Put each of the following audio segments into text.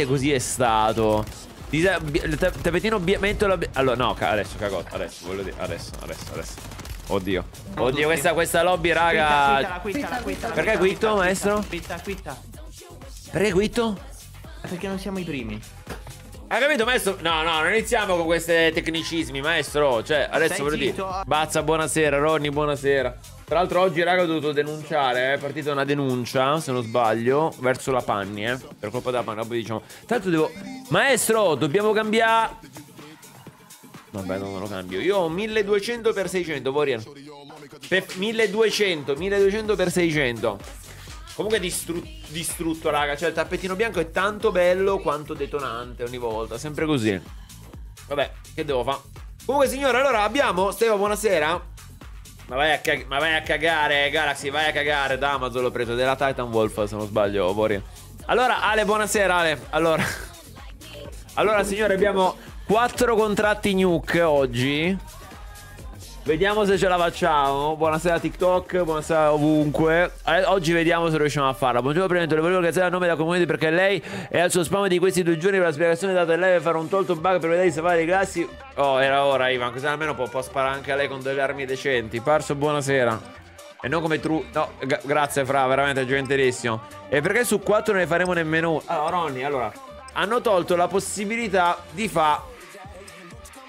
Veramente così è stato. Tappetino metto la... Allora, no, adesso, cagotto, adesso, voglio dire, adesso, adesso, adesso. Oddio. Oddio, questa, questa lobby, raga. Perché quitto, maestro? Quitta, quitta. Perché quitto? Perché non siamo i primi. Hai capito, maestro? No, no, non iniziamo con questi tecnicismi, maestro. Cioè, adesso voglio dire. Bazza, buonasera. Ronny, buonasera. Tra l'altro oggi, raga, ho dovuto denunciare, è partita una denuncia, se non sbaglio, verso la Panni, eh. Per colpa della Panni, poi diciamo... Tanto devo... Maestro, dobbiamo cambiare... Vabbè, non lo cambio. Io ho 1200 per 600, Warrior. Per 1200, 1200 per 600. Comunque distru distrutto, raga. Cioè, il tappetino bianco è tanto bello quanto detonante ogni volta. Sempre così. Vabbè, che devo fare? Comunque, signore, allora abbiamo... Steva, buonasera. Ma vai, a ma vai a cagare, Galaxy, vai a cagare. Da Amazon l'ho preso, della Titan Wolf, se non sbaglio, Borin. Allora, Ale, buonasera, Ale. Allora, allora signore, abbiamo quattro contratti nuke oggi. Vediamo se ce la facciamo. Buonasera TikTok, buonasera ovunque. Eh, oggi vediamo se riusciamo a farla. Buongiorno Presidente, le volevo ringraziare a nome della community perché lei è al suo spam di questi due giorni per la spiegazione data a lei per fare un tolto bug per vedere di salvare i classi. Oh, era ora Ivan, così almeno può, può sparare anche a lei con delle armi decenti. Parso, buonasera. E non come true. No, grazie Fra, veramente gentilissimo. E perché su 4 ne faremo nemmeno uno? Allora, Ronny, allora. Hanno tolto la possibilità di fare.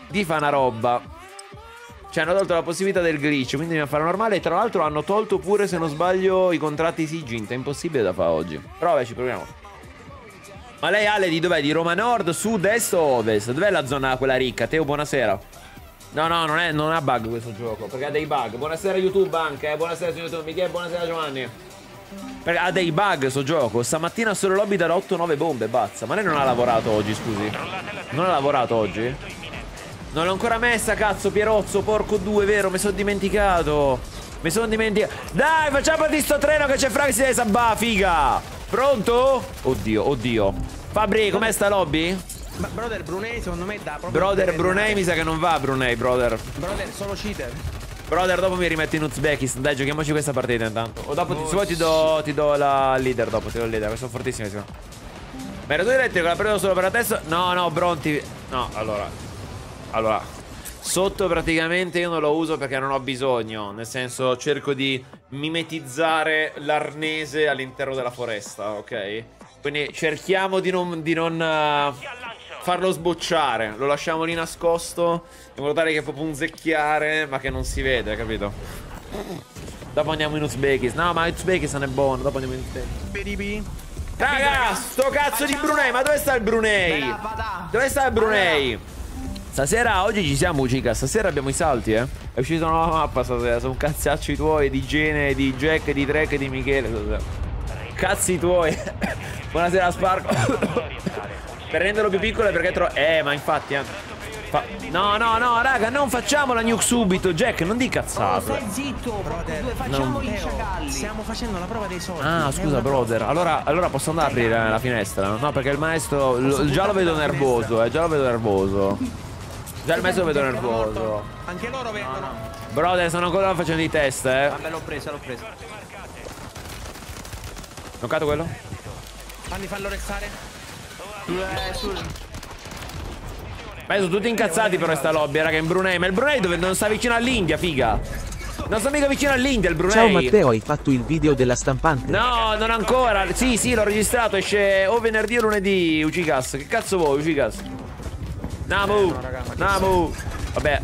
Di fare una roba. Cioè hanno tolto la possibilità del glitch, quindi dobbiamo fare normale. E tra l'altro hanno tolto pure, se non sbaglio, i contratti Sigint. È impossibile da fare oggi. Però vabbè, ci proviamo. Ma lei Ale di dov'è? Di Roma Nord, sud, est o ovest? Dov'è la zona quella ricca? Teo, buonasera. No, no, non, è, non ha bug questo gioco, perché ha dei bug. Buonasera YouTube anche, eh. Buonasera signor YouTube. Michele, buonasera Giovanni. Perché ha dei bug questo gioco. Stamattina solo lobby da 8-9 bombe, bazza. Ma lei non ha lavorato oggi, scusi? Non ha lavorato oggi? Non l'ho ancora messa, cazzo, Pierozzo, porco due, vero? Mi sono dimenticato. Mi sono dimenticato. Dai, facciamo di sto treno che c'è Fra che si deve sabà, figa. Pronto? Oddio, oddio. Fabri, com'è sta lobby? Ma brother Brunei secondo me dà proprio Brother Brunei mi sa che non va Brunei brother Brother solo cheater Brother dopo mi rimetti in Uzbekistan Dai giochiamoci questa partita intanto O dopo oh, se vuoi ti do, ti do la leader dopo Ti do la leader Questo è fortissimo Ma era tu elettrico l'ha preso solo per la testa No no Bronti No allora allora, sotto praticamente io non lo uso perché non ho bisogno. Nel senso, cerco di mimetizzare l'arnese all'interno della foresta, ok? Quindi cerchiamo di non, di non uh, farlo sbocciare. Lo lasciamo lì nascosto in modo tale che può punzecchiare, ma che non si vede, capito? Dopo andiamo in Uzbekistan. No, ma Uzbekistan è buono. Dopo andiamo in Uzbekistan. Raga, sto cazzo di Brunei. Ma dove sta il Brunei? Dove sta il Brunei? Stasera, oggi ci siamo, Cica. Stasera abbiamo i salti, eh. È uscita una nuova mappa stasera. Sono cazzacci tuoi di Gene, di Jack, di Trek e di Michele. Stasera. Cazzi tuoi. Buonasera, Sparco. per renderlo più piccolo è perché troppo. Eh, ma infatti, eh. Fa... No, no, no, raga, non facciamo la nuke subito. Jack, non di cazzate. Oh, stai zitto, brother. Facciamo non... i sciacalli. Stiamo facendo la prova dei soldi. Ah, scusa, brother. Allora, allora posso andare a aprire la finestra? No, perché il maestro. Lo, già lo vedo nervoso, eh. Già lo vedo nervoso. Già il mezzo lo vedo nervoso. Anche loro vedono. No, no. Brother, stanno ancora facendo i test, eh. Vabbè, l'ho presa, l'ho presa. Noccato quello? Fammi farlo restare. Eh, sul. Ma sono tutti incazzati per questa lobby, raga, in Brunei. Ma il Brunei dove non sta vicino all'India, figa. Non sta mica vicino all'India il Brunei. Ciao Matteo, hai fatto il video della stampante? No, non ancora. Sì, sì, l'ho registrato. Esce o venerdì o lunedì, Ucigas. Che cazzo vuoi, Ucigas? Namu! Eh, no, raga, Namu! Vabbè.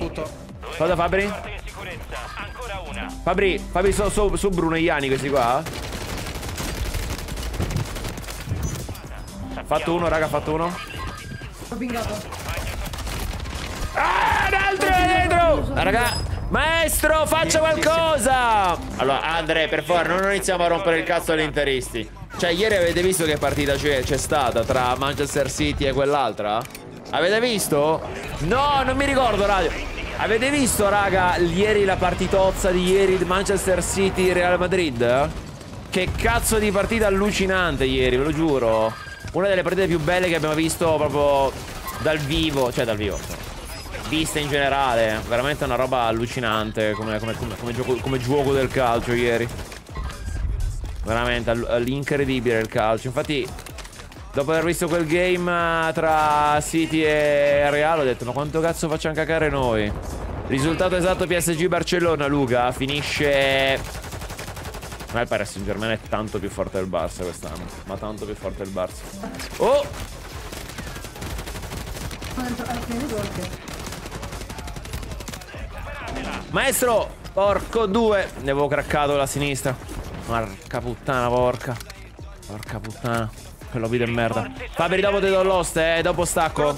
Tutto. Cosa Fabri? Fabri, Fabri sono su, su Bruno Iani questi qua. Fatto uno, raga, fatto uno. Ho pingato. Ah, un altro è dentro! Raga, maestro, faccia qualcosa! Allora, Andre, per favore, non iniziamo a rompere il cazzo agli interisti. Cioè, ieri avete visto che partita c'è stata tra Manchester City e quell'altra? Avete visto? No, non mi ricordo, radio. Avete visto, raga, ieri la partitozza di ieri Manchester City Real Madrid? Che cazzo di partita allucinante ieri, ve lo giuro. Una delle partite più belle che abbiamo visto proprio dal vivo, cioè dal vivo. Viste in generale, veramente una roba allucinante come, come, come, come gioco, come gioco del calcio ieri. Veramente all'incredibile il calcio. Infatti, Dopo aver visto quel game tra City e Real ho detto ma quanto cazzo facciamo cacare noi? Risultato esatto PSG Barcellona Luca finisce... Ma il Paris Saint Germain è tanto più forte del Barça quest'anno Ma tanto più forte del Barça Oh! Maestro! Porco due! Ne avevo craccato la sinistra Porca puttana porca Porca puttana che lobby del merda. Fabri, dopo te do l'host, eh. Dopo stacco.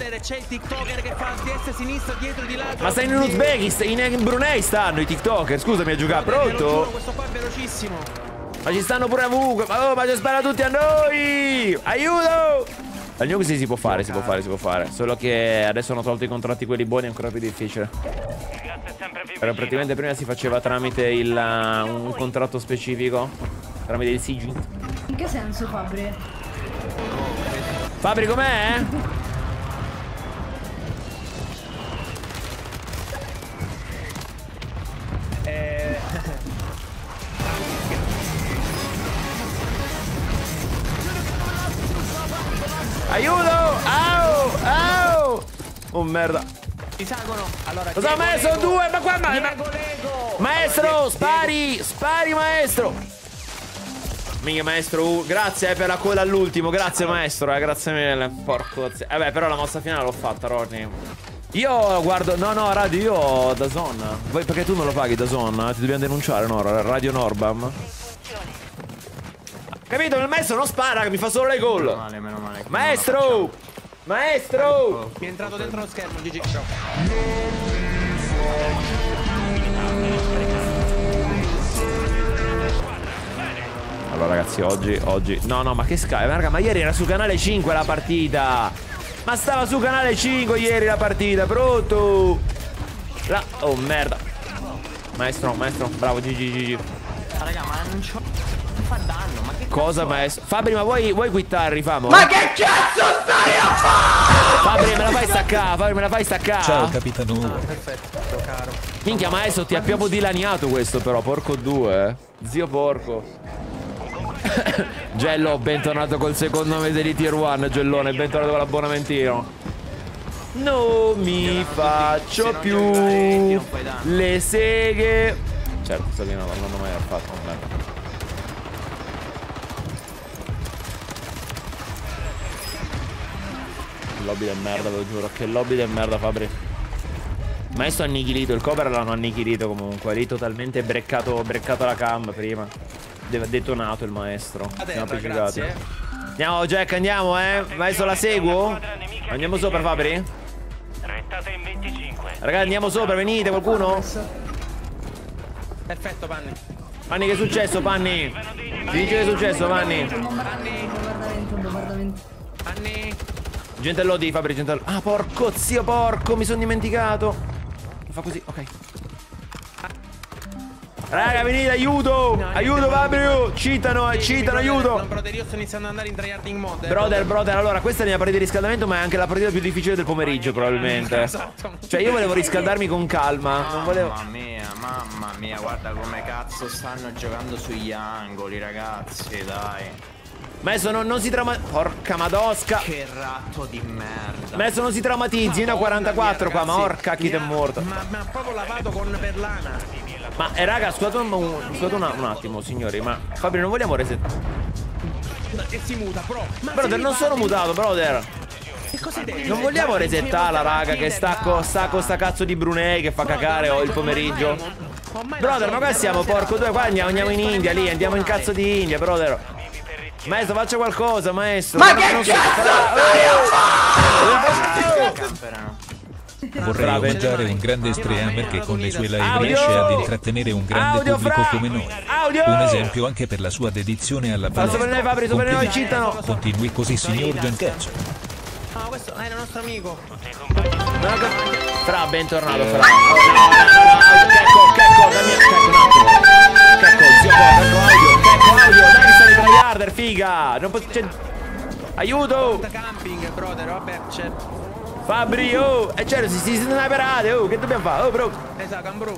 Ma stai in Uzbekistan, in Brunei stanno i TikToker. Scusami a giocare. Pronto? questo qua è velocissimo. Ma ci stanno pure ovunque. Ma oh, ma ci spara tutti a noi. Aiuto! Al New sì, si può fare, si può fare, si può fare. Solo che adesso hanno tolto i contratti quelli buoni, è ancora più difficile. Però praticamente prima si faceva tramite il, uh, un contratto specifico. Tramite il Sigint. In che senso, Fabri? Fabri com'è? Aiuto! Au! Au! Oh merda. Mi salgono. Allora, Cosa messo? Due, ma qua ma, ma... Maestro, spari! Spari, maestro! Minchia maestro, uh, grazie eh, per la coda all'ultimo, grazie maestro, eh, grazie mille. Porco. Vabbè, però la mossa finale l'ho fatta, Ronny. Io guardo, no no, radio, io da Zon. Voi perché tu non lo paghi da Zon? Eh? Ti dobbiamo denunciare, no? Radio Norbam. Capito? Il maestro non spara, che mi fa solo le gol. Meno male, meno male. Maestro! Maestro! Mi è entrato dentro lo schermo, GG. Ciao. Allora ragazzi oggi, oggi No no ma che Sky raga, Ma ieri era su canale 5 la partita Ma stava su canale 5 ieri la partita Pronto la... Oh merda Maestro maestro Bravo GG GG Raga ma non c'ho Non fa danno Ma che Cosa maestro Fabri ma vuoi, vuoi quittare rifamo? Ma che cazzo stai a fare? Fabri me la fai staccare Fabri me la fai staccare Ciao capitano. Perfetto, caro. Minchia maestro ti ha proprio dilaniato questo però Porco due eh. Zio porco Gello, bentornato col secondo mese di tier 1 Gellone, bentornato con l'abbonamentino Non mi faccio più le seghe Certo, so che no, non l'hanno mai fatto merda. Che lobby del merda, ve lo giuro Che lobby del merda Fabri Maestro annichilito, il cover l'hanno annichilito comunque Lì totalmente breccato, breccato la cam prima De- Detonato il maestro A Siamo terra, appiccicati. grazie. Andiamo Jack, andiamo eh Maestro la seguo Andiamo sopra Fabri Rettate in 25. Ragazzi andiamo sopra, venite qualcuno? Perfetto, Panni. Panni che è successo Panni? Ti dici che è successo Panni? Bombardamento, bombardamento. Panni. Gentellodi Fabri Gentello Ah porco zio porco mi sono dimenticato Fa così ok Raga venite aiuto Aiuto Fabio Citano eh, citano aiuto No, brother, io sto iniziando ad andare in tryharding mode. eh, Brother brother allora questa è la mia partita di riscaldamento Ma è anche la partita più difficile del pomeriggio probabilmente Esatto. Cioè io volevo riscaldarmi con calma Non volevo Mamma mia, mamma mia, guarda come cazzo stanno giocando sugli angoli, ragazzi, dai. Messo non, non si trauma Porca madosca Che ratto di merda. Messo non si traumatizzi ho 44 qua Ma orca chi ti è morto Ma mi ha proprio lavato con perlana. Ma eh, raga scusate un, un- un, attimo signori Ma Fabio non vogliamo resettare E si muta, pro. Ma Brother non sono mutato brother Che cosa devi? Non vogliamo resettarla raga Che sta con sta, cazzo di Brunei Che fa cagare o il pomeriggio Brother ma qua siamo porco due Qua andiamo, andiamo in India lì Andiamo in cazzo di India brother Maestro faccia qualcosa maestro Ma Non- che non so- cazzo stai a fare? Camperano. Vorrei omaggiare un grande streamer che con le sue live Audio! riesce ad intrattenere un grande Audio, pubblico Fra! come noi. Audio! Un esempio anche per la sua dedizione alla noi citano Continui così signor Giancaccio. Questo era il nostro amico. Fra bentornato Fra Oh, Checco Checco dammi un attimo Checco zio Checco audio Checco audio Dai che sono i tryharder figa Non posso c'è- Aiuto camping, brother, vabbè, c'è. Fabri, oh! E certo, si si sniperate, oh! Che dobbiamo fare? Oh, bro! Esatto, cambro.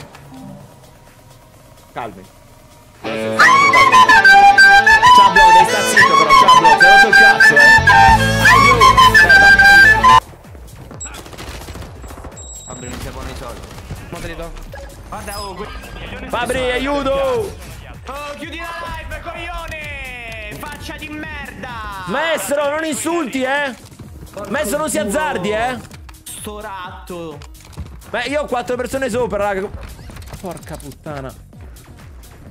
Calmi. Ciao, Blo, devi stare zitto però, ciao, Blo, ti hai rotto il cazzo, eh! Fabri, non c'è buono i soldi. Ma te li do. Guarda, oh, Fabri, aiuto! Oh, chiudi la live, coglione! Faccia di merda! Maestro, non insulti, eh! Maestro, non si azzardi, eh! Sto ratto! Beh, io ho quattro persone sopra, raga. Porca puttana.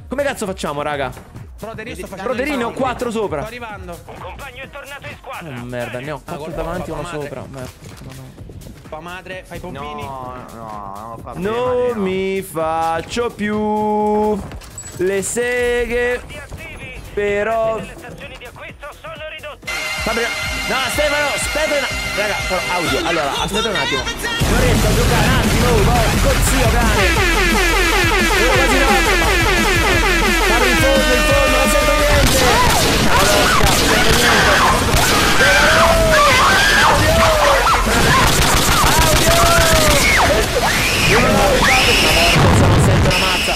Come cazzo facciamo, raga? Broderino, ho quattro sopra. Sto arrivando. Un compagno è tornato in squadra. Oh, merda, ne ho quattro davanti e uno sopra. Merda, madonna. Tua madre, fai i pompini. No, no, no, Non rimani, no. mi faccio più le seghe. Però. Le stazioni di acquisto sono ridotte. Fabri. No, Stefano, aspetta un Raga, però, audio. Allora, aspetta un attimo. Non riesco a giocare un attimo, porco zio cane. Fabri in fondo, in fondo, non sento niente. Allora, non sento niente. Non sento una mazza.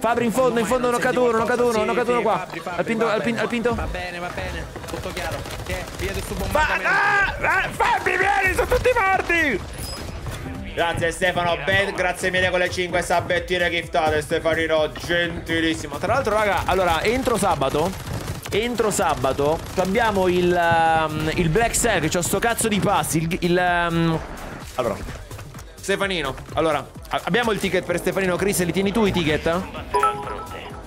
Fabri in fondo, in fondo, non caduno, non caduno, non caduno qua. Al pinto, va al pinto, bene. al pinto. Va bene, va bene. Tutto chiaro. Che via del suo Fa- bombardamento. ah, ah, Fabri, vieni, sono tutti morti! Grazie Stefano, ben, grazie mille con le 5 sabbettine giftate Stefanino, gentilissimo Tra l'altro raga, allora, entro sabato Entro sabato Abbiamo il, um, il Black Cell Che c'ho sto cazzo di passi Il, il um, Allora Stefanino, allora Abbiamo il ticket per Stefanino Chris, li tieni tu i ticket?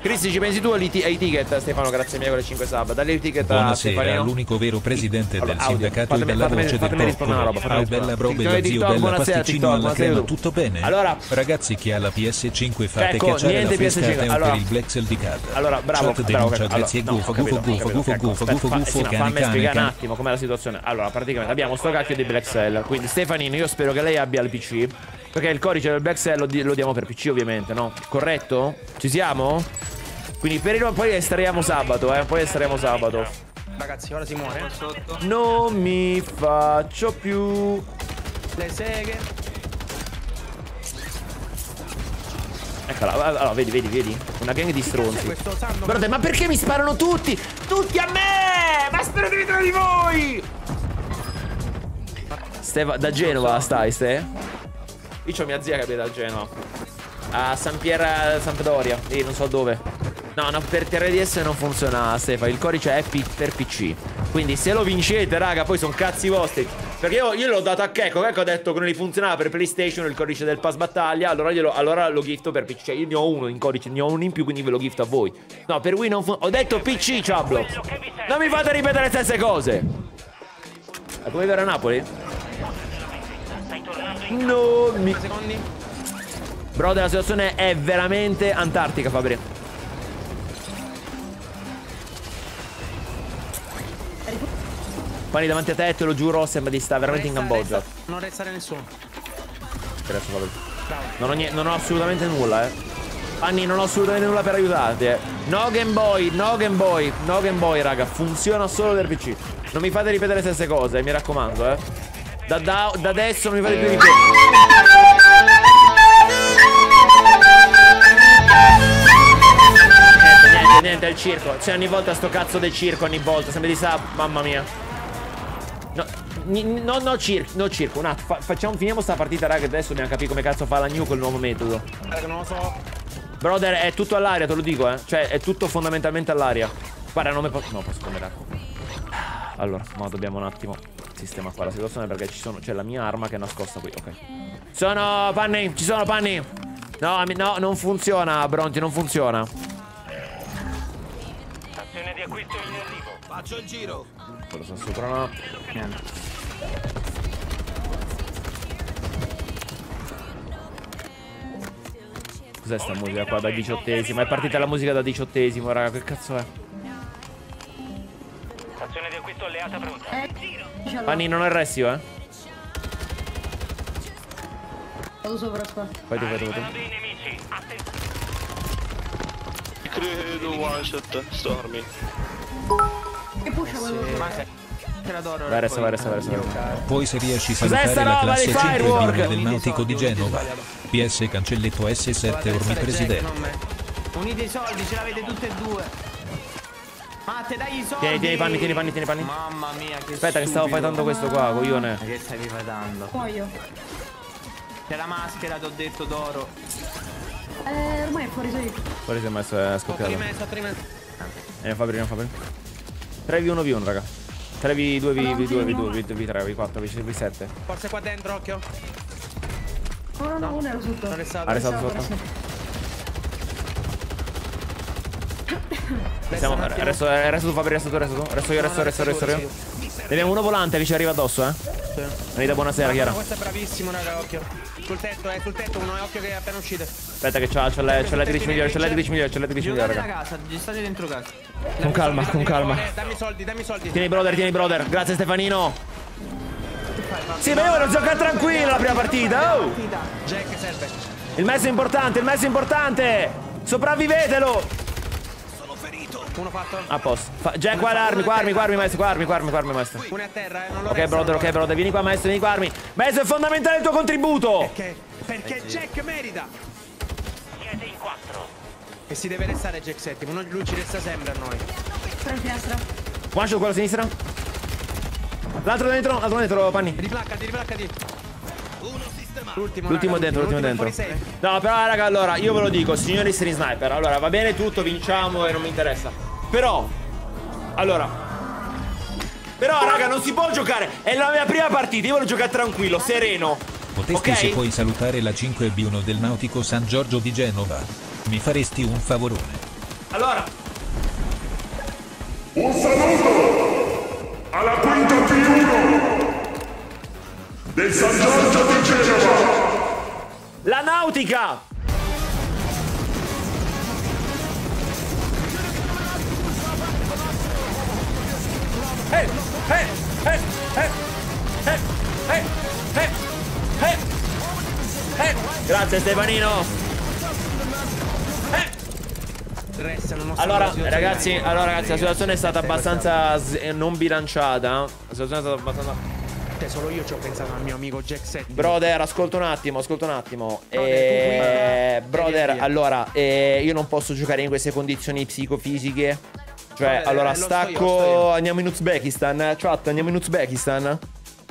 Chris, ci pensi tu ai, ai ticket Stefano, grazie mille con le 5 sub il ticket a Buonasera, Stefanino l'unico vero presidente Allora, del audio, sindacato e fatemi- della fatemi- voce del fatemi roba, popolo. Al bella brobe da zio Bella pasticcino alla crema, tu. tutto bene? Allora- Ragazzi chi ha la PS5 fate Ecco, cacciare la frescata PS5. e un Allora- per il Black Cell di casa. Allora, bravo, Chat bravo, denuncia grazie no, gufo, gufo, gufo, gufo, gufo, gufo, gufo, cane, cane, un attimo com'è la situazione. Allora, praticamente abbiamo sto cacchio di Black Cell. Quindi, Stefanino, io spero che lei abbia il PC. Perché il codice del Black Cell lo, di- lo diamo per PC, ovviamente, no? Corretto? Ci siamo? Quindi per il poi estraiamo sabato, eh. Poi estraiamo sabato. Ragazzi, ora si muore. Non mi faccio più. Le seghe. Eccola, allora, vedi, vedi, vedi. Una gang di stronzi. Brother, ma perché mi sparano tutti? Tutti a me! Ma sperate dietro di voi! Steva, da Genova stai, Ste? Io ho mia zia che abita a Genova. A San Pier Sampdoria. Lì non so dove. No, no, per TRDS non funziona, Stefa. Il codice è P- per PC. Quindi se lo vincete, raga, poi sono cazzi vostri. Perché io, io l'ho dato a Checco. Checco ha detto che non gli funzionava per PlayStation il codice del pass battaglia. Allora, glielo, allora lo gifto per PC. Cioè, io ne ho uno in codice, ne ho uno in più, quindi ve lo gifto a voi. No, per Wii non funziona. Ho detto PC, Ciablo. Non mi fate ripetere le stesse cose. Ma come a Napoli? No, mi... secondi. Brother, la situazione è veramente antartica, Fabri. Pani davanti a te, te lo giuro, sembra di stare veramente in Resta- Cambogia. resta- Non restare nessuno. Adesso, Fabri. Non ho, non ho assolutamente nulla, eh. Panni, non ho assolutamente nulla per aiutarti, eh. No Game Boy, no Game Boy, no Game Boy, raga. Funziona solo del PC. Non mi fate ripetere le stesse cose, mi raccomando, eh. Da, da- da adesso non mi fate più ripetere. Niente, niente, niente, è il circo. Cioè, ogni volta sto cazzo del circo, ogni volta. Sembra di sa, mamma mia. No, no, no, circo, no, circo. Un attimo, fa- facciamo, finiamo sta partita, raga. Adesso dobbiamo capire come cazzo fa la new col nuovo metodo. Guarda che non lo so. Brother, è tutto all'aria, te lo dico, eh. Cioè, è tutto fondamentalmente all'aria. Guarda, non mi posso. No, posso prendere acqua. Allora, ma dobbiamo un attimo sistemare qua la situazione perché ci sono. C'è la mia arma che è nascosta qui, ok. Sono panni, ci sono panni. No, no, non funziona, Bronti, non funziona. Stazione di acquisto in arrivo. Quello sta sopra, no. Cos'è sta musica qua da diciottesimo? È partita la musica da diciottesimo, raga. Che cazzo è? Acquisto alleata pronta. Panni, non arresti, eh? Vado sopra qua. Vai tu, vai tu, vai tu. Credo one shot stormi. Che pusha quello Ma sopra. se... Te la d'oro Vai, resta, poi- vai, resta, vai, resta. Poi se riesci a salutare la classe di 5 firework? del nautico di Genova. PS cancelletto S7 ormi presidente. Unite i soldi, ce l'avete tutte e due. Matte, dai i soldi. Tieni, tieni i panni, tieni i panni, tieni i panni. Mamma mia, che Aspetta, che stavo stupido. fightando questo qua, coglione. Ma che stai fightando? Muoio. C'è la maschera, ti ho detto d'oro. Eh, ormai è fuori sei. Fuori si è messo, è di scoppiato. me, sotto di me. E ne fa prima, ne fa prima. 3v1v1, raga. 3v2, v2, v2, v3, v4, v7. Forse qua dentro, occhio. No, no, no, uno era sotto. Non è stato. Ha restato Era sotto. Siamo, un attimo. resto, resto tu, Fabri, resto tu, resto tu. Resto io, resto, no, resto, resto resto io. Ne abbiamo uno volante che ci arriva addosso, eh. Venite, buonasera, No, Chiara. questo è bravissimo, raga, occhio. Sul tetto, eh, sul tetto uno, eh, occhio che è appena uscito. Aspetta che c'ha, c'ha le- le 13 milioni, c'ha le 13 milioni, c'ha le 13 milioni, raga. casa, gli state dentro casa. Con calma, con calma. Eh, dammi soldi, dammi soldi. Tieni brother, tieni brother. Grazie Stefanino. Sì, ma io voglio giocare tranquillo la prima partita. Oh. Il mezzo è importante, il mezzo è importante. Sopravvivetelo. Uno fatto. A posto. Fa- Jack, qua l'armi, qua armi, qua armi, maestro, qua armi, qua armi, qua armi, maestro. Uno è a terra, eh, non lo Ok, brother, ok, brother. Vieni qua, maestro, vieni qua, armi. Maestro, è fondamentale il tuo contributo. Perché? Perché Jack merita. Siete in quattro. E si deve restare Jack settimo, non- lui ci resta sempre a noi. Tre in finestra. One shot, quello a sinistra. L'altro dentro, l'altro dentro, Panni. Riplaccati, riplaccati. L'ultimo, L'ultimo raga, dentro, l'ultimo dentro. No, però, raga, allora, io ve lo dico, signori string sniper. Allora, va bene tutto, vinciamo e non mi interessa. Però, allora. Però, raga, non si può giocare. È la mia prima partita. Io voglio giocare tranquillo, sereno. Potresti Ok? se puoi salutare la 5B1 del Nautico San Giorgio di Genova. Mi faresti un favorone. Allora, Un saluto alla quinta P1 del San Giorgio di Genova. la nautica. Eh, eh, eh, eh, eh, eh, eh, eh, eh. Grazie Stefanino. Allora, ragazzi, allora ragazzi, la situazione è stata abbastanza non bilanciata. La situazione è stata abbastanza Cioè, solo io ci ho pensato al mio amico Jack settimo. Brother, ascolta un attimo, ascolta un attimo. Brother, Eh, brother, via, via. allora, eh, io non posso giocare in queste condizioni psicofisiche. Cioè, Brother, allora, eh, lo sto io, stacco. sto io. Andiamo in Uzbekistan. Chat, andiamo in Uzbekistan.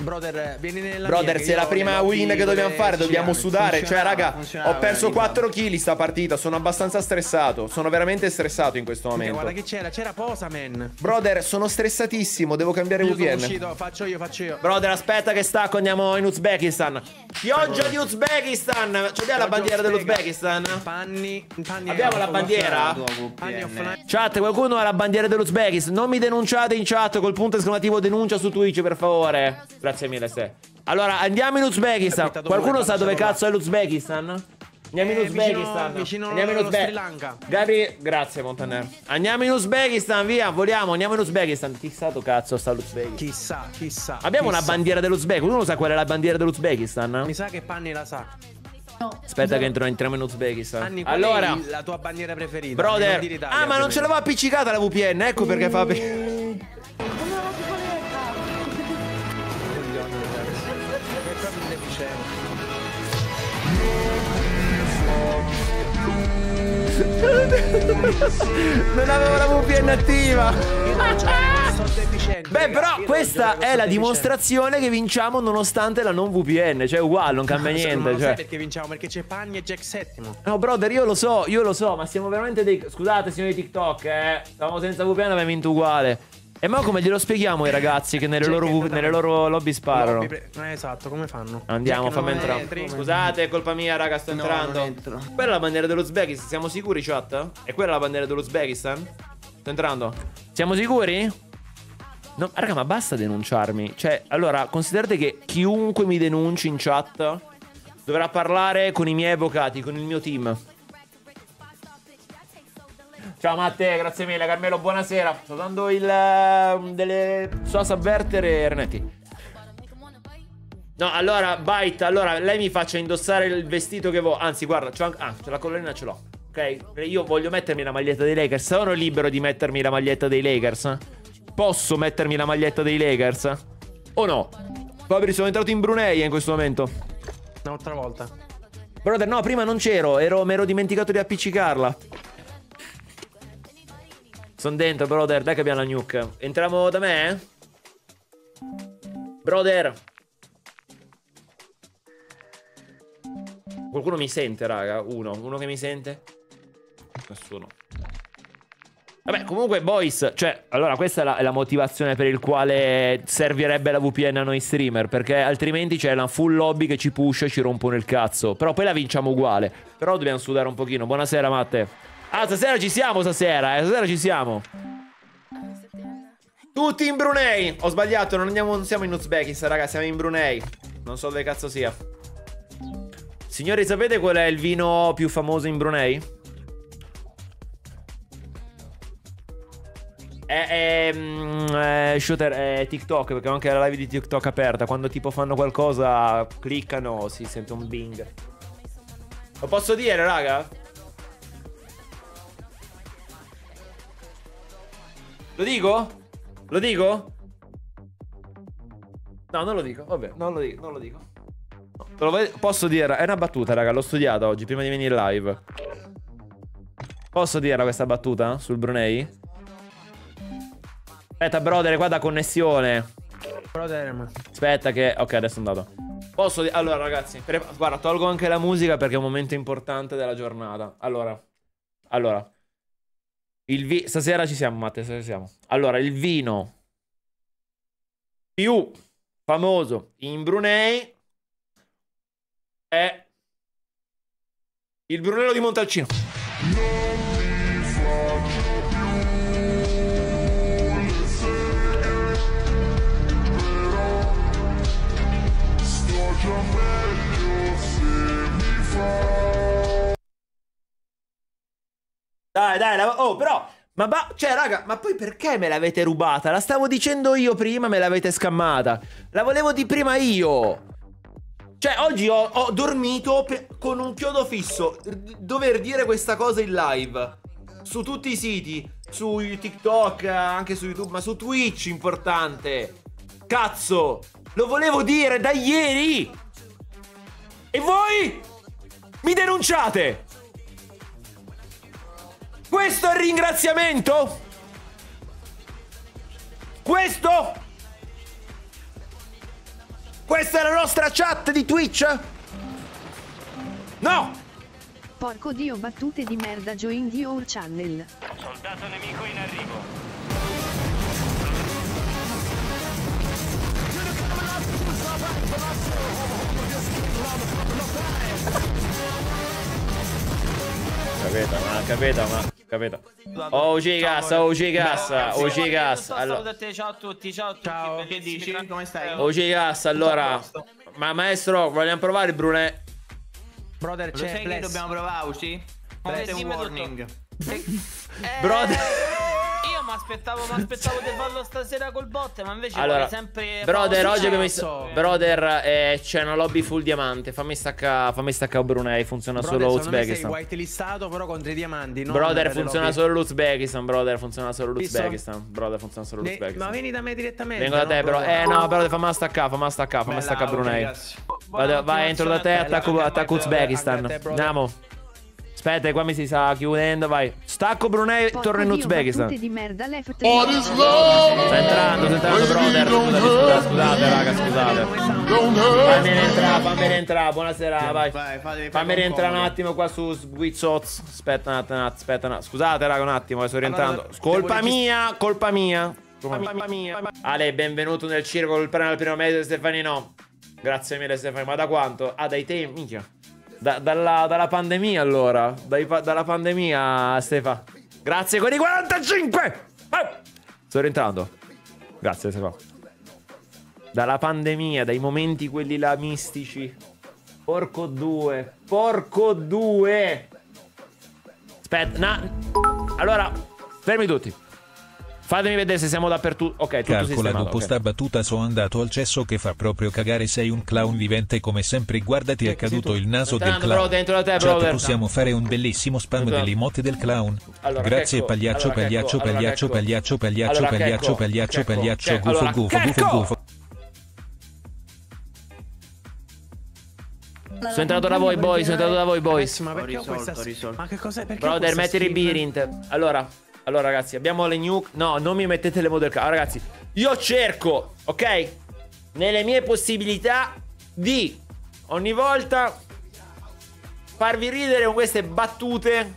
Brother, vieni nella Brother, mia, che se è la prima win che dobbiamo fare, dobbiamo sudare. Cioè, raga, funzionava, ho perso vedi, 4 kg sta partita. Sono abbastanza stressato. Sono veramente stressato in questo momento. Guarda chi c'era, c'era Posa, man. Brother, sono stressatissimo. Devo cambiare Io VPN. uscito, faccio io, faccio io. Brother, aspetta che stacco, andiamo in Uzbekistan. Pioggia di Uzbekistan. C'è la bandiera dell'Uzbekistan? Panni, panni Abbiamo la bandiera? Chat, qualcuno ha la bandiera dell'Uzbekistan. Non mi denunciate in chat col punto esclamativo denuncia su Twitch, per favore. Grazie mille, se. Allora, andiamo in Uzbekistan. Dove Qualcuno sa dove cazzo è l'Uzbekistan? Andiamo in Eh, Uzbekistan. vicino- Andiamo in allo Uzbe- Sri Lanka. Gabri, grazie Montaner. Andiamo in Uzbekistan, via, voliamo, andiamo in Uzbekistan. Chissà cazzo sta l'Uzbekistan. Chissà, chissà. Abbiamo una chissà. bandiera dell'Uzbekistan. Uno sa qual è la bandiera dell'Uzbekistan? Mi sa che Panni la sa. No. Aspetta che entro- entriamo in Uzbekistan. Qual allora, la tua bandiera preferita? brother. Italia, ah, ma non ce l'avevo appiccicata la VPN, ecco perché fa Non avevo la VPN attiva. Beh, però questa è la dimostrazione che vinciamo nonostante la non VPN. Cioè, uguale, non cambia Ma niente. lo sai Cioè. perché vinciamo? Perché c'è Panni e Jack settimo. No, brother, io lo so, io lo so, ma siamo veramente dei. Scusate, signori TikTok, eh. Stavamo senza VPN, abbiamo vinto uguale. E ma come glielo spieghiamo ai ragazzi che nelle, Jack loro, andato nelle loro lobby sparano? Lobby pre- eh, esatto, come fanno? Andiamo, fammi entrare. entri? Scusate, è colpa mia, raga, sto No, entrando. Quella è la bandiera dell'Uzbekistan, siamo sicuri, chat? È quella la bandiera dell'Uzbekistan? Sto entrando. Siamo sicuri? No, raga, ma basta denunciarmi. Cioè, allora, considerate che chiunque mi denunci in chat dovrà parlare con i miei avvocati, con il mio team. Ciao Matte, grazie mille. Carmelo, buonasera. Sto dando il eh, delle SOS avvertere Ernetti. No, allora, Byte, allora lei mi faccia indossare il vestito che vuole. Anzi, guarda, c'ho anche... Ah, la collanina ce l'ho. Ok? Io voglio mettermi la maglietta dei Lakers. Sono libero di mettermi la maglietta dei Lakers? Posso mettermi la maglietta dei Lakers? O no? Fabri, sono entrato in Brunei in questo momento. Un'altra volta. Brother, no, prima non c'ero. Ero, mi ero dimenticato di appiccicarla. Sono dentro, brother. Dai che abbiamo la nuke. Entriamo da me? Brother. Qualcuno mi sente, raga? Uno. Uno che mi sente? Nessuno. Vabbè, comunque, boys, cioè, allora questa è la, è la motivazione per il quale servirebbe la VPN a noi streamer, perché altrimenti c'è una full lobby che ci push e ci rompono il cazzo. Però poi la vinciamo uguale. Però dobbiamo sudare un pochino. Buonasera, Matte. Ah, stasera ci siamo, stasera, eh, stasera ci siamo. Tutti in Brunei. Ho sbagliato, non, andiamo, non siamo in Uzbekistan, raga, siamo in Brunei. Non so dove cazzo sia. Signori, sapete qual è il vino più famoso in Brunei? È, è, mm, è shooter, è TikTok, perché ho anche la live di TikTok aperta. Quando tipo fanno qualcosa, cliccano, si sente un bing. Lo posso dire, raga? Lo dico? Lo dico? No, non lo dico. Vabbè, non lo dico, non lo dico. No, te lo posso dire, è una battuta, raga, l'ho studiata oggi prima di venire live. Posso dirla questa battuta sul Brunei? Aspetta, brother, guarda connessione. Brother, Aspetta che... Ok, adesso è andato. Posso dire... Allora, ragazzi, pre- guarda, tolgo anche la musica perché è un momento importante della giornata. Allora. Allora. Vi... Stasera ci siamo, Matte, stasera ci siamo. Allora, il vino più famoso in Brunei è il Brunello di Montalcino. Dai, dai, la- oh, però. Ma ba- cioè, raga, ma poi perché me l'avete rubata? La stavo dicendo io prima, me l'avete scammata. La volevo di prima io. Cioè, oggi ho, ho dormito con un chiodo fisso. Dover dire questa cosa in live. Su tutti i siti. Su TikTok, anche su YouTube, ma su Twitch, importante. Cazzo! Lo volevo dire da ieri! E voi? Mi denunciate! Questo è il ringraziamento? Questo? Questa è la nostra chat di Twitch? No! Porco dio battute di merda join the your channel. Soldato nemico in arrivo. Capito, ma capito, ma capito. Oh, Gigas, oh, Gigas, oh, Gigas. Allora, Ciao a tutti, ciao a tutti. Ciao, che dici? Come stai? oh, Gigas, allora. Ma maestro, vogliamo provare il? Brother, c'è sai che dobbiamo provare, Uci? È un warning. Brother. Io mi aspettavo, mi aspettavo di farlo stasera col bot, ma invece Allora, sempre brother, oggi abbiamo visto. Brother, eh, c'è una lobby full diamante. Fammi staccare fammi stacca Brunei. Funziona Brother, solo me sei Uzbekistan. whitelistato però contro i diamanti. non Brother, funziona lobby. solo l'Uzbekistan. Brother, funziona solo l'Uzbekistan. Brother, funziona solo l'Uzbekistan. Ma vieni da me direttamente. Vengo da te, brother? Eh, no, brother, fammi staccare, fammi staccare, fammi staccare Brunei. vai, entro da te, attacco, Uzbekistan. Andiamo. Aspetta, qua mi si sta chiudendo, vai. Stacco Brunei e Porco torno in Uzbekistan. Sta entrando, sta entrando, brother. Scusate, scusate, raga, scusate. Fammi entrare, fammi entrare. Buonasera, vai. Vai, Fammi rientrare un attimo qua su Squizzoz. Aspetta un attimo, aspetta un attimo. Scusate, raga, un attimo, sto rientrando. Colpa mia, colpa mia. Colpa mia. Ale, benvenuto nel circolo il premio al primo mese, Stefanino. Grazie mille, Stefano. Ma da quanto? Ah, dai tempi, minchia. Da- dalla, dalla pandemia, allora. Dai dalla pandemia, Stefa. Grazie con i 45. Eh! Sto rientrando. Grazie, Stefa. Dalla pandemia, dai momenti quelli là mistici. Porco due. Porco due. Aspetta, na- Allora, fermi tutti. Fatemi vedere se siamo dappertutto. Ok, tutto Calcola dopo ok. sta battuta so andato al cesso che fa proprio cagare sei un clown vivente come sempre guardati è caduto il naso del clown bro, dentro da te, Chat, brother. possiamo fare un bellissimo spam Entrando. delle emote del clown Allora, grazie pagliaccio pagliaccio pagliaccio pagliaccio pagliaccio pagliaccio pagliaccio pagliaccio gufo gufo gufo gufo Sono entrato da voi, boys. Sono entrato da voi, boys. Ma perché ho questa risolto. Ma che cos'è? Perché Brother, metti i birint. Allora, allora, ragazzi, abbiamo le new. No, non mi mettete le model car. Ragazzi, io cerco, ok? Nelle mie possibilità di ogni volta farvi ridere con queste battute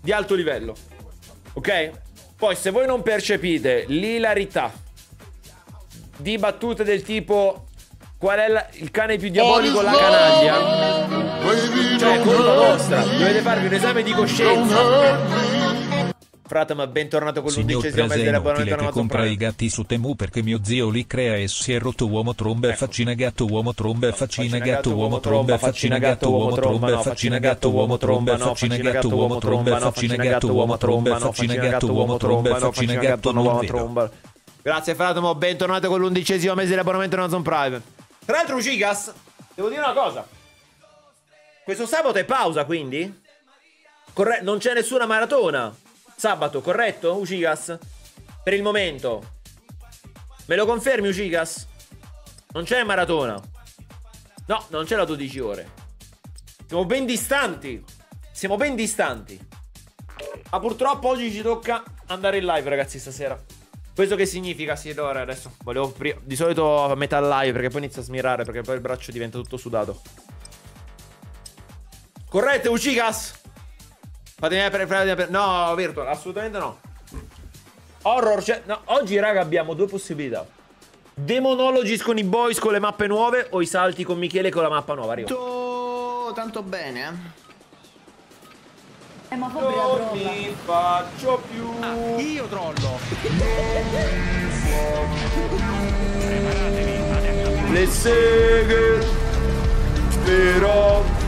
di alto livello. Ok? Poi se voi non percepite l'ilarità di battute del tipo qual è la- il cane più diabolico, la canaglia, cioè colpa vostra, dovete farvi un esame di coscienza. Fratama, bentornato con l'undicesimo mese dell'abbonamento che compra Prime. i gatti su Temu perché mio zio li crea e si è rotto uomo tromba e faccina gatto uomo tromba faccina gatto uomo tromba faccina gatto uomo tromba faccina gatto uomo tromba faccina gatto uomo tromba faccina gatto uomo tromba faccina gatto uomo tromba faccina gatto non vero. Grazie Fratomo, bentornato con l'undicesimo mese dell'abbonamento Amazon Prime. Tra l'altro Ucigas, devo dire una cosa. Questo sabato è pausa quindi? Corre- non c'è nessuna maratona. Sabato, corretto, Ucigas? Per il momento. Me lo confermi, Ucigas? Non c'è maratona. No, non c'è la 12 ore. Siamo ben distanti. Siamo ben distanti. Ma purtroppo oggi ci tocca andare in live, ragazzi, stasera. Questo che significa? Sì, allora adesso volevo pri- Di solito a metà live perché poi inizia a smirare perché poi il braccio diventa tutto sudato. Corretto, Ucigas? Fatemi aprire, fatemi aprire. No, Virtual, assolutamente no. Horror, cioè, no, oggi raga abbiamo due possibilità. Demonologis con i boys con le mappe nuove o i salti con Michele con la mappa nuova. Arrivo. Tanto, tanto bene, eh. Eh, ma Non mi faccio più. Io trollo. Le seghe. Però.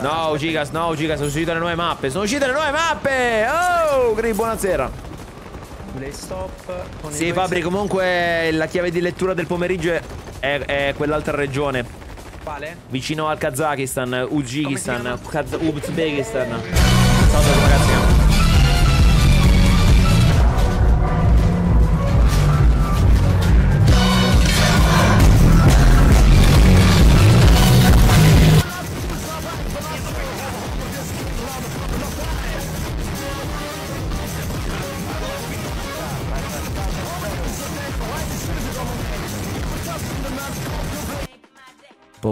No, Gigas, no, Gigas, sono uscite le nuove mappe. Sono uscite le nuove mappe. Oh, Gri, buonasera. Stop. Con Sì, Fabri, comunque la chiave di lettura del pomeriggio è, è- è quell'altra regione. Quale? Vicino al Kazakistan, Uzbekistan, Kaz- Uzbekistan. Non so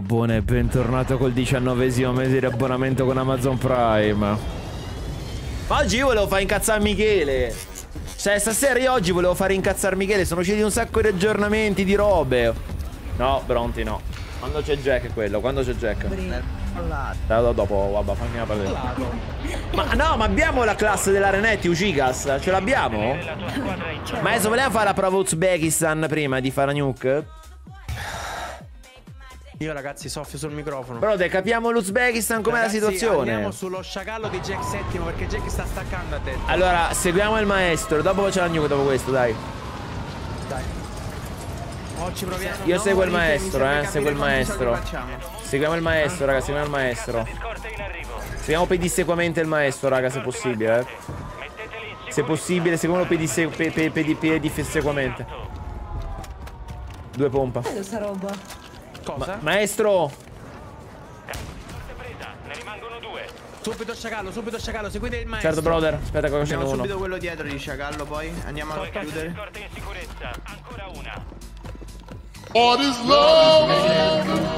Bobone, bentornato col diciannovesimo mese di abbonamento con Amazon Prime. Ma oggi io volevo fare incazzare Michele. Cioè, stasera io oggi volevo fare incazzare Michele. Sono usciti un sacco di aggiornamenti, di robe. No, Bronti, no. Quando c'è Jack è quello, quando c'è Jack. Dai, do- dopo, vabbè, fammi una partita. Ma no, ma abbiamo la classe dell'Arenetti, Ucigas? Ce l'abbiamo? Ma adesso vogliamo fare la prova Uzbekistan prima di fare la nuke? Io ragazzi soffio sul microfono. Brother, capiamo l'Uzbekistan com'è la situazione. Andiamo sullo sciacallo di Jack VII perché Jack sta staccando a te. Allora, seguiamo il maestro. Dopo c'è la nuke dopo questo, dai. Dai. Oggi proviamo. Io seguo il maestro, eh. Seguo il maestro. Seguiamo il maestro, raga. Seguiamo il maestro. Seguiamo pedissequamente il maestro, raga, se possibile, eh. Se possibile, seguiamo pedisse- pe- pe- pe- pedissequamente. Due pompa. Che sta roba? Cosa? Maestro! presa. Ne rimangono due. Subito sciacallo, subito sciacallo, seguite il maestro. Certo, brother. Aspetta, qua c'è uno. subito quello dietro di sciacallo poi. Andiamo a chiudere. Scorte in sicurezza. Ancora una. What is love?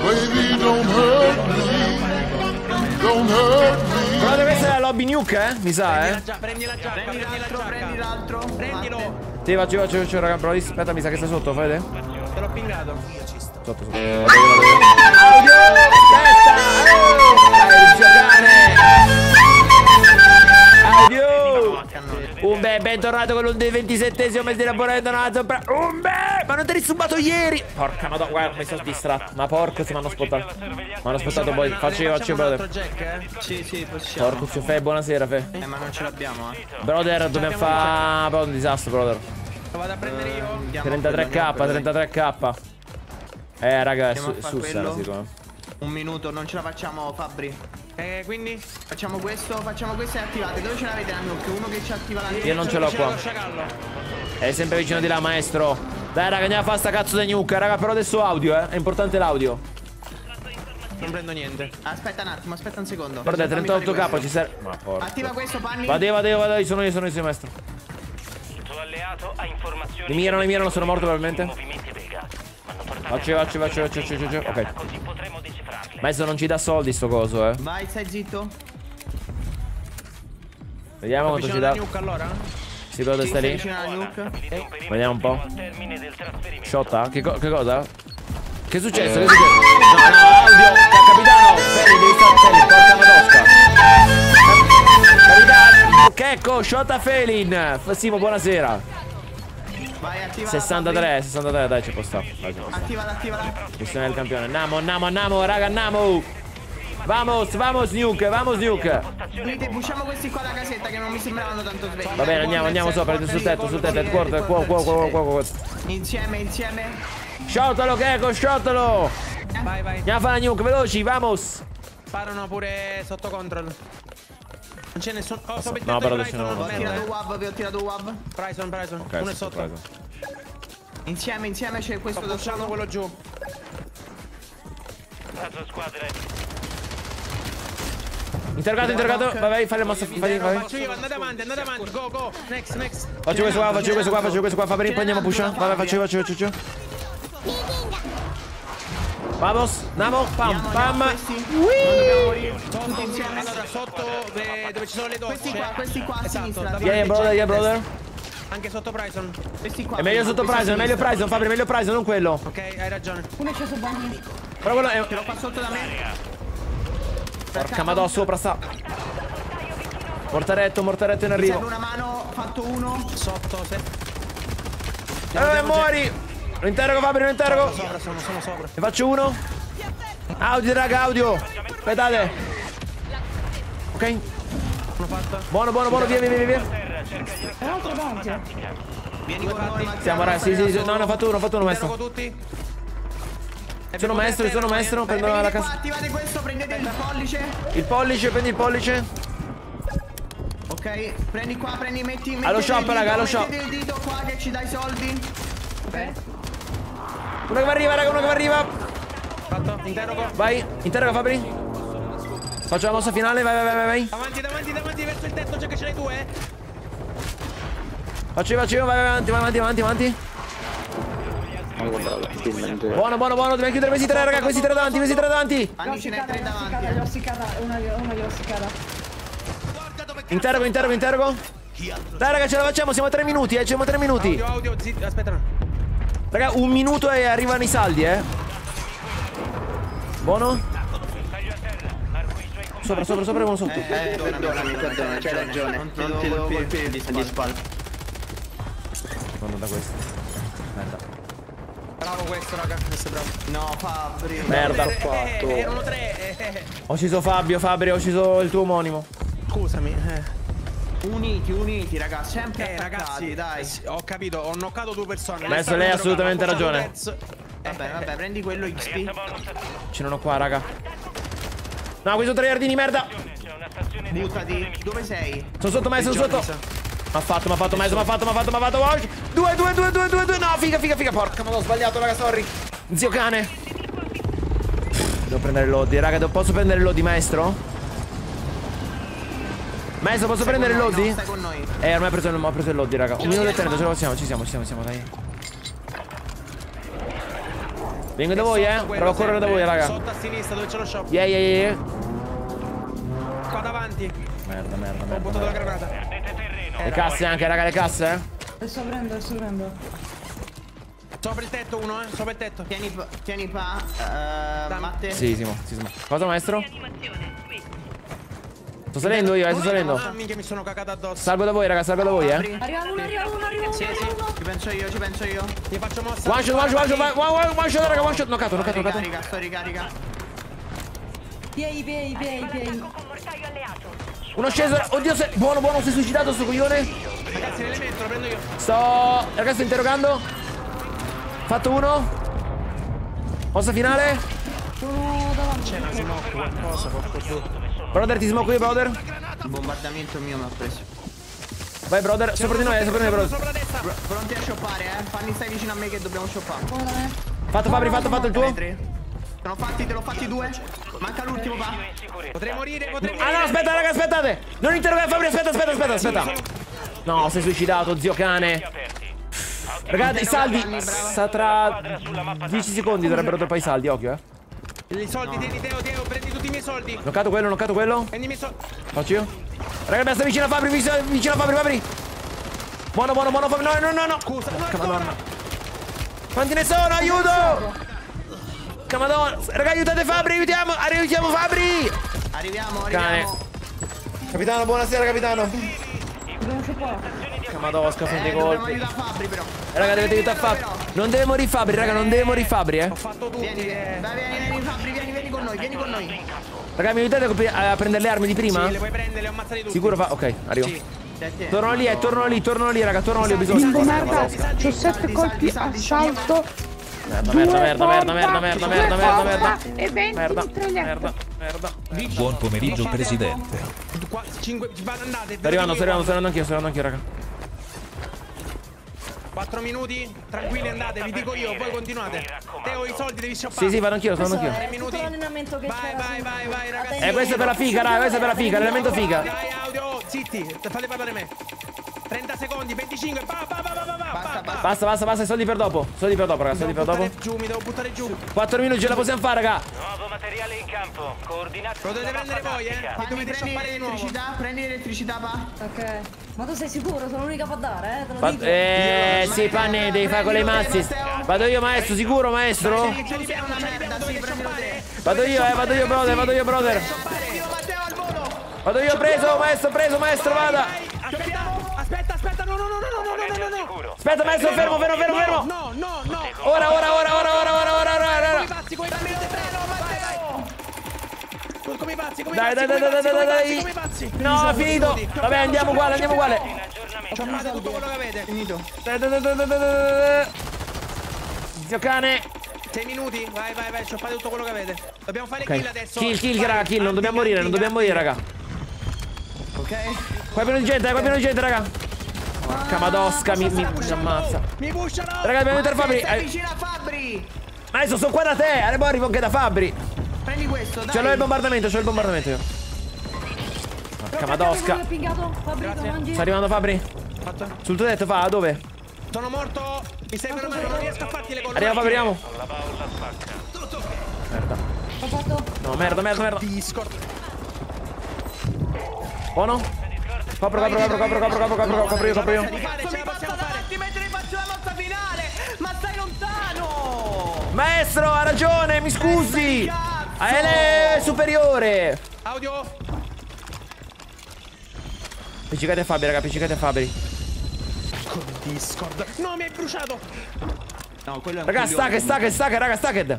Baby, don't hurt me. Don't hurt me. Brother, questa è la lobby nuke, eh? Mi sa, eh? Prendi la giacca, Prendi prendi la l'altro, prendi l'altro. Prendilo. Sì, faccio, faccio, faccio, raga, bro. Aspetta, mi sa che sta sotto, fate? Te l'ho pingato. Sotto, sotto. Vado vado! Oh! Umbe, bentornato con il 27esimo mese di abbonamento Amazon Prime. Umbe! Ma non ti eri subato ieri! Porca madonna, guarda, mi sono distratto. Ma porco, se mi hanno spottato. Mi hanno spottato poi. Faccio io, faccio io, brother. Jack, eh? Sì, sì, possiamo. Porco, zio Fe, buonasera, Fe. Eh, ma non ce l'abbiamo, eh. Brother, dobbiamo fare. un disastro, brother. Lo vado a prendere io. Andiamo a 33k, quello, andiamo a 33k. Eh, raga, su, a fare sussa la quello. situazione. Un minuto, non ce la facciamo, Fabri. Eh, quindi? Facciamo questo, facciamo questo e attivate. Dove ce l'avete la nuke? Uno che ci attiva la nuke. Io non ce l'ho qua. È sempre vicino di là, maestro. Dai, raga, andiamo a fare sta cazzo di nuke. Raga, però adesso audio, eh. È importante l'audio. Non prendo niente. Aspetta un attimo, aspetta un secondo. Guarda, Fammi fare 38k questo. ci serve. Ma porca. Attiva questo, Panni. Vado, vado, vado, io sono io, sono io, sono maestro. Il tuo alleato ha informazioni. Mi mirano, mi mirano, sono morto probabilmente. Facci, facci, facci, facci, facci, facci. Ok. Mezzo non ci dà soldi sto coso, eh. Vai, stai zitto. Vediamo quanto ci dà. nuke allora? Si dove Sì, sta stai lì? Vediamo un po'. Shotta? Che, co- che cosa? Che è successo? Che è successo? No, no, audio. Ca- Capitano, Feli, devi stare Feli, porta la tosca. Capitano, Checco, shot a Felin. Simo, buonasera. Vai, attiva 63, 63, dai, ci può stare. Attivala, attivala. Missione del campione. Andiamo, andiamo, andiamo, raga, andiamo. Vamos, vamos, Nuke, vamos, Nuke. Dite, busciamo questi qua alla casetta che non mi sembravano tanto svegli. Va bene, andiamo, andiamo sopra, sul tetto, sul tetto, headquarter, qua, qua, qua, qua, qua. Insieme, insieme. Shottalo, Checco, shottalo. Vai, vai. Andiamo a fare la Nuke, veloci, vamos. Sparano pure sotto control. Non c'è nessuno. Oh, sopra il No, però ce Bryson. Ho tirato wab, vi ho tirato wab. Bryson, Bryson. Ok, Uno è sotto, preso. Insieme, insieme c'è questo Sto da solo. quello giù. Razzo squadre. Interrogato, interrogato. Vai, vai, fai le mosse, fai, vai. Faccio io, andate avanti, andate avanti. Go, go. Next, next. Faccio questo qua, faccio questo qua, faccio questo qua, Fabri, poi andiamo a pushare. Vai, vai, faccio, faccio, faccio, faccio. Vamos, andiamo, pam, pam. Morire. Sotto, insieme. allora, sotto dove ci sono le docce. Questi qua, questi qua a Esatto, sinistra. Yeah, yeah, brother, yeah, brother. Anche sotto Bryson. Questi qua. È meglio sotto Prison, è meglio. Prison, Fabri, meglio Prison, non quello. Ok, hai ragione. Uno è sceso bagni. Però quello è... Ce l'ho qua sotto da me. Porca madò, sopra sta. Mortaretto, mortaretto in Mi serve arrivo. una mano, fatto uno. Sotto, se. Eh, muori! Lo interrogo, Fabri, lo interrogo. Sopra, sono, sono sopra. Ne faccio uno. Audio, raga, audio. Aspettate. Ok. Sono. Buono, buono, buono, via, via, via, via. È altro davanti. Vieni con noi. Siamo, raga, sì, sì, sì. No, ne ho fatto uno, ho fatto uno, maestro. tutti. Sono maestro, sono maestro, prendo la casa. attivate questo, prendete il pollice. Il pollice, prendi il pollice. Ok, prendi qua, prendi, metti, metti Allo shop, raga, allo shop. Mettete il dito qua che ci dai soldi. Ok. Uno che mi arriva, raga, uno che mi arriva. Fatto, interrogo. Vai, interroga Fabri. Faccio la mossa finale, vai, vai, vai, vai, vai. Davanti, davanti, davanti, verso il tetto, c'è che ce n'hai due, eh. Faccio io, faccio io, vai, vai, avanti, vai, avanti, avanti, avanti. Buono, buono, buono, dobbiamo chiudere questi tre, raga, questi tre davanti, questi tre davanti. N'è Gli gli sticcata, una, gliel'ho sticcata. Interrogo, interrogo, interrogo. Dai, raga, ce la facciamo, siamo a tre minuti, eh, siamo a tre minuti. Audio, audio, zitto, aspetta. Raga, un minuto e arrivano i saldi, eh. Buono. Sopra, sopra, sopra e uno sotto. Eh, perdonami, perdonami, c'hai ragione. Non ti devo colpire di spalle. Secondo da questo. Merda. Bravo questo, raga. Questo è bravo. No, Fabri. Merda. Eh, eh, erano tre. eh, eh. Ho ucciso Fabio, Fabri, ho ucciso il tuo omonimo. Scusami. Eh. Uniti, uniti, raga, sempre Eh, ragazzi, dai. sì, ho capito, ho knoccato due persone. Adesso lei ha assolutamente ragione. Reds. Eh, Vabbè, vabbè, prendi quello XP. Ce uno qua, raga. No, questo tre giardini, merda. Buttati. Dove sei? Sono sotto, maestro, sono sotto. M'ha fatto, m'ha fatto, maestro, m'ha fatto, m'ha fatto, m'ha fatto. Wash. Due, due, due, due, due, due. No, figa, figa, figa. Porca, ma ho sbagliato, raga, sorry. Zio cane. Devo prendere lodi, raga. devo- Posso prendere lodi, maestro? Maestro, posso prendere il lodi? no, stai con noi. Eh, ormai ho preso, il- ho preso il lodi, raga. Un minuto e trenta, ce la possiamo, ci siamo, ci siamo, ci siamo, dai. Vengo da voi, eh. Provo a correre da voi, raga. Sotto a sinistra dove c'è lo shop. Yeah, yeah, yeah. Qua davanti. Merda, merda, Ho merda. buttato la granata. Le casse anche, raga, le casse, eh. Adesso prendo, adesso prendo. Sopra il tetto uno, eh. Sopra il tetto. Tieni, pa- tieni pa. Eh, Matte. Sì, Simo, sì, Simo. Cosa, maestro? Sto salendo io, eh, sto salendo. Ah, minchia, mi sono cagato addosso. Salgo da voi, raga, salgo da voi, eh. Arriva uno, arriva uno, arriva uno, Sì, sì, ci penso io, ci penso io. Gli faccio mossa. One shot, one shot, one shot, one, one, one shot, raga, one shot. Knoccato, knoccato, knoccato. Ricarica, sto ricarica. Piei, piei, piei, piei. Uno sceso. Oddio, se... buono, buono, si è suicidato sto coglione. Ragazzi, l'elemento lo prendo io. Sto... Raga, sto interrogando. Fatto uno. Mossa finale. Uno davanti. C'è una smoke, qualcosa, qualcosa. Brother, ti smoke io, brother. Il bombardamento mio mi ha preso. Vai, brother. Sopra di noi, sopra di noi, brother. Sopra destra. Pr- Pronti a shoppare, eh? Fanni stai vicino a me che dobbiamo shoppare. Fatto, Fabri, fatto, fatto il tuo. L'ho fatti, te l'ho fatti due. Manca l'ultimo, va. Potrei morire, potrei Ah, morire. no, aspetta, raga, aspettate. Non interrogare Fabri, aspetta, aspetta, aspetta, aspetta. No, sei suicidato, zio cane. Ragazzi, i saldi. Sta tra 10 secondi dovrebbero droppare i saldi, occhio, eh. I soldi, tieni Teo, Teo, prendi tutti i miei soldi. Noccato quello, noccato quello. Prendi i miei soldi. Faccio io. Raga, abbiamo sta vicino a Fabri, vicino, a Fabri, Fabri. Buono, buono, buono, Fabri. No, no, no, no. Scusa, Porca madonna. Quanti ne sono? Aiuto! Porca madonna. Raga, aiutate Fabri, aiutiamo. Aiutiamo Fabri. Arriviamo, Cane. arriviamo. Capitano, buonasera, capitano. Dobbiamo sciopare. Porca madonna, scaffo Eh, dei colpi. Fabri però. Raga, dovete aiutare Fabri. Non deve morire Fabri, raga, non deve morire Fabri, eh. Ho fatto tutti. Vieni, eh. vai, vieni, vieni Fabri, vieni, vieni con noi, vieni con noi. Raga, mi aiutate a a prendere le armi di prima? Sì, le puoi prendere, le ho ammazzate tutti. Sicuro fa. Ok, arrivo. Sì. Torno lì, eh, torno lì, torno lì, raga, torno lì, ho bisogno. Bimbo Porca merda, madonna. c'ho sette colpi assalto. Merda, merda, merda, merda, merda, merda, merda, merda, merda. E 20 Merda, mitragliette. merda, merda. Buon pomeriggio presidente. Qua, cinque, vado, andate. Sto arrivando, sto arrivando, sto arrivando anch'io, sto arrivando anch'io, raga. 4 minuti, tranquilli andate, vi dico io, voi continuate. Teo, i soldi devi sciopare. Sì, sì, vado anch'io, sto andando Questo anch'io. Vai, vai, vai, vai, ragazzi. Eh, questo è per la figa, raga, questo è per la figa, l'elemento figa. Dai, audio, zitti, fate parlare me. 30 secondi, 25, pa, pa, pa, pa, pa, basta, basta, basta, basta, soldi per dopo. Soldi per dopo, ragazzi, soldi per dopo. Giù, mi devo buttare giù. 4 minuti ce la possiamo fare, raga. Nuovo materiale in campo. Coordinate. Lo dovete prendere voi, eh. Fanni, prendi l'elettricità, prendi l'elettricità, va. Ok. Ma tu sei sicuro? Sono l'unica a dare, eh? Te lo Fa dico. Eh, io, sì, panne, devi fare con le mazzi. Vado io, maestro, sicuro, maestro? Vado io, eh, vado io, brother, vado io, brother. Vado io, preso, maestro, preso, maestro, vada. Aspetta, maestro, fermo, fermo, fermo, fermo. No, no, no. Ora, ora, ora, ora, ora, ora, ora, ora, Come ora. i pazzi, come pazzi, vai, vai. Come pazzi, come Dai, pazzi, dai, come dai, dai, come dai, dai. come pazzi. No, finito. Vabbè, andiamo uguale, andiamo uguale. Sciopate tutto quello che avete. Finito. Zio cane. 6 minuti, vai, vai, vai, sciopate tutto quello che avete. Dobbiamo fare Ok. kill adesso. Kill, kill, raga, kill, non dobbiamo morire, non dobbiamo morire, raga. Ok? Qua è pieno di gente, eh, qua è pieno di gente, raga. Porca madosca, mi, mi, mi ammazza. Mi pushano. Raga, dobbiamo aiutare Fabri. Stai Eh, vicino a Fabri. Adesso sono qua da te, arrivo arrivo anche da Fabri. Prendi questo, dai. Ce l'ho il bombardamento, c'ho il bombardamento io. Porca madosca. Sta arrivando Fabri? Fatto. Sul tuo tetto fa, dove? Sono morto. Mi servono mano, non riesco a farti le colonne. Arriviamo Fabri, spacca. Merda. Ho fatto. No, merda, merda, merda. Discord. Buono? Copro, copro, copro, copro, copro, copro, copro, copro io, copro io. La possiamo fare. mentre faccio la mossa finale. Ma stai lontano. Maestro, ha ragione, mi scusi. A L superiore. Audio. Appiccicate a Fabri, raga, appiccicate a Fabri. Con Discord. No, mi hai bruciato. No, quello è un Raga, stack, stack, stack, raga, stacked.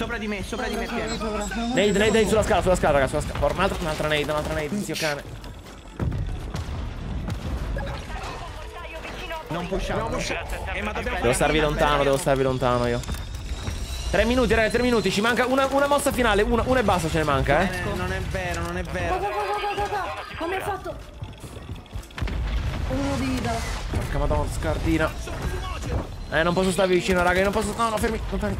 Sopra di me, sopra di me pieno. Nade, nade, nade sulla scala, sulla scala, raga, sulla scala. Porca, Un'altra, un'altra nade, un'altra nade, zio cane. Non pushiamo. Eh, ma dobbiamo Devo starvi lontano, devo starvi lontano io. Tre minuti, raga, tre minuti. Ci manca una, una mossa finale, una, una e basta ce ne manca, eh. Eh, non è vero, non è vero. qua, qua, qua, qua, qua. Ma mi ha fatto. Uno di vita. Porca madonna, scardina. Eh, non posso starvi vicino, raga, io non posso... No, no, fermi, non fermi.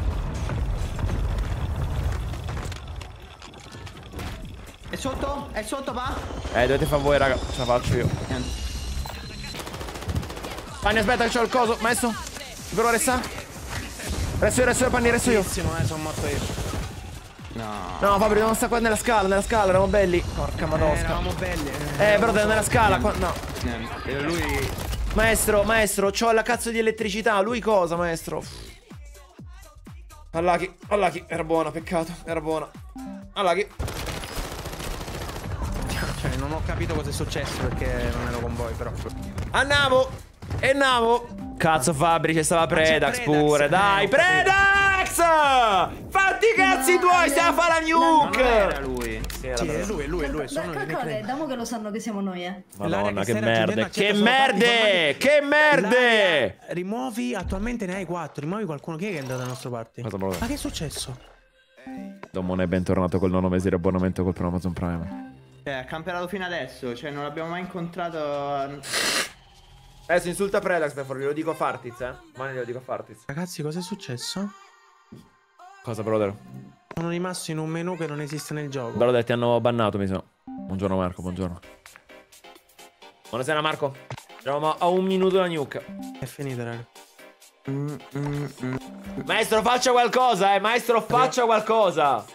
È sotto? È sotto, va? Eh, dovete fare voi, raga. Ce la faccio io. Panni, aspetta che c'ho il coso. Maestro? Però resta? Resto io, resto io, Panni, resto io. Benissimo, eh, sono morto io. No, Fabri, non sta qua nella scala, nella scala, eravamo belli. Porca Eh, madosca. eravamo belli. Eh, però nella scala, qua... no. E lui... Maestro, maestro, c'ho la cazzo di elettricità. Lui cosa, maestro? Allaki, Allaki, era buona, peccato, era buona. Allaki. Cioè, non ho capito cosa è successo perché non ero con voi, però. Andiamo! E andiamo! Cazzo Fabri, c'è stava Predax, Predax, pure, eh, dai. Predax! Fatti i cazzi tuoi, stiamo a fare la Non era nuke! lui. Sì, era Sì, è Predax. lui, è lui, è lui, Dai, sono calcole, prendo. dammo che lo sanno che siamo noi, eh. Madonna, L'area che stai merde, raggiungendo che merde, party che merde! L'area- Rimuovi, attualmente ne hai 4. Rimuovi qualcuno. Chi è che è andato dalla nostra parte? Ma che è successo? Domone è bentornato col nono mese di abbonamento col Amazon Prime. Cioè, ha camperato fino adesso. Cioè, non l'abbiamo mai incontrato. Adesso insulta Predax, per favore, glielo dico a Fartiz, eh. Ma glielo dico a Fartiz. Ragazzi, cosa è successo? Cosa, brother? Sono rimasto in un menu che non esiste nel gioco. Brother, ti hanno bannato, mi sa. Buongiorno Marco, buongiorno. Buonasera Marco. Siamo a un minuto da nuke. È finita, raga. Maestro, faccia qualcosa, eh. Maestro, faccia qualcosa.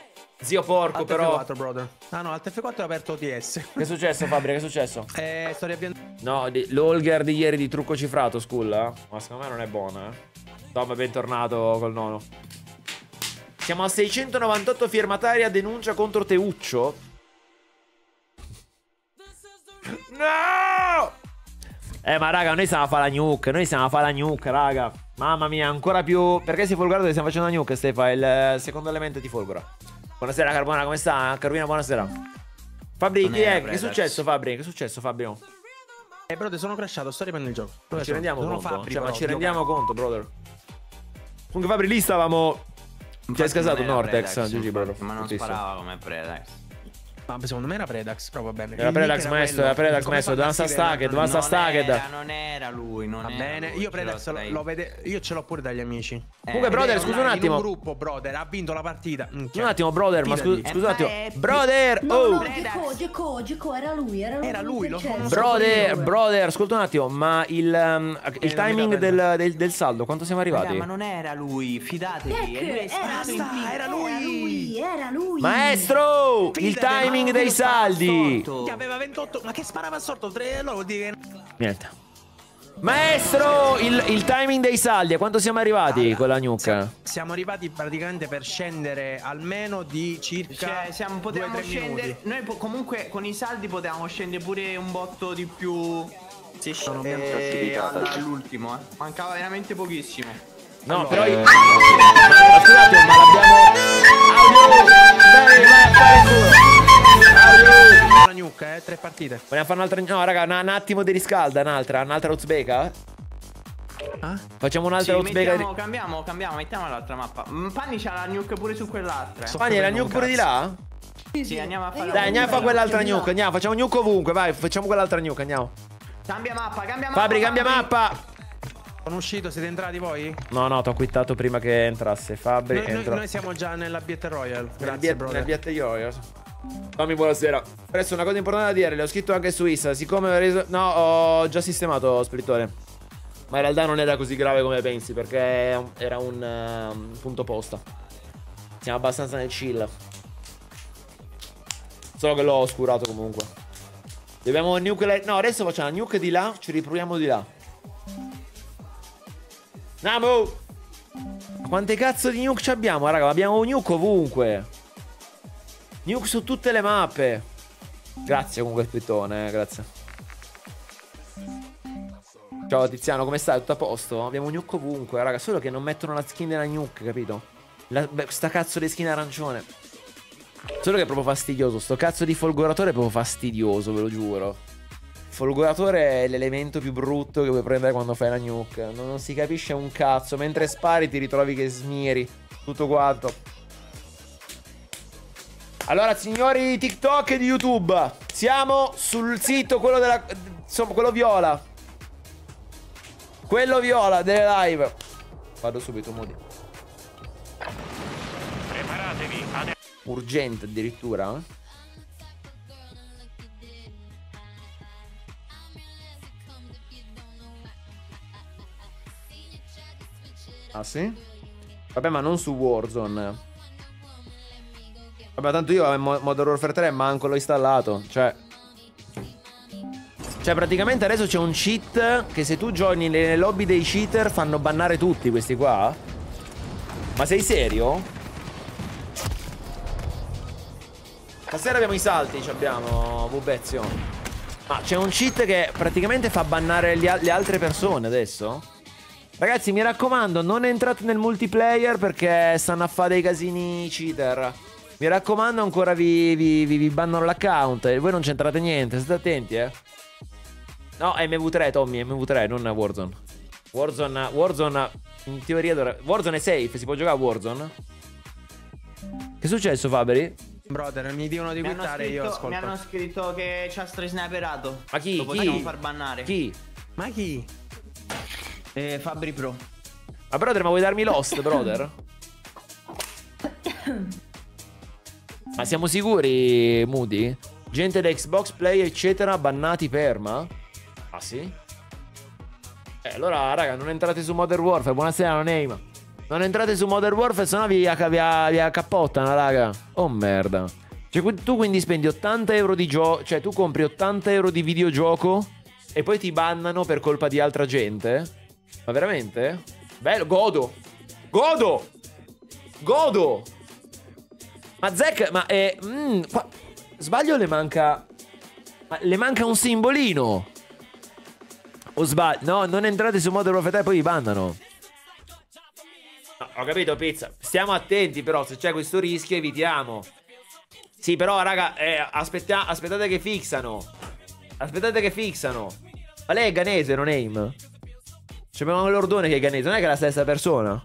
Zio porco, Alt però. F4, brother. Ah no, Alt F4 è aperto OTS. Che è successo, Fabri? Che è successo? Eh, sto riavviando. No, di- l'Olger di ieri di trucco cifrato, skull, eh? Ma secondo me non è buona, eh. Tom, bentornato col nono. Siamo a 698 firmatari a denuncia contro Teuccio. No! Eh, ma raga, noi stiamo a fare la nuke. Noi stiamo a fare la nuke, raga. Mamma mia, ancora più. Perché sei folgorato che stiamo facendo la nuke, Stefa? Il secondo elemento ti folgora. Buonasera, Carbona, come sta? Carolina, buonasera. Fabri, chi è? Che è successo, Fabri? Che è successo, Fabio? Eh, brother, sono crashato, sto riprendendo il gioco. Dove Ci rendiamo Sono conto? Fabri, Cioè, ma però, ci rendiamo giocare. conto, brother. Comunque, Fabri, lì stavamo. Ti hai scasato Nortex, GG, brother. Ma non Giustissimo. sparava come Predax. Ma secondo me era Predax, però va bene. Era Il Predax, maestro, era Predax, maestro. fa a Dove sta scrivere Stacked? Non Stacked? era, non era lui, non Va era bene, lui, io ce l'ho Predax lo, lo vede, io ce l'ho pure dagli amici. Eh, Comunque, brother, scusa un attimo. Un gruppo, brother, ha vinto la partita. Minchia. Un attimo, brother, ma scusa, scusa un attimo. Brother, No, oh. no, Geco, Geco, Geco, era lui, era lui. Era lui, lo. Brother, brother, ascolta un attimo, ma il, um, il Eh, timing del, del- del saldo, quanto siamo Raga, arrivati? ma non era lui, fidatevi. Lui era, lui, era lui. lui, era lui. Maestro, il Fidati, timing dei saldi. Che aveva 28, ma che sparava a sorto 3, allora vuol dire che... Niente. Maestro, il, il timing dei saldi, a quanto siamo arrivati con la nuke? Siamo arrivati praticamente per scendere almeno di circa Cioè, siamo, potevamo 2-3 scendere. minuti. Noi po- comunque con i saldi potevamo scendere pure un botto di più. Sì, Sono abbiamo all'ultimo, eh. Mancava veramente pochissimo. No, però io... Ma scusate, ma l'abbiamo... Audio! Dai, vai a fare la nuke, eh, tre partite. Vogliamo fare un'altra... No, raga, un, un attimo di riscalda, un'altra, un'altra Uzbeka? Ah? Facciamo Sì, un'altra Uzbeka... mettiamo, cambiamo, cambiamo, mettiamo l'altra mappa. Mm, Panni c'ha la nuke pure su quell'altra. eh. Fanny, la nuke pure di là? Sì, andiamo a fare Dai, andiamo a fare quell'altra nuke, andiamo, facciamo nuke ovunque, vai, facciamo quell'altra nuke, andiamo. Cambia mappa, cambia mappa. Fabri, cambia mappa! Sono uscito, siete entrati voi? No, no, ti ho quittato prima che entrasse Fabri, Noi, entra. noi siamo già nella Royale. Nel Grazie, biet- brother. Tommy, buonasera. Adesso una cosa importante da dire, le ho scritto anche su Insta, siccome ho reso... No, ho già sistemato splittore. Ma in realtà non era così grave come pensi, perché era un ehm, punto posta. Siamo abbastanza nel chill. Solo che l'ho oscurato comunque. Dobbiamo nuke... No, adesso facciamo la nuke di là, ci riproviamo di là. Namu! Quante cazzo di nuke abbiamo, raga? Abbiamo nuke ovunque. Nuke su tutte le mappe. Grazie comunque Splittone, eh, grazie. Ciao Tiziano, come stai? Tutto a posto? Abbiamo nuke ovunque, raga. Solo che non mettono la skin della nuke, capito? La, beh, sta cazzo di skin arancione. Solo che è proprio fastidioso. Sto cazzo di folgoratore è proprio fastidioso, ve lo giuro. Folgoratore è l'elemento più brutto che puoi prendere quando fai la nuke. Non, non si capisce un cazzo. Mentre spari ti ritrovi che smieri. Tutto quanto. Allora, signori TikTok e di YouTube, siamo sul sito, quello della. Insomma, quello viola. Quello viola delle live. Vado subito, Moody. Preparatevi. Ade- Urgente addirittura. eh. Ah sì? Vabbè ma non su Warzone Vabbè tanto io Mo- Modern Warfare 3 manco l'ho installato Cioè Cioè praticamente adesso c'è un cheat Che se tu giochi nelle lobby dei cheater Fanno bannare tutti questi qua Ma sei serio? Stasera abbiamo i salti, ci abbiamo Bubezio. Ma c'è un cheat che praticamente fa bannare le altre persone adesso? Ragazzi, mi raccomando, non entrate nel multiplayer perché stanno a fare dei casini cheater. Mi raccomando, ancora vi, vi, vi, vi bannano l'account e voi non c'entrate niente, state attenti, eh. No, MV3, Tommy, MV3, non Warzone. Warzone, Warzone, in teoria dovrebbe... Warzone è safe, si può giocare a Warzone? Che è successo, Fabri? Brother, mi dicono di quittare, io scritto, mi ascolto. hanno scritto che c'ha sniperato. Ma chi? Lo Chi? possiamo far bannare. Chi? Ma chi? Eh, Fabri Pro. Ma brother, ma vuoi darmi Lost, brother? ma siamo sicuri, Moody? Gente da Xbox Play, eccetera, bannati perma? Ah sì? allora, raga, non entrate su Modern Warfare. Buonasera, aim. Non entrate su Modern Warfare, sennò vi, vi, vi accappottano, raga. Oh merda. Cioè, tu quindi spendi 80 euro di gioco. Cioè, tu compri 80 euro di videogioco e poi ti bannano per colpa di altra gente? Ma veramente? Bello, godo. Godo. Godo. Ma Zack, ma eh, mm, qua- sbaglio le manca. Ma le manca un simbolino. O sbaglio? No, non entrate su Modern Warfare 3 e poi vi bannano. No, ho capito, pizza. Stiamo attenti, però, se c'è questo rischio, evitiamo. Sì, però, raga, eh, aspetta- aspettate che fixano. Aspettate che fixano. Ma lei è ganese, non aim? C'è abbiamo l'ordone che è ganese, non è che è la stessa persona.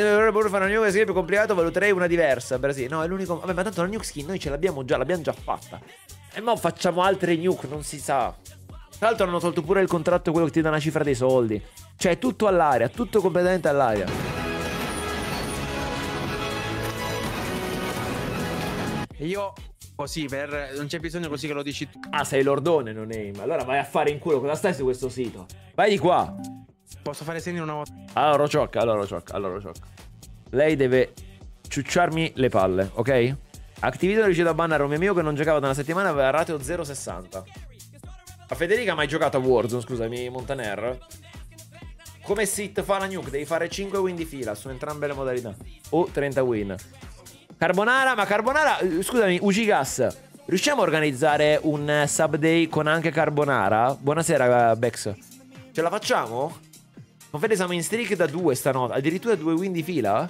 Dovrebbero fare una new skin più complicato, valuterei una diversa. Sì, no, è l'unico. Vabbè, ma tanto la new skin noi ce l'abbiamo già, l'abbiamo già fatta. E mo facciamo altre nuke, non si sa. Tra l'altro hanno tolto pure il contratto, quello che ti dà una cifra dei soldi. Cioè, tutto all'aria, tutto completamente all'aria. E io così per non c'è bisogno così che lo dici tu. Ah, sei l'ordone, non aim. Allora vai a fare in culo. Cosa stai su questo sito? Vai di qua. Posso fare segni una volta? Allora, Rociocca, allora, Rociocca, allora, Rociocca. Lei deve ciucciarmi le palle, ok? Activision è riuscito a bannare un mio amico che non giocava da una settimana aveva ratio 0,60. Ma Federica mai giocato a Warzone, scusami, Montaner? Come sit fa la nuke? Devi fare 5 win di fila su entrambe le modalità. O 30 win. Carbonara, ma Carbonara, eh, scusami, Ucigas. Riusciamo a organizzare un eh, sub day con anche Carbonara? Buonasera, Bex. Ce la facciamo? Con Fede siamo in streak da due stanotte. Addirittura due win di fila?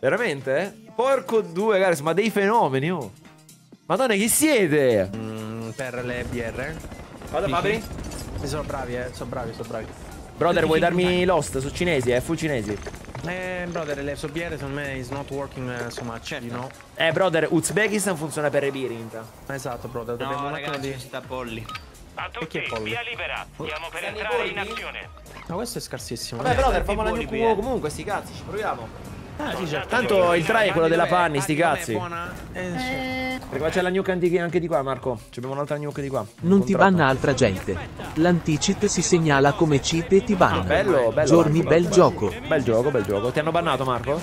Veramente? Porco due, guys, ma dei fenomeni, oh. Madonna, chi siete? Mm, per le BR. Vado, Fabri? Sì, sono bravi, eh. Sono bravi, sono bravi. Brother, vuoi darmi Lost su cinesi, eh? Full cinesi. Eh, brother, le SBR secondo me is not working uh, so much, you know? Eh, brother, Uzbekistan funziona per Rebirinta. Esatto, brother. Dobbiamo No, ragazzi, di... sta Polli. A tutti, via libera. Stiamo per Siamo entrare in azione. Ma questo è scarsissimo. Vabbè, Eh, fammi la buoni nuke BR. comunque, sti cazzi, ci proviamo. Ah, sì, certo. Tanto il try è quello della Panni, sti cazzi. Eh, Perché qua c'è la nuke anche anche di qua, Marco. Ci abbiamo un'altra nuke di qua. Non ti banna altra gente. L'anticit si segnala come cheat e ti Ah, banna. bello, bello. Giorni, bel bello. gioco. Bel gioco, bel gioco. Ti hanno bannato, Marco?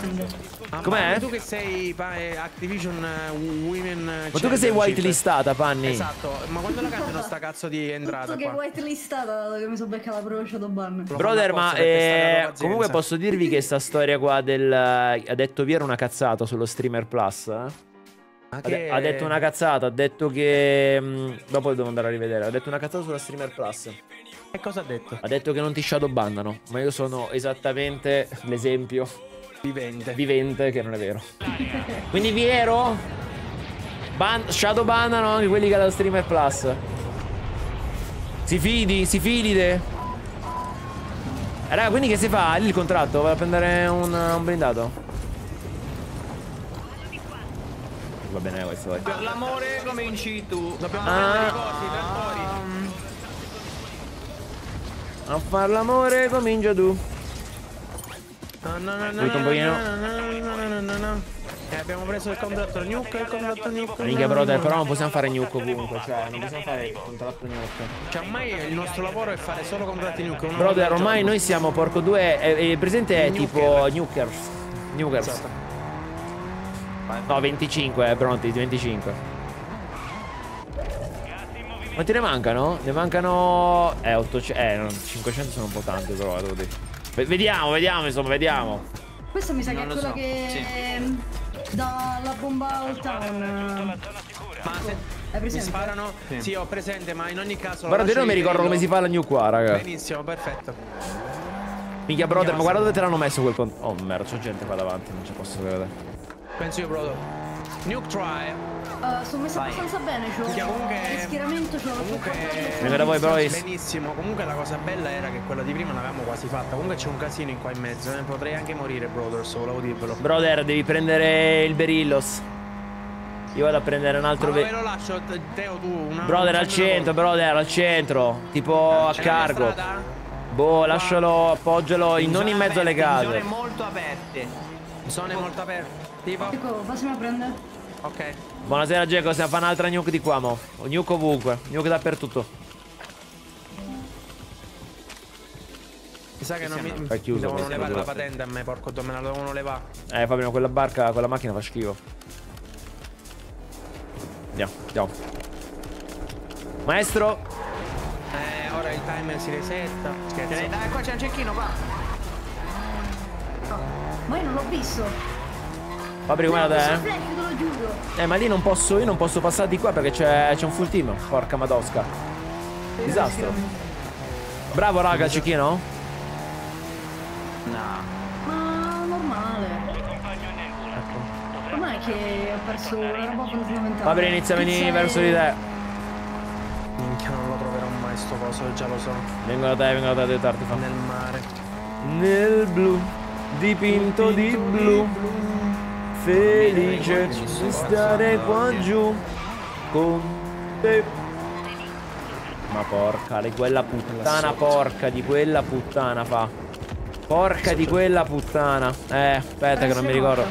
Ah, Com'è? ma Tu che sei eh, Activision eh, Women Ma tu che sei whitelistata, Panni? Esatto, ma quando la cambiano sta cazzo di entrata tutto che qua? whitelistata dato che mi sono beccata la Shadow ban. Brother, ma eh, comunque posso dirvi che sta storia qua del. Ha detto vi era una cazzata sullo streamer plus. eh? Ma Ha, che- de- ha detto una cazzata. Ha detto che. mh, dopo devo andare a rivedere. Ha detto una cazzata sulla streamer plus. Che cosa ha detto? Ha detto che non ti shadow bannano. Ma io sono esattamente l'esempio Vivente. vivente che non è vero. Quindi vi ero? Ban- shadow bannano anche quelli che hanno streamer plus. Si fidi, si fidide. Raga, quindi che si fa? Lì il contratto? Vado a prendere un, un blindato? Va bene questo, vai. Per l'amore cominci tu. Dobbiamo Ah. prendere i cosi, i trattori. A far l'amore comincia tu. No, no, no, no, un no, pochino. no, no, no. Eh, abbiamo preso il contratto nuke, il contratto nuke. Minchia, brother, però non possiamo fare nuke ovunque. Cioè, non possiamo fare il contratto nuke. Cioè, ormai il nostro lavoro è fare solo contratti nuke. Brother, ormai noi siamo porco due. E, e presente è tipo Nukers. Nukers. Esatto. No, 25, eh, pronti, 25. Quanti ne mancano? Ne mancano. Eh, 800. Eh, no, 500 sono un po' tanti, però, devo dire. Ve- Vediamo, vediamo, insomma, vediamo. Questo mi sa che Non è lo quello so, che dà la bomba Old Town. Ma se Hai mi presente? sparano? Sì. ho presente, ma in ogni caso. Guarda, io non mi ricordo come si fa la new qua, raga. Benissimo, perfetto. Minchia, brother, ma guarda dove te l'hanno messo quel con. Oh, merda, c'è gente qua davanti, non ci posso credere. Penso io, brother. Nuke try. Uh, sono messa abbastanza bene, c'ho Minchia, comunque- il schieramento, c'ho comunque- da voi, boys. Benissimo, comunque la cosa bella era che quella di prima l'avevamo quasi fatta. Comunque c'è un casino in qua in mezzo, eh. potrei anche morire, brothers, volevo dirvelo. Brother, devi prendere il Berillos. Io vado a prendere un altro. Ma lo lascio, Te- Teo, tu? Una, Brother, al centro, brother, al centro. Tipo a C'è la cargo. Boh, lascialo, appoggialo in- non in mezzo alle aperte, case. Zone molto aperte. Zone molto aperte. Tipo, Ecco, passami a prendere. ok. Buonasera, Geco. Stiamo fare un'altra nuke di qua, mo. Nuke ovunque. Nuke dappertutto. sa che non mi, È mi chiuso devono levare la patente a me, porco me la devono levare. Eh, Fabio, quella barca, quella macchina fa schifo. Andiamo, andiamo. Maestro, Eh, ora il timer si resetta. Scherzo. Dai, dai, qua c'è un cecchino, qua. Ma io non l'ho visto. Fabri com'è da te? Eh? Eh, ma lì non posso, io non posso passare di qua perché c'è, c'è un full team. Porca madosca. Disastro. Bravo, raga, cecchino. No. Ma normale. Ormai che ho perso una roba fondamentale. Fabri inizia a venire verso di te. Minchia, non lo troverò mai sto coso, già lo so. Vengo da te, vengo da te, aiutarti, fa. Nel mare. Nel blu, dipinto di blu, felice di stare qua giù con te. Ma porca di quella puttana, porca di quella puttana fa. Porca di quella puttana. Eh, aspetta che non mi ricordo.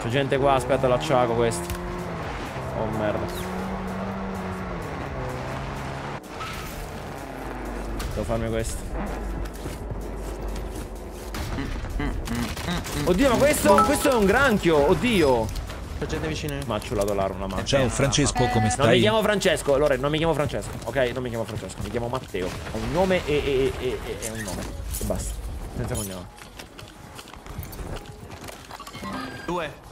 C'è gente qua, aspetta l'acciago questo. Oh merda. Devo farmi questo. Oddio, ma questo, questo è un granchio. Oddio. C'è gente vicino. Ma ha ciulato l'arma, ma. Ciao Francesco, come Non mi stai? chiamo Francesco, allora non mi chiamo Francesco, ok? Non mi chiamo Francesco, mi chiamo Matteo. Ho un nome e, e, e, e, e un nome. E basta. Senza cognome. Due.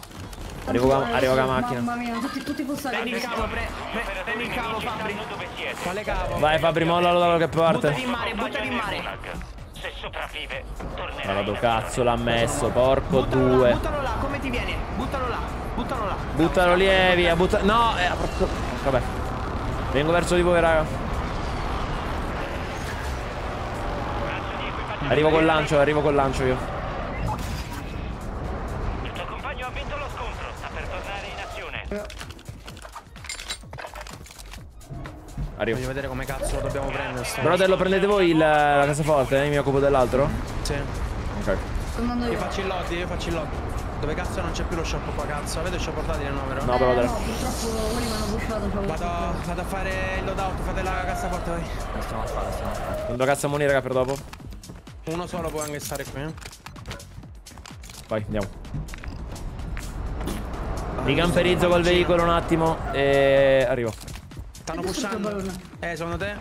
Arrivo con, la macchina. Mamma mia, tutti, tutti i pulsati. Prendi il cavo, pre- pre- prendi il cavo, Fabri. Quale cavo? Vai Fabri, mollalo da che Buttati parte. in mare, buttati in mare. Se sopravvive, tornerà. Ma vado cazzo l'ha messo, porco Buttalo là, due. buttalo là, come ti viene? Buttalo là, buttalo là. Buttalo lì e via, butta... No, eh, porco... Vabbè. Vengo verso di voi, raga. Arrivo col lancio, arrivo col lancio io. Il tuo compagno ha vinto lo scontro, sta per tornare in azione. Arrivo. Voglio vedere come cazzo lo dobbiamo prendere. Brother, lo prendete voi il, la cassaforte? Eh? Mi occupo dell'altro? Sì. Ok. Io io. faccio il lobby, io faccio il lobby. Dove cazzo non c'è più lo shop qua, cazzo? Avete il shop portatile no, vero? No, Eh, brother. no, purtroppo quelli mi hanno pushato. c'ho Vado, vado a fare il loadout, fate la cassaforte voi. Prendo cassa money, raga, per dopo. Uno solo può anche stare qui, eh. Vai, andiamo. Mi camperizzo col veicolo un attimo e arrivo. Stanno pushando. Eh, secondo te?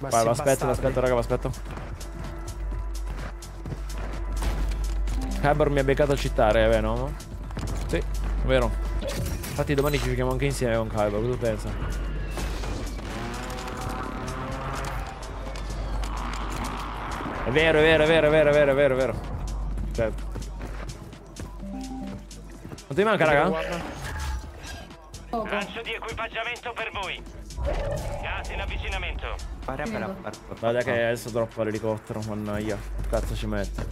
Vai, va, aspetta, aspetta, raga, va, aspetta. Kyber mi ha beccato a cittare, eh, Venom? Sì, vero. Infatti domani ci giochiamo anche insieme con Kyber, cosa pensa? È vero, è vero, è vero, è vero, è vero, è vero, è vero. Certo. Non ti manca, raga? Di equipaggiamento per voi. Gas in avvicinamento. Guarda che adesso troppo l'elicottero, mannaggia. Cazzo ci mette.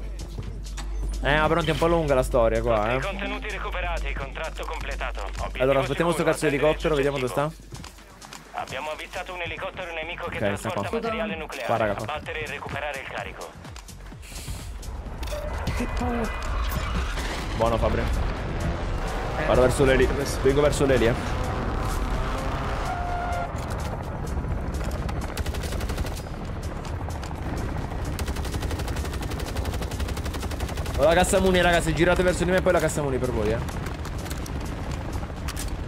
Eh, ma pronti è un po' lunga la storia qua, eh. contenuti recuperati, contratto completato. Obiettivo Allora, aspettiamo sto cazzo di elicottero, vediamo dove sta. Abbiamo avvistato un elicottero nemico che Ok, sta trasporta qua. materiale nucleare. Qua, raga, qua. Abbattere e recuperare il carico. Buono Fabri. Vado verso l'eli. Vengo verso l'eli, eh. Ho la cassa muni, ragazzi. Girate verso di me e poi la cassa muni per voi, eh.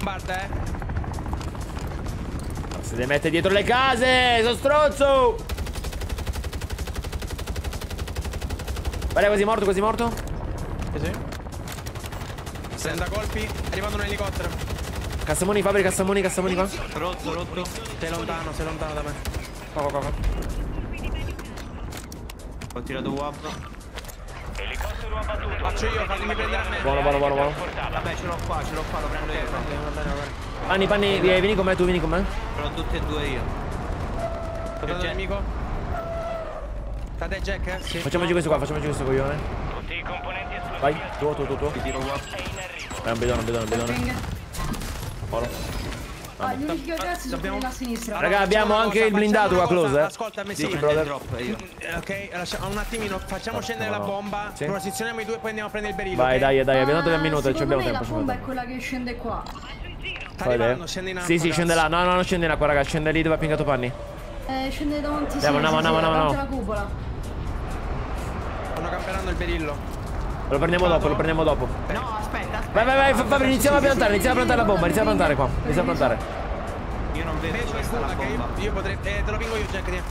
Guarda, eh. Si deve mettere dietro le case, sono stronzo! Guarda, quasi morto, quasi morto. Sì, sì. Senda colpi, è arrivato un elicottero. Cassamoni, Fabri, Cassamoni, Cassamoni qua. Rotto, rotto. Sei lontano, sei lontano da me. Qua, qua, qua. Ho tirato UAV. Elicottero abbattuto. Faccio io, fatemi prendere a me. Buono, buono, buono, buono. Vabbè, ce l'ho qua, ce l'ho qua, lo prendo io. Va bene, va bene, va bene. Panni, panni, vieni, vieni con me, tu vieni con me. L'ho tutti e due io. Portato C'è- nemico. Da te Jack, eh? Sì. Facciamoci questo qua, facciamoci questo coglione. Tutti i componenti esplosivi Vai, tu, tu, tu, tu. Ti tiro UAV. è un bidone, un bidone, un bidone. Ping. Ah, gli unici ragazzi sono quelli là a sinistra. Raga, abbiamo anche cosa, il blindato qua close, eh. Ascoltami, Sì, sì. Drop io. Ok, lascia- un attimino, facciamo scendere no, la bomba, Sì. posizioniamo i due e poi andiamo a prendere il berilo. Vai, ok? dai, dai, abbiamo dato un Ah, minuto, ci secondo abbiamo tempo. la ci abbiamo bomba è quella che scende qua. Fai arrivando, scende in Sì, acqua, sì, scende là. No, no, non scende in acqua, raga. Scende lì dove ha pingato panni. Eh, scende davanti, sì, Andiamo, sì, andiamo, sì, andiamo, andiamo. Stanno camperando il berillo. Lo prendiamo dopo, lo prendiamo dopo. No, aspetta, aspetta. Vai, vai, vai, Fa- Fabri, iniziamo a piantare, iniziamo a piantare la bomba, iniziamo a piantare qua. Iniziamo a piantare. Io non vedo Invece dove sta la bomba. io potrei. Eh, te lo pingo io, Jack.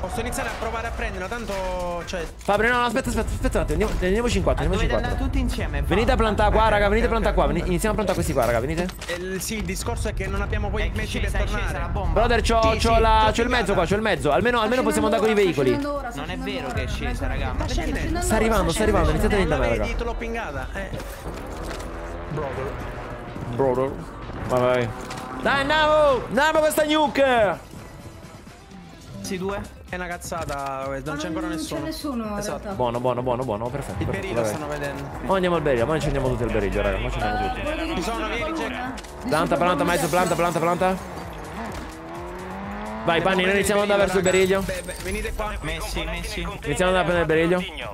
Posso iniziare a provare a prenderla, tanto. Cioè. Fabri, no, no, aspetta, aspetta, aspetta un attimo. Andiamo, andiamoci in quattro, andiamoci in quattro. tutti insieme. Venite a plantare qua, raga, venite a plantare qua. Iniziamo a plantare questi qua, raga, venite. eh, sì, il discorso è che non abbiamo poi mezzi scesa, per tornare. bomba. Brother, c'ho, Sì, sì, il mezzo qua, c'ho il mezzo. Almeno, almeno possiamo andare con i veicoli. Non è vero che è scesa, raga. Ma Sta perché Sta arrivando, sta arrivando, iniziate a venire vedi, raga. te l'ho pingata. Eh. Brother. Brother. Vai, vai. Dai, andiamo! Andiamo questa nuke! Questi due? È una cazzata, eh, non c'è ancora Non nessuno. c'è nessuno Esatto. Buono, buono, buono, buono, perfetto. Il perfetto, berillo vai, stanno vedendo. Mo andiamo al beriglio, mo ci andiamo tutti al beriglio, raga. Mo ci andiamo tutti. Ci sono, vieni, Jack. Planta, planta, mezzo, planta, planta, planta. Vai, Panni, noi iniziamo ad andare verso il beriglio. Venite qua. Messi, messi. Iniziamo ad andare a prendere il beriglio.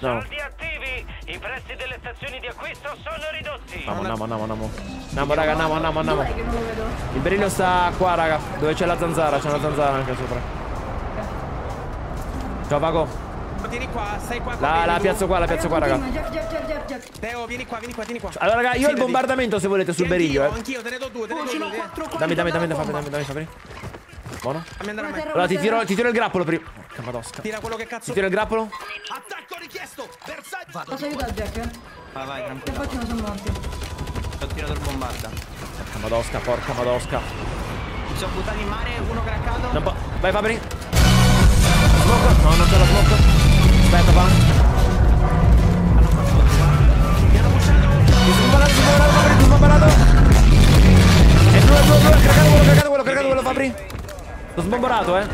No. I prezzi delle stazioni di acquisto sono ridotti. Andiamo, andiamo, andiamo, andiamo. Andiamo, raga, andiamo, andiamo, andiamo. Il beriglio sta qua, raga. Dove c'è la zanzara, c'è una zanzara anche sopra. Ciao, Paco. Tieni qua, stai qua. La, vieni la tu. piazzo qua, la piazzo qua, raga. Teo, vieni qua, vieni qua, tieni qua. Allora, raga, io ho il bombardamento se volete sul beriglio, anch'io, eh. Anch'io, te ne do due, te ne do due. qua. Dammi, dammi, dammi, dammi, dammi, dammi, Fabri. Buono. Allora ti tiro, ti tiro il grappolo prima. Porca madosca. Tira quello che cazzo. Ti tiro il grappolo? Posso aiutare Jack? eh? Vai, vai, Che tranquillo. facciano sono morti? Ho tirato il bombarda. Porca madosca, porca madosca. Mi sono buttato in mare, uno craccato. Vai Fabri. Smoke. No, non c'è la smoke. Aspetta, fa. Mi sono mi sono sparato, Fabri, mi sono sparato. E due, due, due, craccato quello, craccato quello, craccato quello, Fabri. L'ho sbomborato, eh.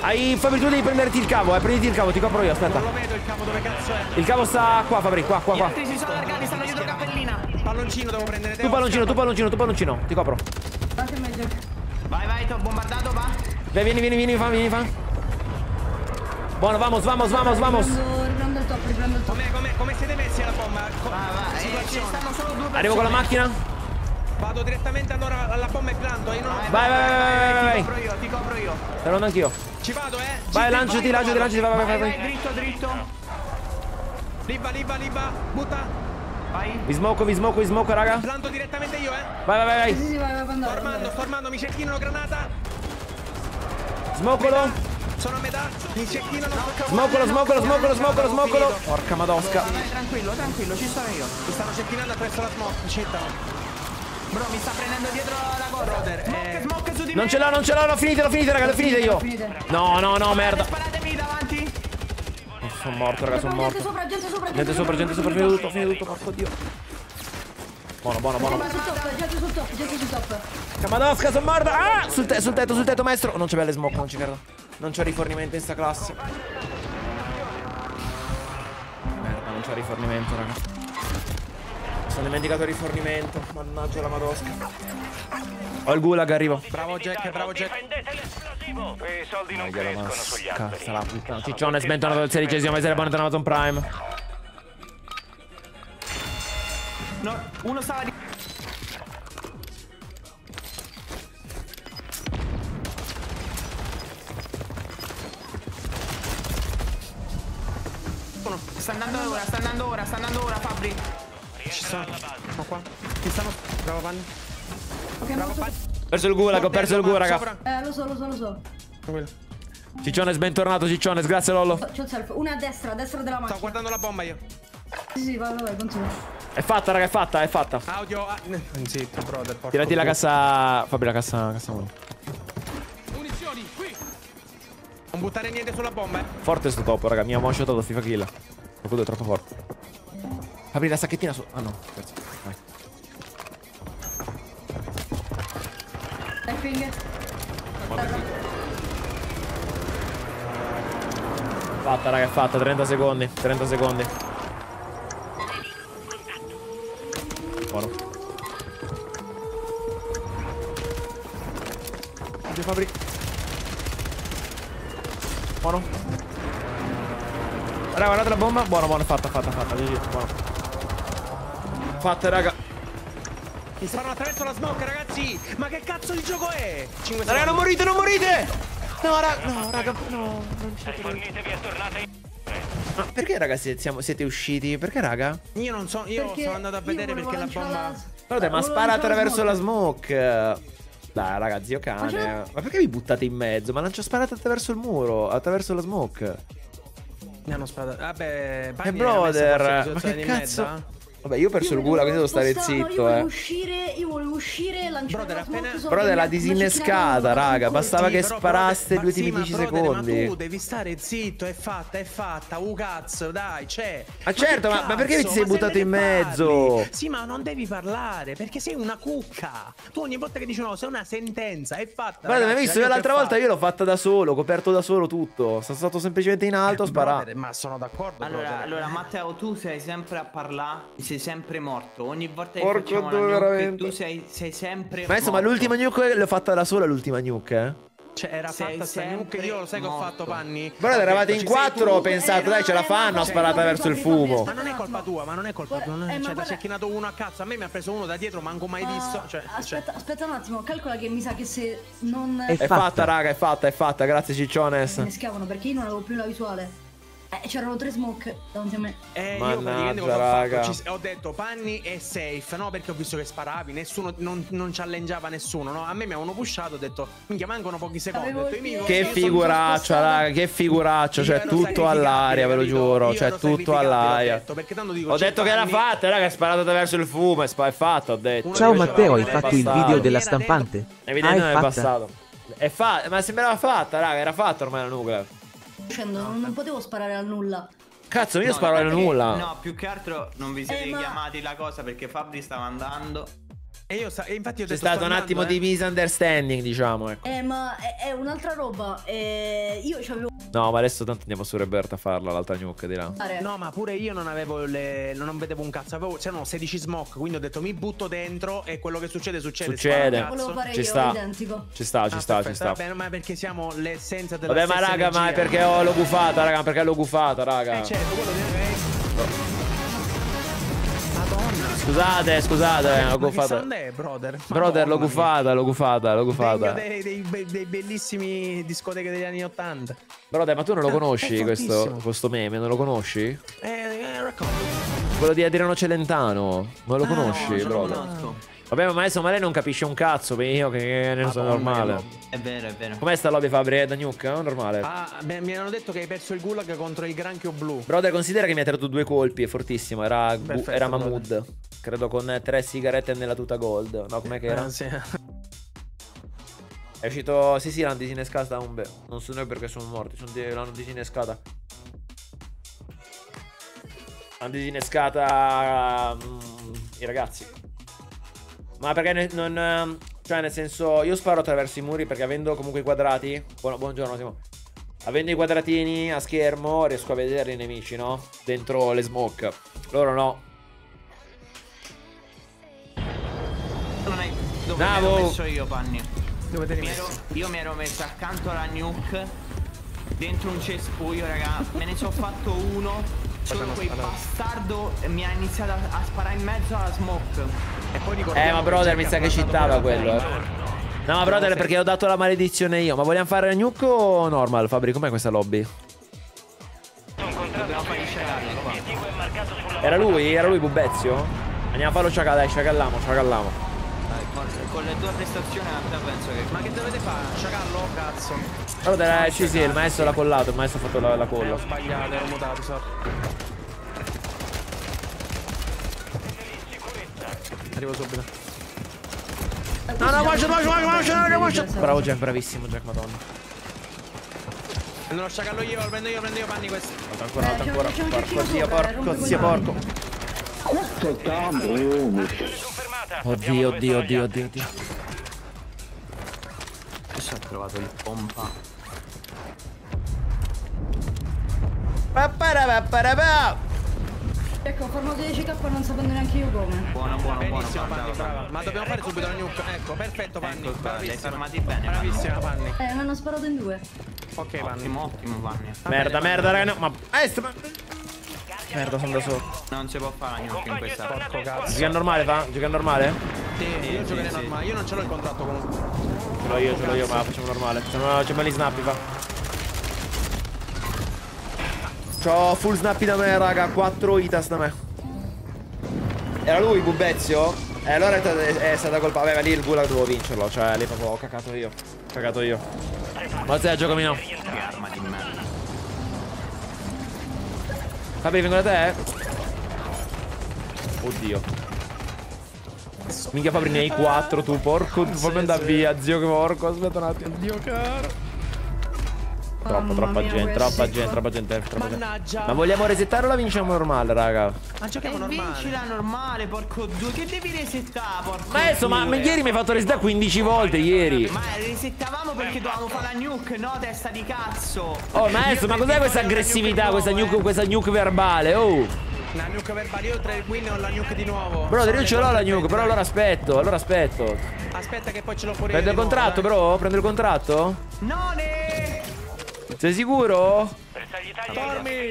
Hai, Fabri, tu devi prenderti il cavo, eh. Prenditi il cavo, ti copro io, aspetta. Non lo vedo il capo dove cazzo è. Il cavo sta qua, Fabri, qua, qua, Gli qua. altri si sono allargati, stanno dietro cappellina. Palloncino devo prendere. Tu palloncino, tu palloncino, tu palloncino, ti copro. Vai, vai, ti ho bombardato, va. Vai, vieni, vieni, vieni, fa, vieni, fa. Buono, vamos, vamos, vamos, vamos. Riprendo, riprendo il top, riprendo il top. Come, come, come siete messi alla bomba? Co- Va, va. Eh, ci stanno solo due persone. Arrivo con la macchina. Vado direttamente allora alla bomba e planto. Io non... Vai, vai, vai, vai, vai, vai. Ti copro io, ti copro io. Te lo anch'io. Ci vado, eh. Vai, Ci- lanciati, lanciati, lanciati, vai, vai, vai, Vai, dritto, dritto. Libba, libba, libba. Butta. Vai. Vi smoco, vi smoco, vi smoco, raga. Planto direttamente io, eh. Vai, vai, vai, Sì, sì, vai, vai, vai, Sto andare, sto armando. Mi cecchinano granata. Smocolo. Sono a metà. Mi cecchinano. Smocolo, smocolo, smocolo, smocolo, smocolo. Porca madosca. Tranquillo, tranquillo, ci sono io. Mi stanno cecchinando attraverso la smoke. Città. Bro, mi sta prendendo dietro la Smoke, eh. smoke su di me. Non ce l'ho, non ce l'ho, l'ho finite, l'ho finite, raga, l'ho finite io. No, no, no, merda. Sparatemi davanti. Sono morto, raga, sono Gente morto. sopra, gente sopra, Gente sopra, gente sopra, finito tutto, finito tutto, porco dio. Buono, buono, buono. Sul top, gente sul top, gente sul top. Porca madosca, sono morto. Ah, sul, te- sul tetto, sul tetto, maestro. Non c'è belle smoke, non ci credo. Non c'è rifornimento in sta classe. Merda, non c'è rifornimento, raga. Mi Sono dimenticato il rifornimento. Mannaggia la madosca. Ho il gulag, arrivo. Bravo Jack, bravo Jack. Difendete l'esplosivo. Quei soldi non crescono sugli alberi. Cazzo la puttana. Ciccione, sbentonato il sedicesimo mese dell'abbonamento Amazon Prime. No, uno stava di... Sta andando ora, sta andando ora, sta andando ora, Fabri. Ci sono. Qua. Ci stanno. Bravo Panni. Ok, Bravo non so. Panni. Ho perso il gulag, ho perso il gulag, raga. Eh, lo so, lo so, lo so. Tranquillo. Ciccione, sbentornato, Ciccione, grazie Lollo. C'ho il self. Una a destra, a destra della Sto macchina. guardando la bomba io. Sì, sì, vai, vai, vai, continua. È fatta, raga, è fatta, è fatta. Audio. Ah, zitto, brother. porco Tirati la cassa. Fabri, la cassa. Cassa 1. Non buttare niente sulla bomba, eh. Forte sto topo, raga. Mi ha one shotato FIFA kill. Quello è troppo forte. Apri la sacchettina su. Ah no, scherzo. Vai. Typing. Fatta, raga, è fatta. 30 secondi. 30 secondi. Buono. Fabri. Buono. Raga, guardate la bomba. Buono, buono, fatta, fatta, fatta. GG, buono. Fatta, raga. Mi sparano attraverso la smoke, ragazzi! Ma che cazzo di gioco è? 5 Raga, non morite, non morite! No, raga, no, raga, no. Fornitevi e tornate. Ma perché, raga, siamo- siete usciti? Perché, raga? Io non so, io Perché sono andato a vedere perché la bomba. la- Guarda, ma spara attraverso smoke. la smoke. Dai, raga, zio cane. c'è- Ma perché vi buttate in mezzo? Ma lancia sparate attraverso il muro, attraverso la smoke. Mi hanno sparato. Vabbè, Bagni brother, ma che di cazzo? Vabbè, io ho perso Io il culo, quindi devo stare zitto, io eh. volevo uscire, io volevo uscire, lanciare Brother, la appena- Brother, mi ha disinnescata, raga. Bastava Sì, che però, sparaste ma sì, 10 ma brother, secondi. Ma tu devi stare zitto, è fatta, è fatta. Uh, cazzo, dai, c'è. Ma certo, ma- ma perché ti sei Ma buttato in mezzo? parli? Sì, ma non devi parlare perché sei una cucca. Tu ogni volta che dici no, sei una sentenza, è fatta. Guarda, mi hai visto? L'altra volta io l'ho fatta da solo, ho coperto da solo tutto. Sono stato semplicemente in alto a sparare. Brother, Ma sono d'accordo. Allora, Matteo, tu sei sempre a parlare, sei sempre morto. Ogni volta che Porco facciamo due, nuke, veramente. tu sei, sei sempre Ma insomma, morto. l'ultima nuke l'ho fatta da sola, l'ultima nuke, eh. Cioè, era Sei fatta sta sempre nuke. Io lo sai che ho morto. fatto, Panni? Ho eravate detto, in quattro, ho pensato, dai, ce la fanno, ha sparato verso il fumo. Ma non è colpa tua, ma non è colpa tua. non è- Eh, cioè, guarda- cecchinato uno a cazzo. A me mi ha preso uno da dietro, manco mai Ma- visto. Cioè, aspetta, aspetta un attimo, calcola che mi sa che se non È È fatta, raga, è fatta, è fatta. Grazie, Cicciones. mi schiavano perché io non avevo più la visuale. Eh, c'erano tre smoke davanti a me. Eh, io Mannaggia, praticamente cosa ho raga. fatto? Ci- ho detto Panni è safe, no? Perché ho visto che sparavi, nessuno non, non challengeava nessuno, no? A me mi avevano pushato, ho detto, minchia, mancano pochi secondi. Ho detto, il "Io mi- piede- Che Io figuraccia, raga, che figuraccia. Io Cioè, tutto all'aria, ve lo giuro. Io Cioè, tutto sacrificabile, ho all'aria. detto, perché tanto dico, Ho detto che era fatta, raga, è sparato attraverso il fumo, è, fatta, ho detto. Uno Ciao Matteo, hai "Non è fatto il passato." video della stampante? Ah, Evidente è non è passato. È fatta, ma sembrava fatta, raga, era fatta ormai la nuclea. Scendo, non, non potevo sparare al nulla. Cazzo, io No, sparo perché- nulla. No, più che altro non vi siete Eh, ma- chiamati la cosa perché Fabri stava andando. E io sa- e infatti ho C'è detto, stato un attimo andando, di eh. misunderstanding, diciamo, ecco. Eh, ma è, è un'altra roba. Eh, io c'avevo. No, ma adesso tanto andiamo su Roberta a farla, l'altra nuke di là. No, ma pure io non avevo le. Non vedevo un cazzo. Avevo. C'erano 16 smoke. Quindi ho detto mi butto dentro e quello che succede succede. Succede. Volevo fare Ci io, sta. identico. Ci sta, ci Ah, sta, ci sta. va bene, ma perché siamo l'essenza della Vabbè, ma raga, ma è energia. perché ho l'ho gufata, raga, perché l'ho gufata, raga. Eh, certo, quello deve. Madonna. Scusate, scusate, eh, l'ho sound è, brother? Brother, l'ho gufata, l'ho gufata, l'ho gufata. dei, dei, dei bellissimi discoteche degli anni 80. Brother, ma tu non lo Ah, conosci è questo, questo meme? Non lo conosci? Eh, eh, racconta. Quello di Adriano Celentano. Non lo Ah, conosci, no, lo brother? conosco. Vabbè, ma adesso ma lei non capisce un cazzo, beh, io che ne so Madonna, normale. che È vero, è vero. Com'è sta lobby Fabri? È da nuke? o normale? Ah, beh, mi hanno detto che hai perso il gulag contro il granchio blu. Brother, considera che mi ha tirato due colpi, è fortissimo. Era, Perfetto, era Mahmood. Credo con tre sigarette nella tuta gold. No, com'è che era? Ah, sì. È uscito. Sì, sì, l'hanno disinnescata un beh. Non so noi perché sono morti. Sono di- L'hanno disinnescata. L'hanno disinnescata. mm, I ragazzi. Ma perché non. ehm, Cioè, nel senso, io sparo attraverso i muri perché avendo comunque i quadrati. Buona- buongiorno, Simo. Avendo i quadratini a schermo, riesco a vedere i nemici, no? Dentro le smoke. Loro no. Non. Dove Bravo. mi ero messo io, Panni? Dove te li Mi messo? ero- io mi ero messo accanto alla nuke Dentro un cespuglio raga Me ne sono fatto uno Solo quel sparare. bastardo mi ha iniziato a, a sparare in mezzo alla smoke E poi ricordiamo Eh, ma brother, mi sa che la quello, eh. No, ma brother, perché ho dato la maledizione io. Ma vogliamo fare nuke o normal? Fabri, com'è questa lobby? Era lui? Era lui Bubezio? Andiamo a farlo sciacallare, dai, sciacalliamo, sciacalliamo. Dai, con, con le tue prestazioni a te penso che Ma che dovete fare? Sciacallo? Cazzo. Brother, eh, sì, sì, il maestro l'ha collato, il maestro ha fatto la, la Eh, colla. ho sbagliato, ero mutato, sorry. Arrivo subito. No, no, guarda, guarda, guarda, guarda, guarda. Bravo Jack, bravissimo Jack, madonna. Prendo lo sciacallo io, lo prendo io, lo prendo io, panni questo. Ancora, Eh, ancora. Porco sopra, porco quelle porco. confermata. Oddio, oddio, oddio, oddio, oddio. Adesso ho trovato il pompa Ecco, ho formato 10k non sapendo neanche io come. Buono, buono, buono Benissimo, bravo, Panni, brava. Ma dobbiamo fare subito la nuke. Ecco, perfetto, Panni. Ecco Bravissima. fermati bene, Bravissima, Panni. Eh, mi hanno sparato in due. Ok, Panni. Ottimo, ottimo Panni Merda, merda, raga, no, ma... Eh, sta... Merda, sono da solo. Non si può fare la nuke in questa Porco cazzo. Gioca normale, fa? Gioca normale? Sì, io giocherei normale. Io non ce l'ho il contratto comunque. Ce l'ho io, ce l'ho io, ma facciamo normale. Se no, c'è belli snappy fa. C'ho full snappy da me, raga. 4 itas da me. Era lui, Bubezio? E allora è, è, stata colpa. Vabbè, ma lì il gulag dovevo vincerlo. Cioè, lì proprio ho cacato io. Ho cacato io. Ma te, giocamino. Fabri, vengo da te? Oddio. Minchia Fabri ne hai 4 tu, porco. Tu fammi andare via, zio che porco. Aspetta un attimo. Dio caro. Troppo, troppa mia, gente, troppa gente, troppa gente, troppa gente. Mannaggia. Ma vogliamo resettare o la vinciamo normale, raga? Ma giochiamo E normale. vincila normale, porco due. Che devi resettare, porco Maestro, ma, ma due? ieri mi hai fatto resettare 15 volte, ieri. Ma resettavamo perché dovevamo fare la nuke, no? Testa di cazzo. Oh, maestro, ma cos'è questa aggressività, questa nuke, questa nuke verbale? Oh. La nuke verbale, io tra il win ho la nuke di nuovo. Brother, io ce l'ho la nuke, però allora aspetto, allora aspetto. Aspetta che poi ce l'ho pure Prendo il nuovo, contratto, dai. bro? Prendo il contratto? No, ne. Sei sicuro? Dormi!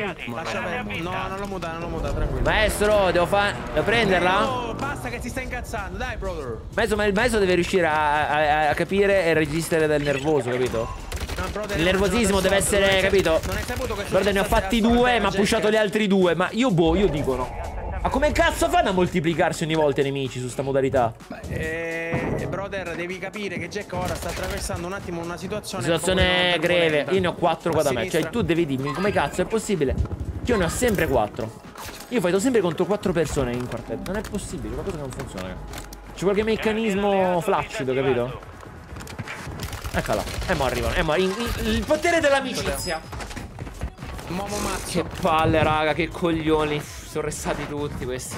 No, non lo muta, non lo muta, tranquillo. Maestro, devo fare. Devo prenderla? Oh, basta che si sta incazzando, dai, brother. Maestro, ma il maestro deve riuscire a, a- a capire e registrare del nervoso, capito? No, brother, Il nervosismo deve essere, capito? Non hai saputo che Guarda, ne ho fatti due, ma ha pushato gli altri due. Ma io, boh, io dico no. Ma come cazzo fanno a moltiplicarsi ogni volta i nemici su sta modalità? Eh, brother, devi capire che Jack ora sta attraversando un attimo una situazione. Situazione proprio greve. Io ne ho quattro qua A da me. Cioè, tu devi dirmi come cazzo è possibile. Io ne ho sempre quattro. Io fighto sempre contro quattro persone in quartetto. Non è possibile, qualcosa che non funziona. C'è qualche meccanismo flaccido, capito? Eccola. E mo arrivano. E mo in- in- il potere dell'amicizia. Momo mazzo. Che palle, raga, che coglioni. Sono restati tutti questi.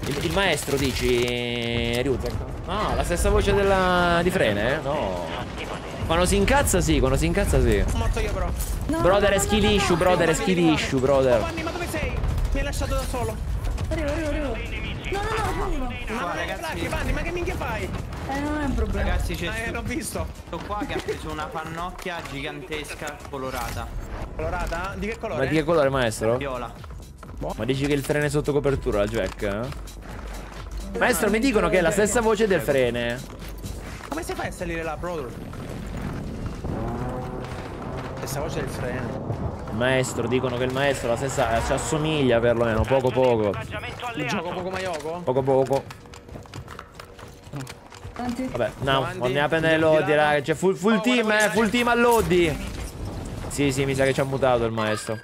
Il, il maestro dici Ryuzek? No, la stessa voce della, di Frene, eh? No. Quando si incazza sì, quando si incazza sì. Ho morto io però. No, Brother no, è no, skill issue, brother è skill issue, brother. Giovanni, ma dove sei? Mi hai lasciato da solo. Arrivo, arrivo, arrivo. No, no, no, arrivo. Ma Qua, non è ragazzi. Flacchi, Vanni, ma che minchia fai? Eh, non è un problema. Ragazzi, c'è Eh, l'ho visto. questo qua che ha preso una pannocchia gigantesca colorata. Colorata? Di che colore? Ma di che colore, maestro? Viola. Ma dici che il frene è sotto copertura, la Jack? eh? Maestro, mi dicono che è la stessa voce del frene. Come si fa a salire là, brother? Questa voce del freno. Il maestro, dicono che il maestro la stessa. ci assomiglia perlomeno, poco poco. Il gioco poco Mayoko? Poco poco. Vabbè, no, ne ha prendere andiamo lodi, raga. C'è full, full Oh, team, eh, full team all'Oddi. Sì, sì, mi sa che ci ha mutato il maestro.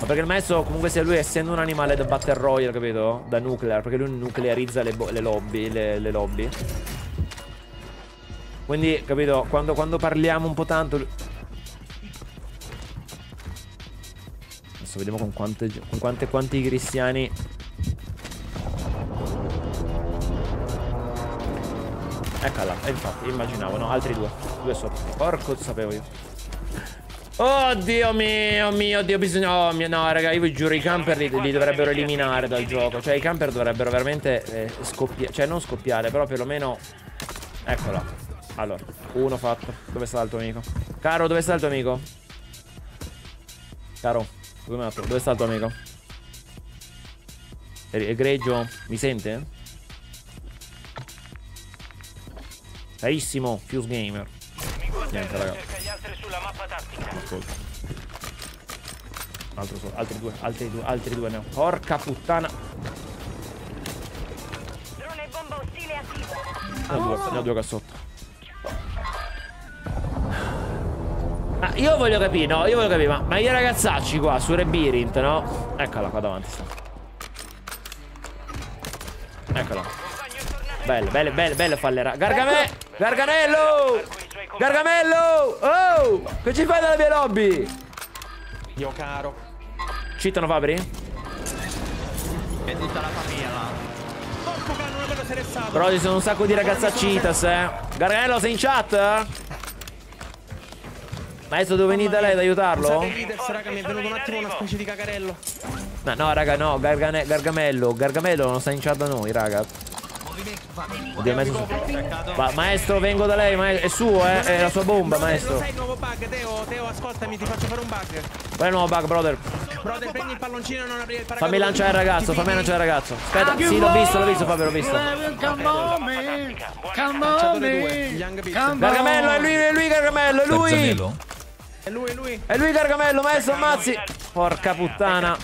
Ma perché il maestro, comunque, se lui essendo un animale da Battle Royale, capito? Da nuclear, perché lui nuclearizza le, le lobby, le, le lobby. Quindi, capito, quando, quando parliamo un po' tanto. Adesso vediamo con quante, con quante quanti cristiani. Eccola, infatti, immaginavo, no, altri due. Due sotto. Porco, sapevo io. Oddio mio, mio Dio, bisogna... Oh mio, no, raga, io vi giuro, i camper li, li dovrebbero eliminare dal gioco. Cioè, i camper dovrebbero veramente eh, scoppiare. Cioè, non scoppiare, però perlomeno... Eccola. Allora, uno fatto. Dove sta il tuo amico? Caro, dove sta il tuo amico? Caro, dove, sta il tuo amico? Egregio, mi sente? Carissimo, Fuse Gamer. Niente, raga. Tattica. Ascolta. Altro solo, altri due, altri due, altri due ne ho. Porca puttana. Drone bomba ostile attivo. Ne ho due, ne ho due qua sotto. Ma io voglio capire, no, io voglio capire, ma, ma i ragazzacci qua su Rebirint, no? Eccola qua davanti sta. Eccola. Belle, belle, belle, belle fallera. Gargamè! Garganello! Gargamello! Oh! Che ci fai nella mia lobby? Io caro. Citano Fabri? È tutta la famiglia. Però ci sono un sacco di ragazzacci Itas, eh. Garganello, sei in chat? Maestro, dove venite lei ad aiutarlo? Raga, mi è venuto un attimo una specie di cacarello. No, no, raga, no, Gargane- Gargamello. Gargamello non sta in chat da noi, raga. Oddio, su. Ma, maestro, vengo da lei, ma è suo, eh? È la sua bomba, maestro. sai il nuovo bug, Teo? Teo, ascoltami, ti faccio fare un bug. Qual è il nuovo bug, brother? Brother, prendi il palloncino e non aprire il paracadute. Fammi lanciare il ragazzo, fammi lanciare il ragazzo. Aspetta, sì, l'ho visto, l'ho visto, Fabio, l'ho visto. Come on, man. Come on. Come Gargamello, è lui, è lui, Gargamello, è lui! È lui, è lui. È lui, Gargamello, maestro, ammazzi! Porca puttana.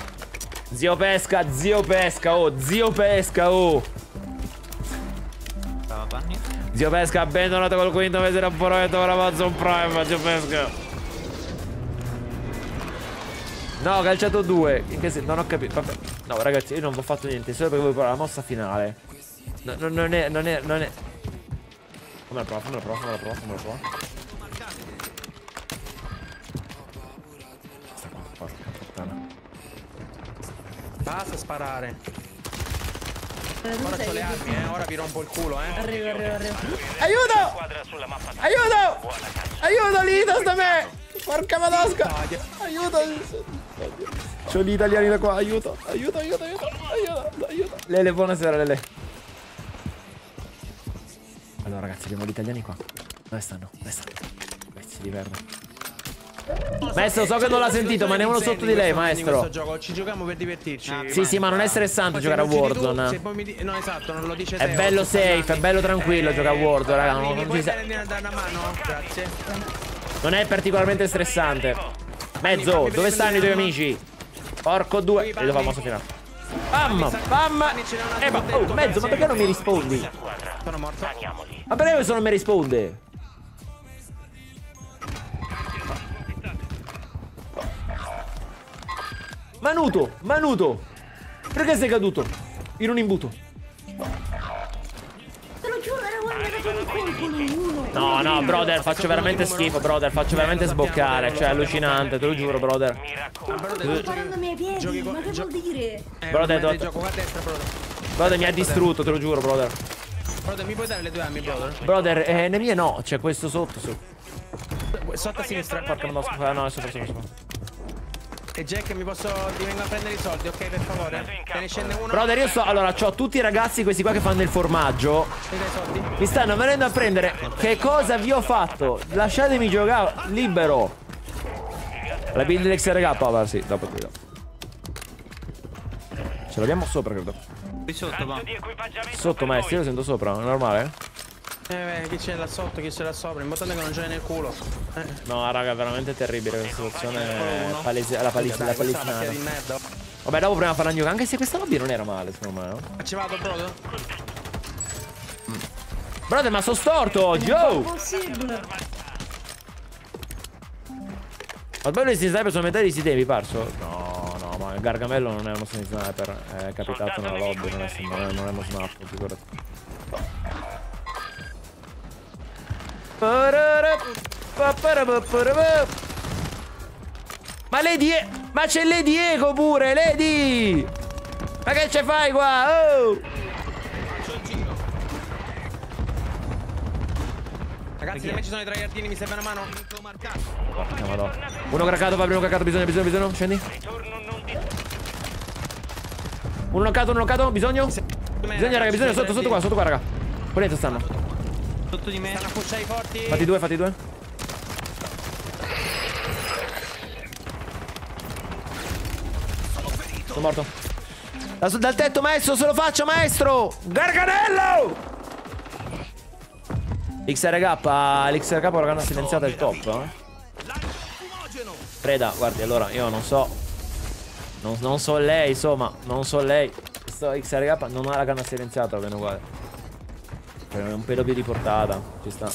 Zio pesca, zio pesca, oh, zio pesca, oh. Brava, Panni. Zio pesca, abbandonato col quinto mese da progetto per Amazon Prime, zio pesca. No, ho calciato due. In che senso? Non ho capito. Vabbè. No, ragazzi, io non vi ho fatto niente, solo perché volevo provare la mossa finale. No, no, non è, non è, non è. Fammela prova, fammela prova, fammela prova, fammela prova. Basta sparare. Eh, Ora c'ho le armi, eh. Ora vi rompo il culo, eh. Arrivo, arrivo, arrivo. Aiuto! Aiuto! Aiuto, Litas da me! Porca madosca! Aiuto! C'ho gli italiani da qua, aiuto! Aiuto, aiuto, aiuto! Aiuto, aiuto! Lele, buonasera, Lele. Allora, ragazzi, abbiamo gli italiani qua. Dove stanno? Dove stanno? Questi si divertono. Maestro, so che non l'ha sentito, ma ne uno sotto di lei, maestro. ci giochiamo per divertirci. Sì, sì, ma non è stressante giocare a Warzone. No, esatto, non lo dice È bello safe, è bello tranquillo giocare a Warzone, raga. Non, ci sa-? Grazie. non è particolarmente stressante. Mezzo, dove stanno i tuoi amici? Porco due. E devo fare mossa finale. Bam, bam. Eh, ma, oh, mezzo, ma perché non mi rispondi? Sono morto. Ma perché non mi risponde? Manuto, Manuto. Perché sei caduto? In un imbuto. Te lo giuro, era guarda che un colpo. No, no, brother, faccio veramente schifo, brother. Faccio veramente sboccare. Cioè, allucinante, te lo giuro, brother. Sto sparando ai miei piedi, ma che vuol dire? Eh, Brother, brother. Mi ha distrutto, te lo giuro, brother. Brother, mi puoi dare le tue armi, brother? Brother, eh, le mie no, c'è questo sotto. Su. Sotto a sinistra. Porca madosca, no, è sopra, sopra, sopra. E Jack, mi posso. Ti vengo a prendere i soldi, ok, per favore? Te ne scende uno. Brother, io so, allora, ho tutti i ragazzi, questi qua che fanno il formaggio. Mi stanno venendo a prendere. Che cosa vi ho fatto? Lasciatemi giocare libero. La build dell'XRK, va, sì, dopo qui. dopo. Ce l'abbiamo sopra, credo. Qui sotto, va. Sotto, maestro, io lo sento sopra, è normale? Eh, beh, chi c'è là sotto, chi c'è là sopra. L'importante è che non c'è nel culo. Eh. No, raga, è veramente terribile questa situazione. Palese, la palese, la di palestinata. merda. Vabbè, dopo prima fare la nuke, anche se questa lobby non era male, secondo me, no? Ci vado, brother? Brother, ma sono storto oggi, oh! Possibile. Ma poi questi sniper sono metà di questi temi, parso? No, no, ma il Gargamello non è uno sniper. È capitato nella lobby, non è, non è, non è uno snap, figurati. Ma Lady E- Ma c'è Lady Ego pure, Lady! Ma che ce fai qua? Oh! Ragazzi, se me ci sono i tryhardini, mi serve una mano? Porca madonna. Uno craccato, Fabio, uno craccato, bisogno, bisogno, bisogno. Scendi. Uno knoccato, uno knoccato, bisogno. Bisogna, raga, bisogno, sotto, sotto qua, sotto qua, raga. Qua dentro stanno. Sotto di me. Stanno a pushare i forti. Fatti due, fatti due. Sono morto. Da- dal tetto, maestro, se lo faccio, maestro! Garganello! XRK, l'XRK ora hanno silenziato il top. Eh? Freda, guardi, allora io non so. Non, non so lei, insomma, non so lei. Questo XRK non ha la canna silenziata, bene uguale. È un pelo più di portata, ci sta.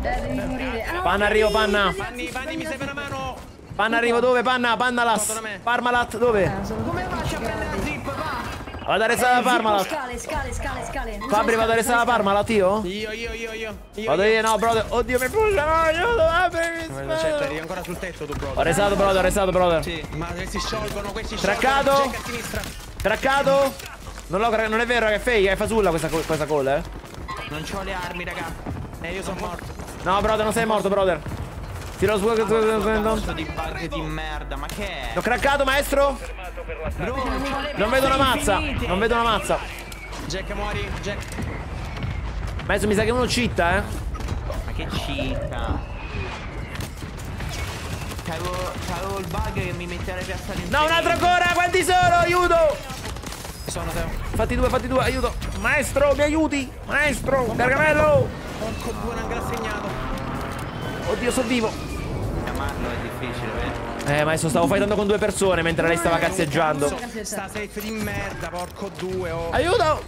Dai, devi morire. Ah, Panna arrivo, panna. Panni, Panni, mi serve una mano. Panna arrivo dove? Panna, Pannalas. Parmalat dove? Come faccio a prendere la zip, va? Vado a restare la Parmalat. Scale, scale, scale, scale. Non Fabri, vado a restare la. Parmalat io? Io, io, io, io. io Vado io, no, brother. Oddio, mi pushano, aiuto, aprimi. Guarda, Certo, eri ancora sul tetto tu, brother. Ho restato, brother, ho restato, brother. Sì, ma questi sciolgono, questi sciolgono. Traccato? Jack a sinistra. Traccato? Non, cra- non è vero, è fake, è fasulla questa, questa call, eh. Non c'ho le armi, raga. Eh, io sono morto. No, brother, non sei morto, brother. Tiro su Cazzo di bug di merda, ma che è? L'ho craccato, maestro? Non vedo una mazza. Non vedo una mazza. Jack, muori. Jack. Maestro, mi sa che uno citta, eh. Ma che citta. C'avevo, c'avevo il bug che mi metteva le piazzate in No, un altro ancora! Quanti sono? Aiuto! Sono Teo. Fatti due, fatti due, aiuto! Maestro, mi aiuti! Maestro! Porco due, non ancora segnato. Oddio, sono vivo! Chiamarlo è difficile, vero? Eh, maestro, stavo fightando con due persone mentre lei stava cazzeggiando. Sta safe di merda, porco due. Oh. Aiuto!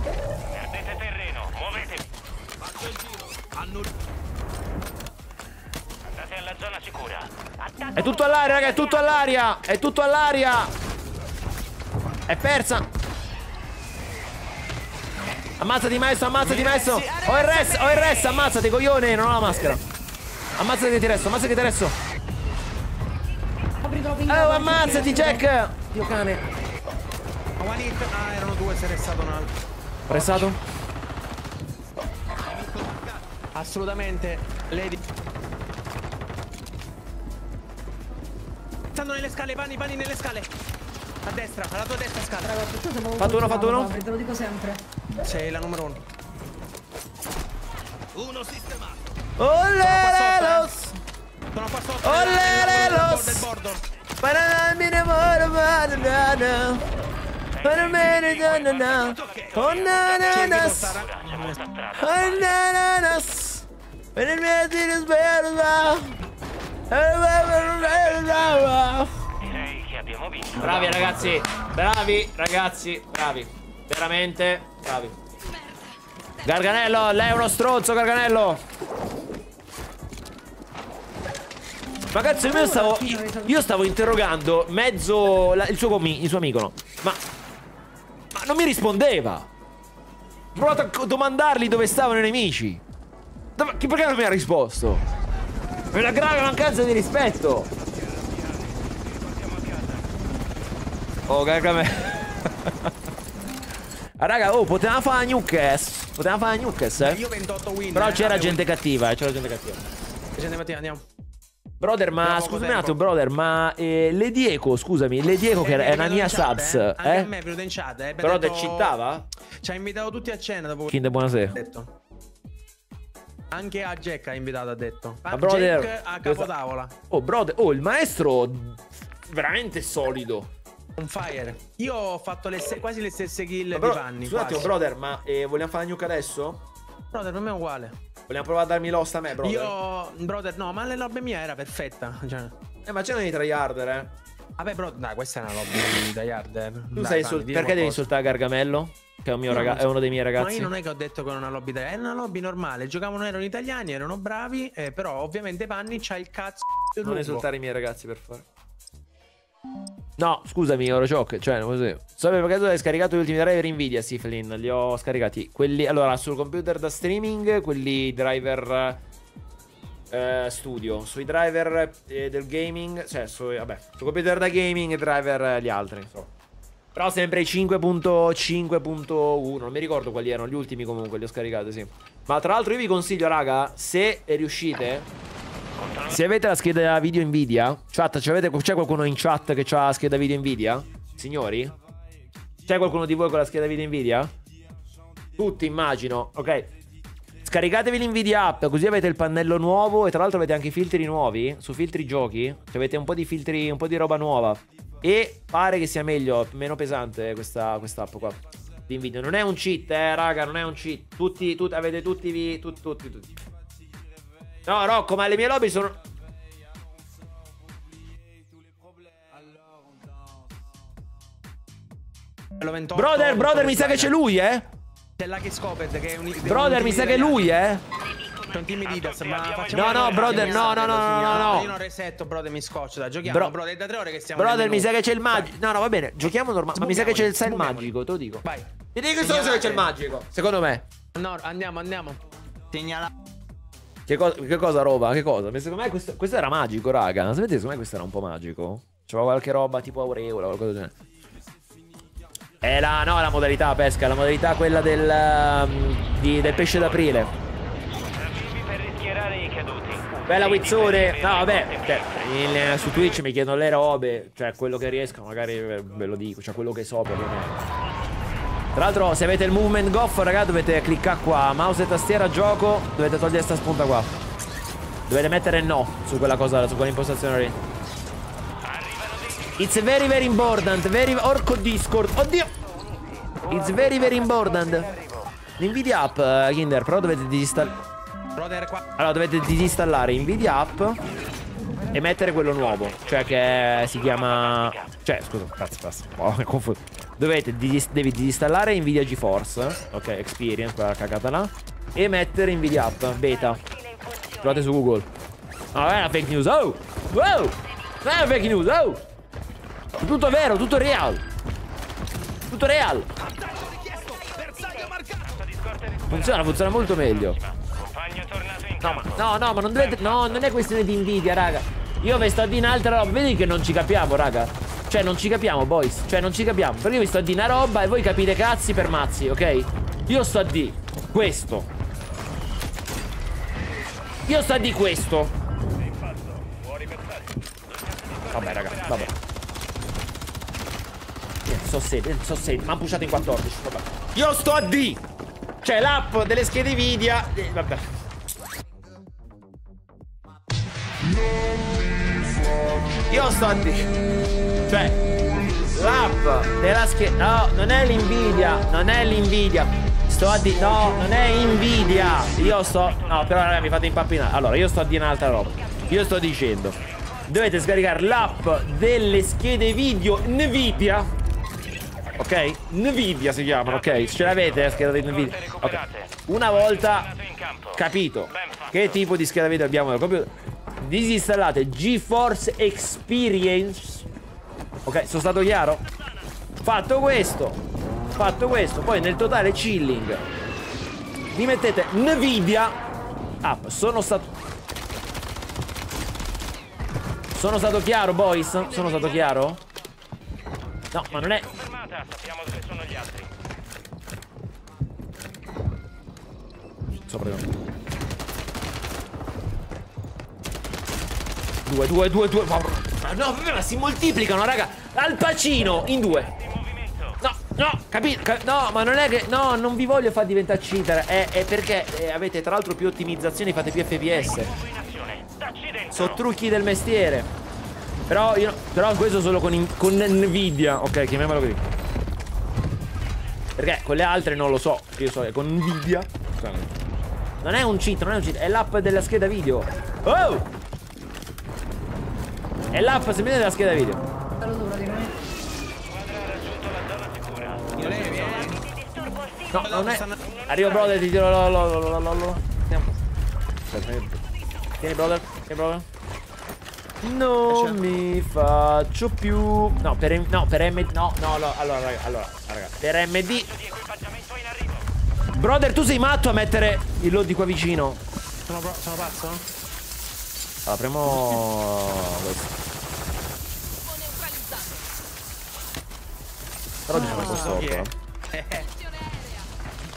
Perdete terreno, muovetevi. Andate zona sicura. Attacco È tutto all'aria, raga, è tutto all'aria! È tutto all'aria! È persa! Ammazzati, maestro, ammazzati, maestro! Ho il res, ho il res, ammazzati, coglione, non ho la maschera. Ammazzati che ti resto, ammazzati che ti resto. Oh, ammazzati, Jack! Dio cane. Ah, erano due, se ne è stato un altro. Pressato? Assolutamente. Lady. Stanno nelle scale, pani, pani nelle scale. A destra, alla tua destra scala. Fatto uno, fatto uno. Te lo dico sempre. Sei la numero uno. Olerelos! Sono qua sotto. Olerelos! Del bordo. Panamine moro manana. Panamine nanana. Onananas. Onananas. Panamine sberla. Direi che abbiamo vinto. Bravi ragazzi, bravi ragazzi, bravi. Veramente bravi. Garganello, lei è uno stronzo, Garganello. Ma cazzo, io stavo, io stavo interrogando mezzo la- il, suo comi- il suo amico, no? Ma, ma non mi rispondeva. Ho provato a domandargli dove stavano i nemici. Dove- perché non mi ha risposto? È una grave mancanza di rispetto. Oh, Gargamel. Ah, raga, oh, potevamo fare Newcastle. Potevamo fare Newcastle, eh? Io 28 win. Però eh. c'era Ah, gente cattiva, eh, c'era gente cattiva. Gente mattina, andiamo. Brother, ma scusami un attimo, brother, ma eh, Lady Eco, scusami, Eco che Eh, mi è una mia chat, subs, eh. Anche a eh? me è venuto in chat, eh. Però te detto- cittava? Ci ha invitato tutti a cena dopo Kinder, buonasera. detto. Anche a Jack ha invitato, ha detto. Ah, brother, Jack a capotavola. Oh, brother, oh, il maestro veramente solido. On fire. Io ho fatto le se- quasi le stesse kill Ma di bro- Vanni. scusa un attimo, quasi. brother, ma eh, vogliamo fare la nuke adesso? Brother, per me è uguale. Vogliamo provare a darmi l'host a me, brother? Io, brother, no, ma le lobby mia era perfetta. Cioè. Eh, ma c'erano i tryharder, eh. Vabbè, bro, dai, questa è una lobby da yard. eh. Tu Dai, sai Fanny, sul- perché devi insultare Gargamello? Che è, un raga- non è so. uno dei miei Ma ragazzi. io non è che ho detto che era una lobby da Era una lobby normale. Giocavano, erano italiani, erano bravi. eh, però, ovviamente, Panni c'ha il cazzo. Non lungo. insultare i miei ragazzi, per favore. No, scusami, Orochoc. Cioè, così. Sapete per caso hai scaricato gli ultimi driver Nvidia, Siflin? Li ho scaricati. Quelli. Allora, sul computer da streaming, quelli driver. eh, studio. Sui driver eh, del gaming. Cioè, sui, vabbè. Sul computer da gaming driver gli altri. insomma. Però sempre i 5.5.1. Non mi ricordo quali erano. Gli ultimi comunque li ho scaricati, sì. Ma tra l'altro io vi consiglio, raga, se riuscite. Se avete la scheda video Nvidia, chat, c'è qualcuno in chat che ha la scheda video Nvidia? Signori? C'è qualcuno di voi con la scheda video Nvidia? Tutti, immagino. Ok. Scaricatevi l'Nvidia app, così avete il pannello nuovo e tra l'altro avete anche i filtri nuovi. Su filtri giochi, cioè avete un po' di filtri, un po' di roba nuova. E pare che sia meglio, meno pesante questa app qua. Di Nvidia. Non è un cheat, eh, raga, non è un cheat. Tutti, tutti avete tutti, vi- tutti, tutti, tutti. No, Rocco, ma le mie lobby sono. Bello 28, Brother, brother, mi sa che c'è lui, eh. C'è Lucky Scoped che è un Brother, mi sa che è lui, eh. Un team Adidas, ma facciamo No, no, brother, no, no, no, no, no, no. Io non resetto, brother, mi scoccio, dai, giochiamo, Bro- brother, è da tre ore che stiamo Brother, mi sa che c'è il magico. No, no, va bene, giochiamo normale. Ma mi sa che c'è il Smuoviamoli. magico, te lo dico. Vai. Ti dico solo se c'è il magico. Secondo me. No, andiamo, andiamo. Segnala. Che, co- che cosa, roba? Che cosa? Secondo me questo, questo era magico, raga. Sapete, secondo me questo era un po' magico. C'era qualche roba tipo aureola, qualcosa del genere. È la, no, la modalità pesca, la modalità quella del, um, di- del pesce d'aprile. per rischiarare i caduti. Bella Wizzone. No, vabbè, cioè, in- su Twitch mi chiedono le robe, cioè quello che riesco magari ve ve lo dico, cioè quello che so ovviamente. Tra l'altro, se avete il movement goff, raga, dovete cliccare qua, mouse e tastiera, gioco, dovete togliere sta spunta qua. Dovete mettere no su quella cosa, su quell'impostazione lì. It's very very important, very orco Discord. Oddio! It's very very important. Nvidia app, eh, Kinder, però dovete disinstallare. Allora dovete disinstallare Nvidia app e mettere quello nuovo, cioè che si chiama cioè, scusa, cazzo, cazzo. Oh, mi confondo. Dovete dis- devi disinstallare Nvidia GeForce, ok, Experience, quella cagata là, e mettere Nvidia app beta. Trovate su Google. No, è una fake news. Oh! Wow! Non è una fake news, oh! Tutto vero, tutto real. Tutto real. Funziona, funziona molto meglio. No, ma, no, no, ma non dovete. No, non è questione di invidia, raga. Io vi sto a dire un'altra roba. Vedi che non ci capiamo, raga. Cioè, non ci capiamo, boys. Cioè, non ci capiamo. Perché io vi sto a dire una roba e voi capite cazzi per mazzi, ok? Io sto a dire questo. Io sto a dire questo. Vabbè, raga, vabbè. Niente, so sede, so sede. Mi hanno pushato in 14. Vabbè. Io sto a D. Cioè, l'app delle schede Nvidia. eh, vabbè. Io sto a D. Cioè, l'app della scheda. No, non è l'Nvidia. Non è l'Nvidia. Sto a D. No, non è Nvidia. Io sto. No, però raga, mi fate impappinare. Allora, io sto a dire un'altra roba. Io sto dicendo. Dovete scaricare l'app delle schede video Nvidia. Ok? Nvidia si chiamano, ok? Ce l'avete la scheda di Nvidia? Ok. Una volta capito che tipo di scheda video abbiamo nel computer, disinstallate GeForce Experience. Ok, sono stato chiaro? Fatto questo, fatto questo, poi nel totale chilling vi mettete Nvidia app. Sono stato Sono stato chiaro, boys? Sono stato chiaro? No, ma non è Sappiamo dove sono gli altri. Sopra di Due, due, due, due. Ma no, vabbè, ma si moltiplicano, raga. Al pacino in due. No, no, capito? Ca- no, ma non è che. No, non vi voglio far diventare cheater. È, è perché eh, avete tra l'altro più ottimizzazioni, fate più FPS. Sono trucchi del mestiere. Però io. Però questo solo con, in- con Nvidia. Ok, chiamiamolo così. Perché con le altre non lo so. Io so, con Nvidia. Non è un cheat, non è un cheat, è l'app della scheda video. Oh! È l'app semplicemente della scheda video. No, non è. Arrivo brother, ti tiro lo lo Tieni brother, tieni brother. Non mi faccio più. No, per M- no, per MD. No, no, no, allora, raga, allora, raga, per MD. Brother, tu sei matto a mettere il load di qua vicino. Sono, sono pazzo? Allora, premo questo. Però diciamo un po' storto, eh.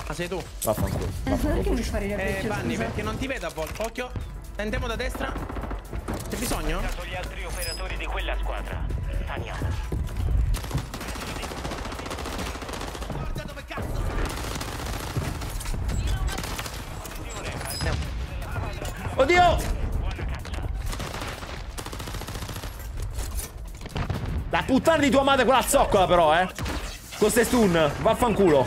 Ma sei tu? Vaffanculo. Eh, perché mi spari la Eh, Vanni, scusa? perché non ti vedo a volte. Occhio. Andiamo da destra. C'è bisogno? gli altri operatori di quella squadra. Andiamo. Oddio! La puttana di tua madre quella zoccola però, eh. Con ste stun, vaffanculo.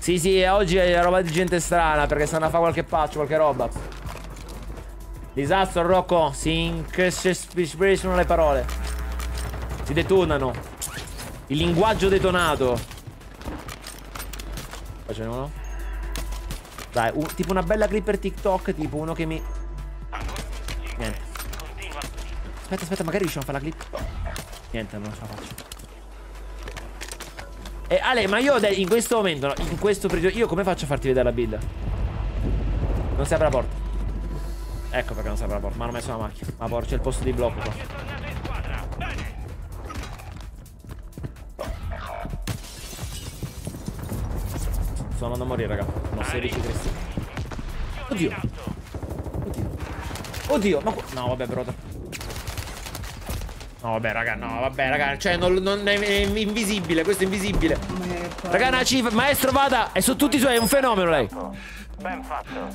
Sì, sì, oggi è roba di gente strana perché stanno a fare qualche patch, qualche roba. Disastro, Rocco. Si increscono le parole. Si detonano. Il linguaggio detonato. Facciamolo. Dai, un- tipo una bella clip per TikTok, tipo uno che mi... Niente. Aspetta, aspetta, magari riusciamo a fare la clip. Niente, non ce la faccio. Eh, Ale, ma io in questo momento, in questo periodo, io come faccio a farti vedere la build? Non si apre la porta. Ecco perché non serve la porta. Ma hanno messo la macchina. Ma porca, c'è il posto di blocco qua. Sto andando a morire, raga. No, 16 cristi. Oddio. Oddio. Oddio, ma... No, vabbè, brother. No, vabbè, raga, no, vabbè, raga. Cioè, non, non è, è invisibile, questo è invisibile. Raga, una cifra. Maestro, vada. E su tutti i suoi, è un fenomeno lei. Ben fatto.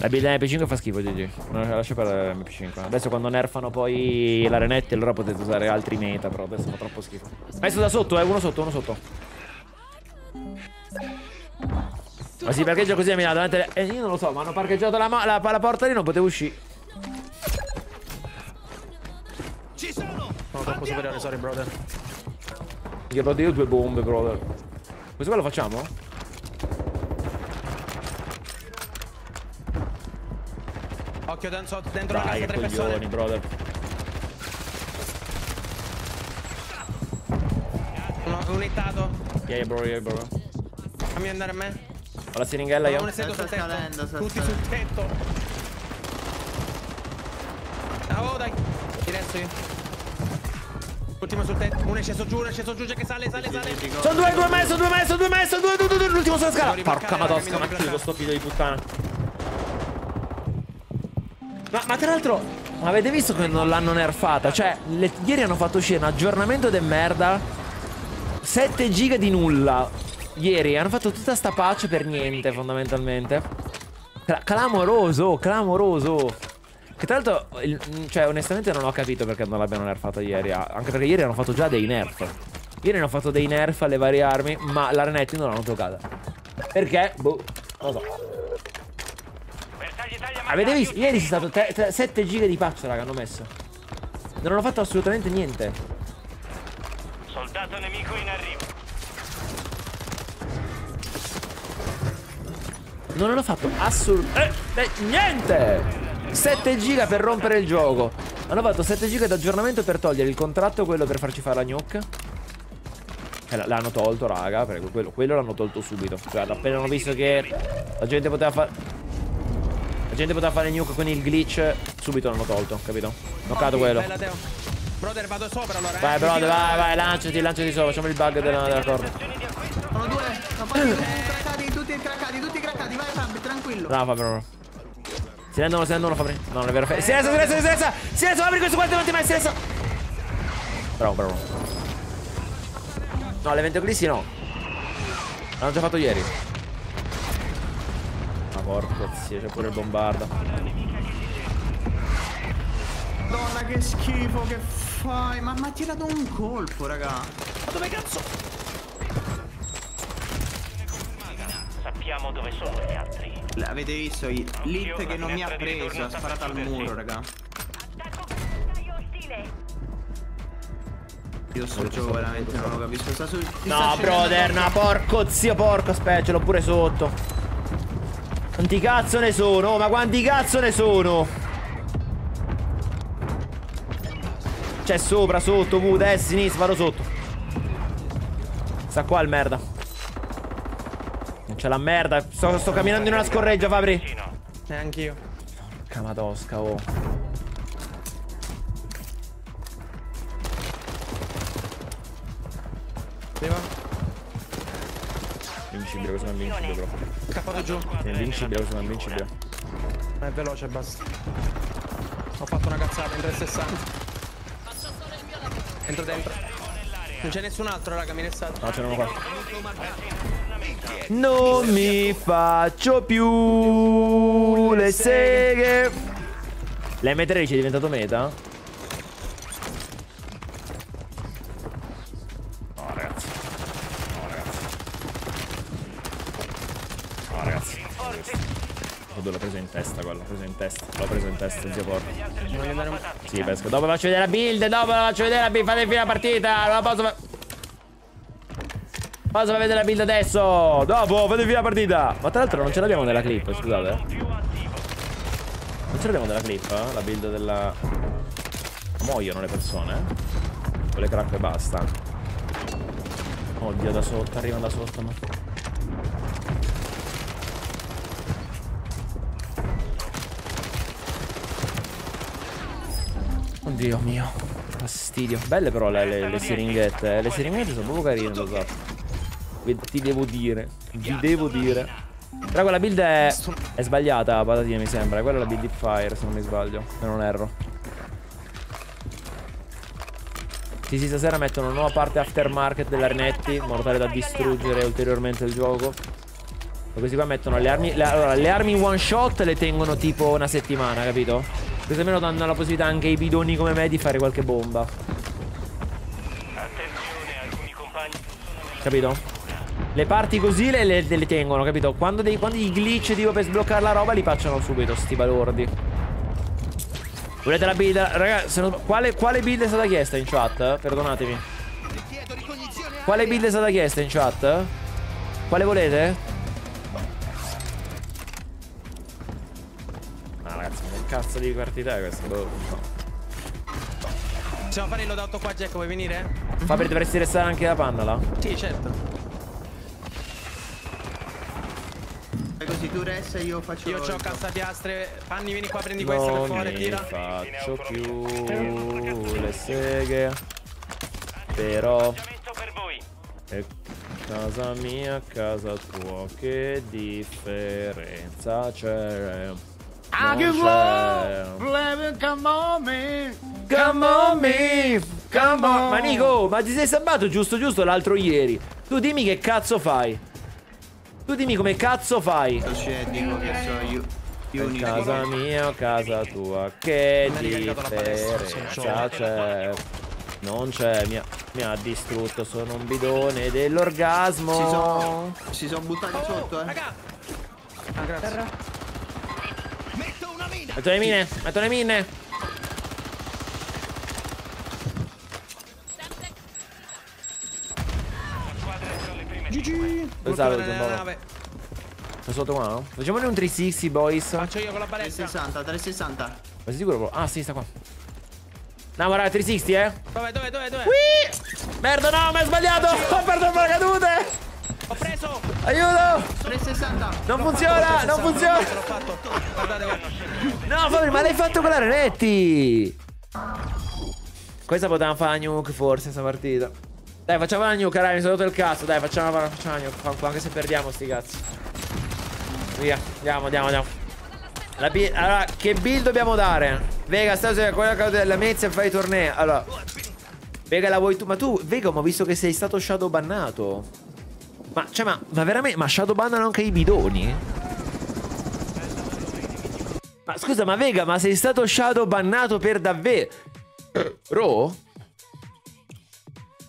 La build MP5 fa schifo, GG. Non lascia perdere MP5. Adesso quando nerfano poi l'arenetti, allora potete usare altri meta, però adesso fa troppo schifo. Maestro da sotto, eh, uno sotto, uno sotto. Ma si parcheggia così a Milano davanti alle... Eh, io non lo so, ma hanno parcheggiato la, la, la, la porta lì, non potevo uscire. Ci sono! Sono troppo superiore, sorry, brother. Io ho io due bombe, brother. Questo qua lo facciamo? Occhio dentro, dentro la Dai, casa, che tre persone. coglioni, brother. Uno, un hittato. Yeah, bro, yeah, bro. Fammi andare a me. Ho la siringella io. Uno seduto sul tetto. scadendo, sta Tutti sul tetto. Ah, oh, dai. Ti resto io. Ultimo sul tetto. Uno è sceso giù, uno è sceso giù, c'è che sale, sale, sale. Sono due, due maestro, due maestro, due maestro, due, due, due, due, l'ultimo sulla scala. Porca madosca, ma chiudo sto figlio di puttana. Ma, ma tra l'altro, ma avete visto che non l'hanno nerfata? Cioè, le- ieri hanno fatto uscire un aggiornamento de merda. 7 giga di nulla. Ieri hanno fatto tutta sta pace per niente, fondamentalmente. Cla- clamoroso, clamoroso. Che tra l'altro, il- cioè, onestamente non ho capito perché non l'abbiano nerfata ieri. ah, Anche perché ieri hanno fatto già dei nerf. Ieri hanno fatto dei nerf alle varie armi, ma la Renetti non l'hanno toccata. Perché? Boh, non lo so. Avete visto? Ieri è stato 7 giga di patch, raga, hanno messo. Non hanno fatto assolutamente niente. Soldato nemico in arrivo. Non hanno fatto assolutamente niente. 7 giga per rompere il gioco. Hanno fatto 7 giga di aggiornamento per togliere il contratto, quello per farci fare la nuke. E l- l'hanno tolto, raga, perché quello, quello l'hanno tolto subito. Cioè, appena hanno visto che la gente poteva fare... La gente poteva fare nuke con il glitch, subito l'hanno tolto, capito? Knoccato quello. Brother, vado sopra allora. eh. Vai, brother, vai, vai, lanciati, lanciati sopra, facciamo il bug della, della corda. Sono due. Ma poi tutti craccati, tutti craccati, tutti craccati. Vai Fabri, tranquillo. Bravo, Fabri, bravo. Si rendono, si rendono, Fabri. No, non è vero. Fe- Silenzio, silenzio, silenzio! Silenzio, Fabri, questo guarda, non ti mai silenzio! Bravo, bravo. No, l'evento Eclissi no. L'hanno già fatto ieri. Ma porco zio, c'è pure il bombarda. Madonna che schifo che fai. Ma mi ha tirato un colpo, raga. Ma dove cazzo? Sappiamo dove sono gli altri. L'avete visto? i- L'hit che non mi ha preso, ha sparato al muro, raga. Io sto gioco veramente non lo capisco. Sta su, No, brother, no, porco zio, porco, aspetta, ce l'ho pure sotto. Quanti cazzo ne sono? Oh, ma quanti cazzo ne sono? C'è sopra, sotto, mu, destra, sinistra, vado sotto. Sta qua il merda. Non c'è la merda. Sto, sto camminando in una scorreggia, Fabri. Eh, anch'io. Porca madosca, oh. Arriva. Invincibile, questo è invincibile, bro. Scappato giù. È invincibile, questo è invincibile. Ma è veloce, basta. Ho fatto una cazzata in 360. Entro dentro. Non c'è nessun altro, raga, mi restate. No, ce n'è uno qua. Non mi faccio più le seghe. L'M13 è diventato meta? No, ragazzi. Ragazzi. L'ho preso in testa quello, l'ho preso in testa. L'ho preso in testa, zio porco. Sì, pesco. Dopo faccio vedere la build, dopo la faccio vedere la build, fate finire la partita. Non la posso fa- Posso vedere la build adesso? Dopo, fate finire la partita. Ma tra l'altro non ce l'abbiamo nella clip, scusate. Non ce l'abbiamo nella clip, eh? La build della... Muoiono le persone, eh? Con le crack e basta. Oddio, da sotto, arrivano da sotto, ma... Oddio mio. Fastidio. Belle però le, le, le siringhette. eh. Le siringhette sono proprio carine, lo so. Ti devo dire. Vi devo dire. Però quella build è, è sbagliata, patatine mi sembra. Quella è la build di fire, se non mi sbaglio. Se non erro. Sì, sì, stasera mettono una nuova parte aftermarket dell'Arnetti, in modo tale da distruggere ulteriormente il gioco. E questi qua mettono le armi. le- allora, le armi one shot le tengono tipo una settimana, capito? Così almeno danno la possibilità anche ai bidoni come me di fare qualche bomba. Capito? Le parti così le, le- le tengono, capito? Quando, dei, quando i glitch tipo per sbloccare la roba li facciano subito, sti balordi. Volete la build? Raga, se non- quale, quale build è stata chiesta in chat? Perdonatemi. Quale build è stata chiesta in chat? Quale volete? Cazzo di partita è questa? Boh, no. Possiamo fare il loadout qua, Jack? Vuoi venire? Fabri dovresti restare anche la panna là? Sì, certo. Fai così tu resta e io faccio. Io ho cassapiastre. Panni, vieni qua, prendi questa per mi tira. faccio più le seghe Però È casa mia, casa tua Che differenza c'è? I give c'è. love, baby, come on me. Come on me Come on Ma Nico, ma ti sei sabbato giusto giusto l'altro ieri Tu dimmi che cazzo fai Tu dimmi come cazzo fai Cioè, dico che so io. Unico. casa mia o casa tua Che differenza c'è Non c'è mi ha, mi ha distrutto Sono un bidone dell'orgasmo sono. Si sono buttati sotto, eh. Raga. Ah, grazie. Metto le mine Metto le mine GG. La nave. Sono sotto qua no? Facciamone un 360 boys Faccio io con la palestra. 360, 360. Ma sei sicuro bro? Ah sì sta qua No ma raga 360 eh Dove, dove, dove, dove? Merda no mi ho sbagliato Ho perso le paracadute Ho preso. Aiuto 360. Non funziona Non funziona L'ho fatto. Guardate, guardate. No, Fabri, ma l'hai fatto con la Renetti! Questa potevamo fare la nuke forse, questa partita. Dai, facciamo la nuke, raga, mi sono rotto il cazzo. Dai, facciamo la, facciamo la nuke, anche se perdiamo sti cazzi. Via, andiamo, andiamo, andiamo. Allora, che build dobbiamo dare? Vega, stasera quella della Mezza e fai i tornei. Allora, Vega la vuoi tu? Ma tu, Vega, ma ho visto che sei stato shadow bannato. Ma, cioè, ma, ma veramente, ma shadow bannano anche i bidoni? Ma scusa, ma Vega, ma sei stato shadow bannato per davvero? Ro?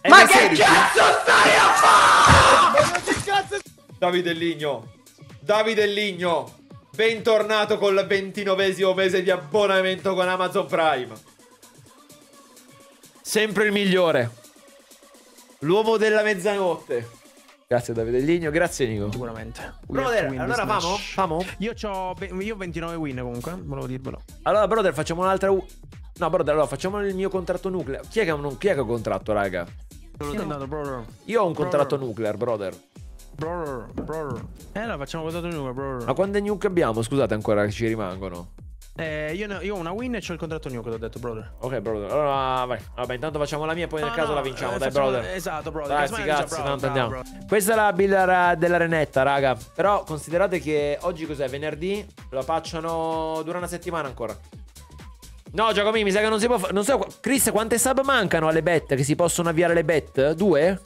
Ma che cazzo stai a fare? Davide Ligno. Davide Ligno. Bentornato col ventinovesimo mese di abbonamento con Amazon Prime. Sempre il migliore. L'uomo della mezzanotte. Grazie Davide Ligno, grazie Nico. Sicuramente. Brother, allora famo? Famo? Io ho io ho 29 win comunque, volevo dirvelo. Allora, brother, facciamo un'altra. U- no, brother, allora facciamo il mio contratto nucleare. Chi è che ha un, chi è che ha un contratto, raga? Sono andato, brother. Io ho un contratto nuclear, brother. Brother, brother. Eh, allora facciamo questo nuovo, brother. Ma quante nuke abbiamo? Scusate ancora che ci rimangono. Eh, io, ho una win e c'ho il contratto new che ti ho detto, brother. Ok, brother. Allora, vai. Vabbè, intanto facciamo la mia poi nel No, caso no, la vinciamo. eh, Dai, facciamo- brother. esatto, brother. Dai, sti cazzi, bravo, tanto andiamo. Questa è la build ra- della Renetta, raga. Però considerate che oggi cos'è? Venerdì. La facciano. Dura una settimana ancora. No, Giacomi, mi sa che non si può fare. Non so, Chris, quante sub mancano alle bet? Che si possono avviare le bet? Due?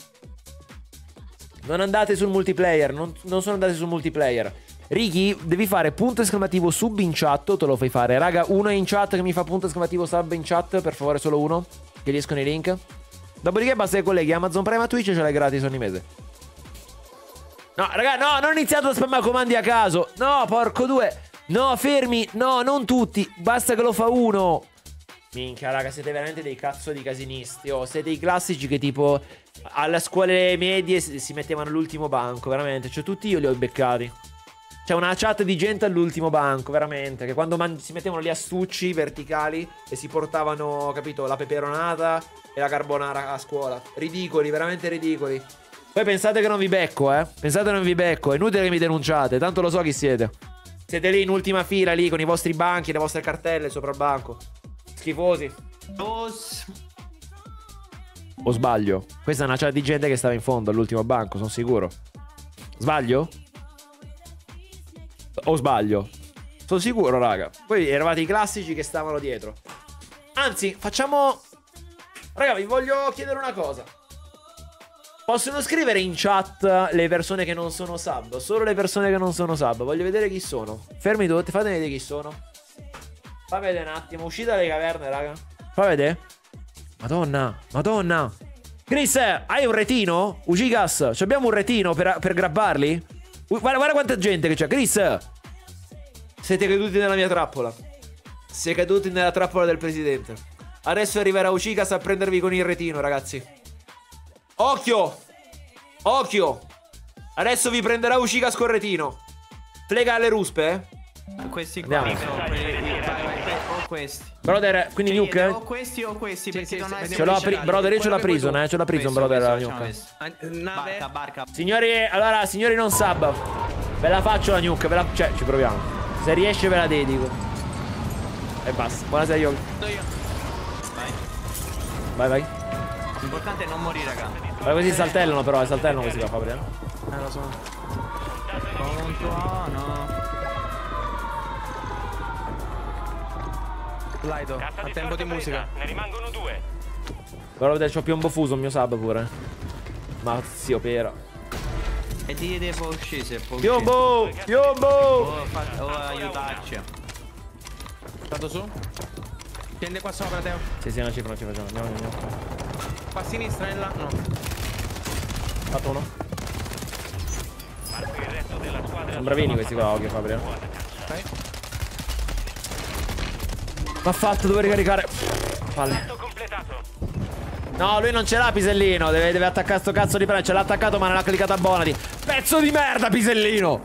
Non andate sul multiplayer. Non, non sono andati sul multiplayer. Ricky, devi fare punto esclamativo sub in chat. Te lo fai fare. Raga, uno in chat che mi fa punto esclamativo sub in chat. Per favore, solo uno. Che gli escono i link. Dopodiché basta che colleghi Amazon Prime a Twitch ce l'hai gratis ogni mese. No, raga, no, non iniziate a spammare comandi a caso. No, porco due. No, fermi. No, non tutti. Basta che lo fa uno. Minchia, raga, siete veramente dei cazzo di casinisti. Oh, siete i classici che tipo alle scuole medie si si mettevano all'ultimo banco, veramente. Cioè, tutti io li ho beccati. C'è una chat di gente all'ultimo banco, veramente. Che quando man- si mettevano gli astucci verticali e si portavano, capito, la peperonata e la carbonara a scuola. Ridicoli, veramente ridicoli. Poi pensate che non vi becco, eh. Pensate che non vi becco. È inutile che mi denunciate, tanto lo so chi siete. Siete lì in ultima fila, lì con i vostri banchi, le vostre cartelle sopra il banco. Schifosi. Dos. O sbaglio? Questa è una chat di gente che stava in fondo all'ultimo banco, sono sicuro. Sbaglio? O sbaglio? Sono sicuro, raga. Poi eravate i classici che stavano dietro. Anzi, facciamo... Raga, vi voglio chiedere una cosa. Possono scrivere in chat le persone che non sono sub? Solo le persone che non sono sub. Voglio vedere chi sono. Fermi tutti, fatemi vedere chi sono. Fammi vedere un attimo. Uscite dalle caverne, raga. Fammi vedere. Madonna, madonna. Chris, hai un retino? Ugigas, abbiamo un retino per, per grabbarli? Guarda, guarda quanta gente che c'è. Chris, siete caduti nella mia trappola. Siete caduti nella trappola del presidente. Adesso arriverà Ucigas a prendervi con il retino, ragazzi. Occhio! Occhio! Adesso vi prenderà Ucigas col retino. Flega alle ruspe, eh? Questi qua Andiamo. sono quelli- questi. Brother, quindi Sì, Nuke, eh? O questi o questi, perché non hai Ce l'ho a pri- brother, io ce l'ho a prison, eh. Ce l'ho Questo, brother. questo, la Nuke. Nave. Barca, barca. Signori, allora, signori non sub. Ve la faccio la nuke, ve la... Cioè, ci proviamo. Se riesce ve la dedico. E basta. Buonasera, Yogi. Vai. Vai, vai. L'importante è non morire, raga. Vai così saltellano però, eh, saltellano così qua, Fabriano. Eh, lo so. Conto A, no. Laido, Carta a tempo di musica. presa. Ne rimangono due. Però vedete, c'ho piombo fuso il mio sub pure. Ma zio pera. E ti devo uscire se può. Piombo! Piombo! O, fa- o aiutarci. Vado su. Scende qua sopra, Teo. Sì, sì, non ci non ci facciamo. Andiamo, andiamo. Qua a sinistra e là. No. Fatto uno. Marco il resto della squadra. Sono bravini questi qua, occhio Fabriano. Ok. Ma fatto, devo ricaricare. Palle. No, lui non ce l'ha Pisellino. Deve, deve attaccare sto cazzo di. Ce l'ha attaccato, ma non ha cliccato a Bonati. Pezzo di merda, Pisellino!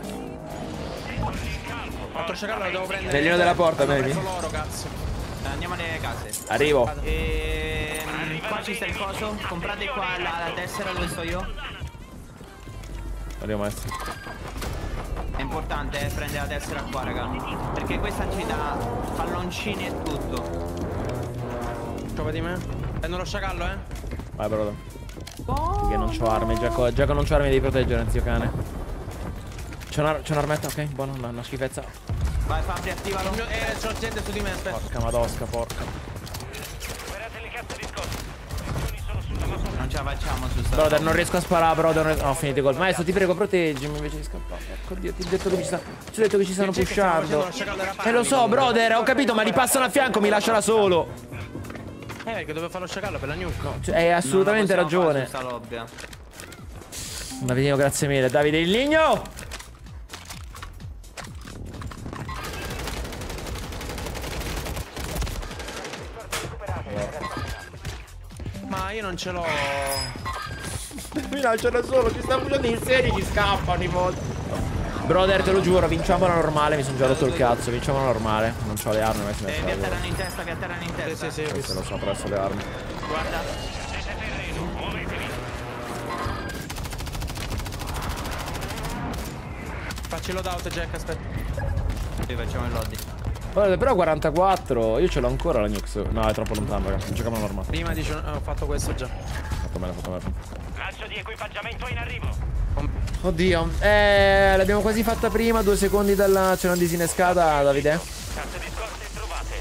Nellino della porta, loro, cazzo. Andiamo nelle case. Arrivo. Ehm, qua ci sta il coso. Comprate qua la, la tessera dove sto io. Arrivo, maestro. È importante eh, prendere la tessera qua, raga. Perché questa ci dà palloncini e tutto. Prova di me. Prendo lo sciacallo, eh. Vai, brother. Che non c'ho armi. Giacomo, Giacomo non c'ho armi, devi proteggere, zio cane. C'è una- c'è un'armetta, ok? Buono, una, una schifezza. Vai Fabri, attivalo. Eh, c'ho gente su di me, aspetta. Porca madosca, porca. Superate le cazzo di scosse. Le posizioni sono sulla mappa. Non ce la facciamo su sta. Brother, non riesco a sparare, brother. non No, ho finito i gol. Maestro, ti prego, proteggimi invece di scappare. Porco Dio, ti ho detto che ci sta. Ti ho detto che ci stanno che pushando. Eh, lo so, brother, ho capito, ma li passano a fianco, mi lasciala solo. Eh, perché dovevo fare lo sciacallo per la nuke. No. Cioè, hai assolutamente ragione. lobbia. Davidino, grazie mille. Davide il Ligno. Non ce l'ho. Mi lascia da solo, ci stanno facendo in serie, ci scappano ogni volta. Brother, te lo giuro, vinciamo la normale, mi sono già rotto il cazzo, vinciamo la normale. Non ho le armi, ma si Eh, mette vi la atterrano in testa, vi atterrano in testa. Sì, sì, sì. Questo lo so, però adesso le armi. Guarda. Facci loadout, Jack, aspetta. Sì, facciamo il lobby. Guarda, però 44, io ce l'ho ancora la Nux. No, è troppo lontano, ragazzi. Giochiamo normale. Prima dice, ho fatto questo già. Fatto bene, fatto bene. Lancio di equipaggiamento in arrivo. Oddio, eh, l'abbiamo quasi fatta prima, due secondi dalla... C'è una disinnescata, Davide? Carte di scorte trovate.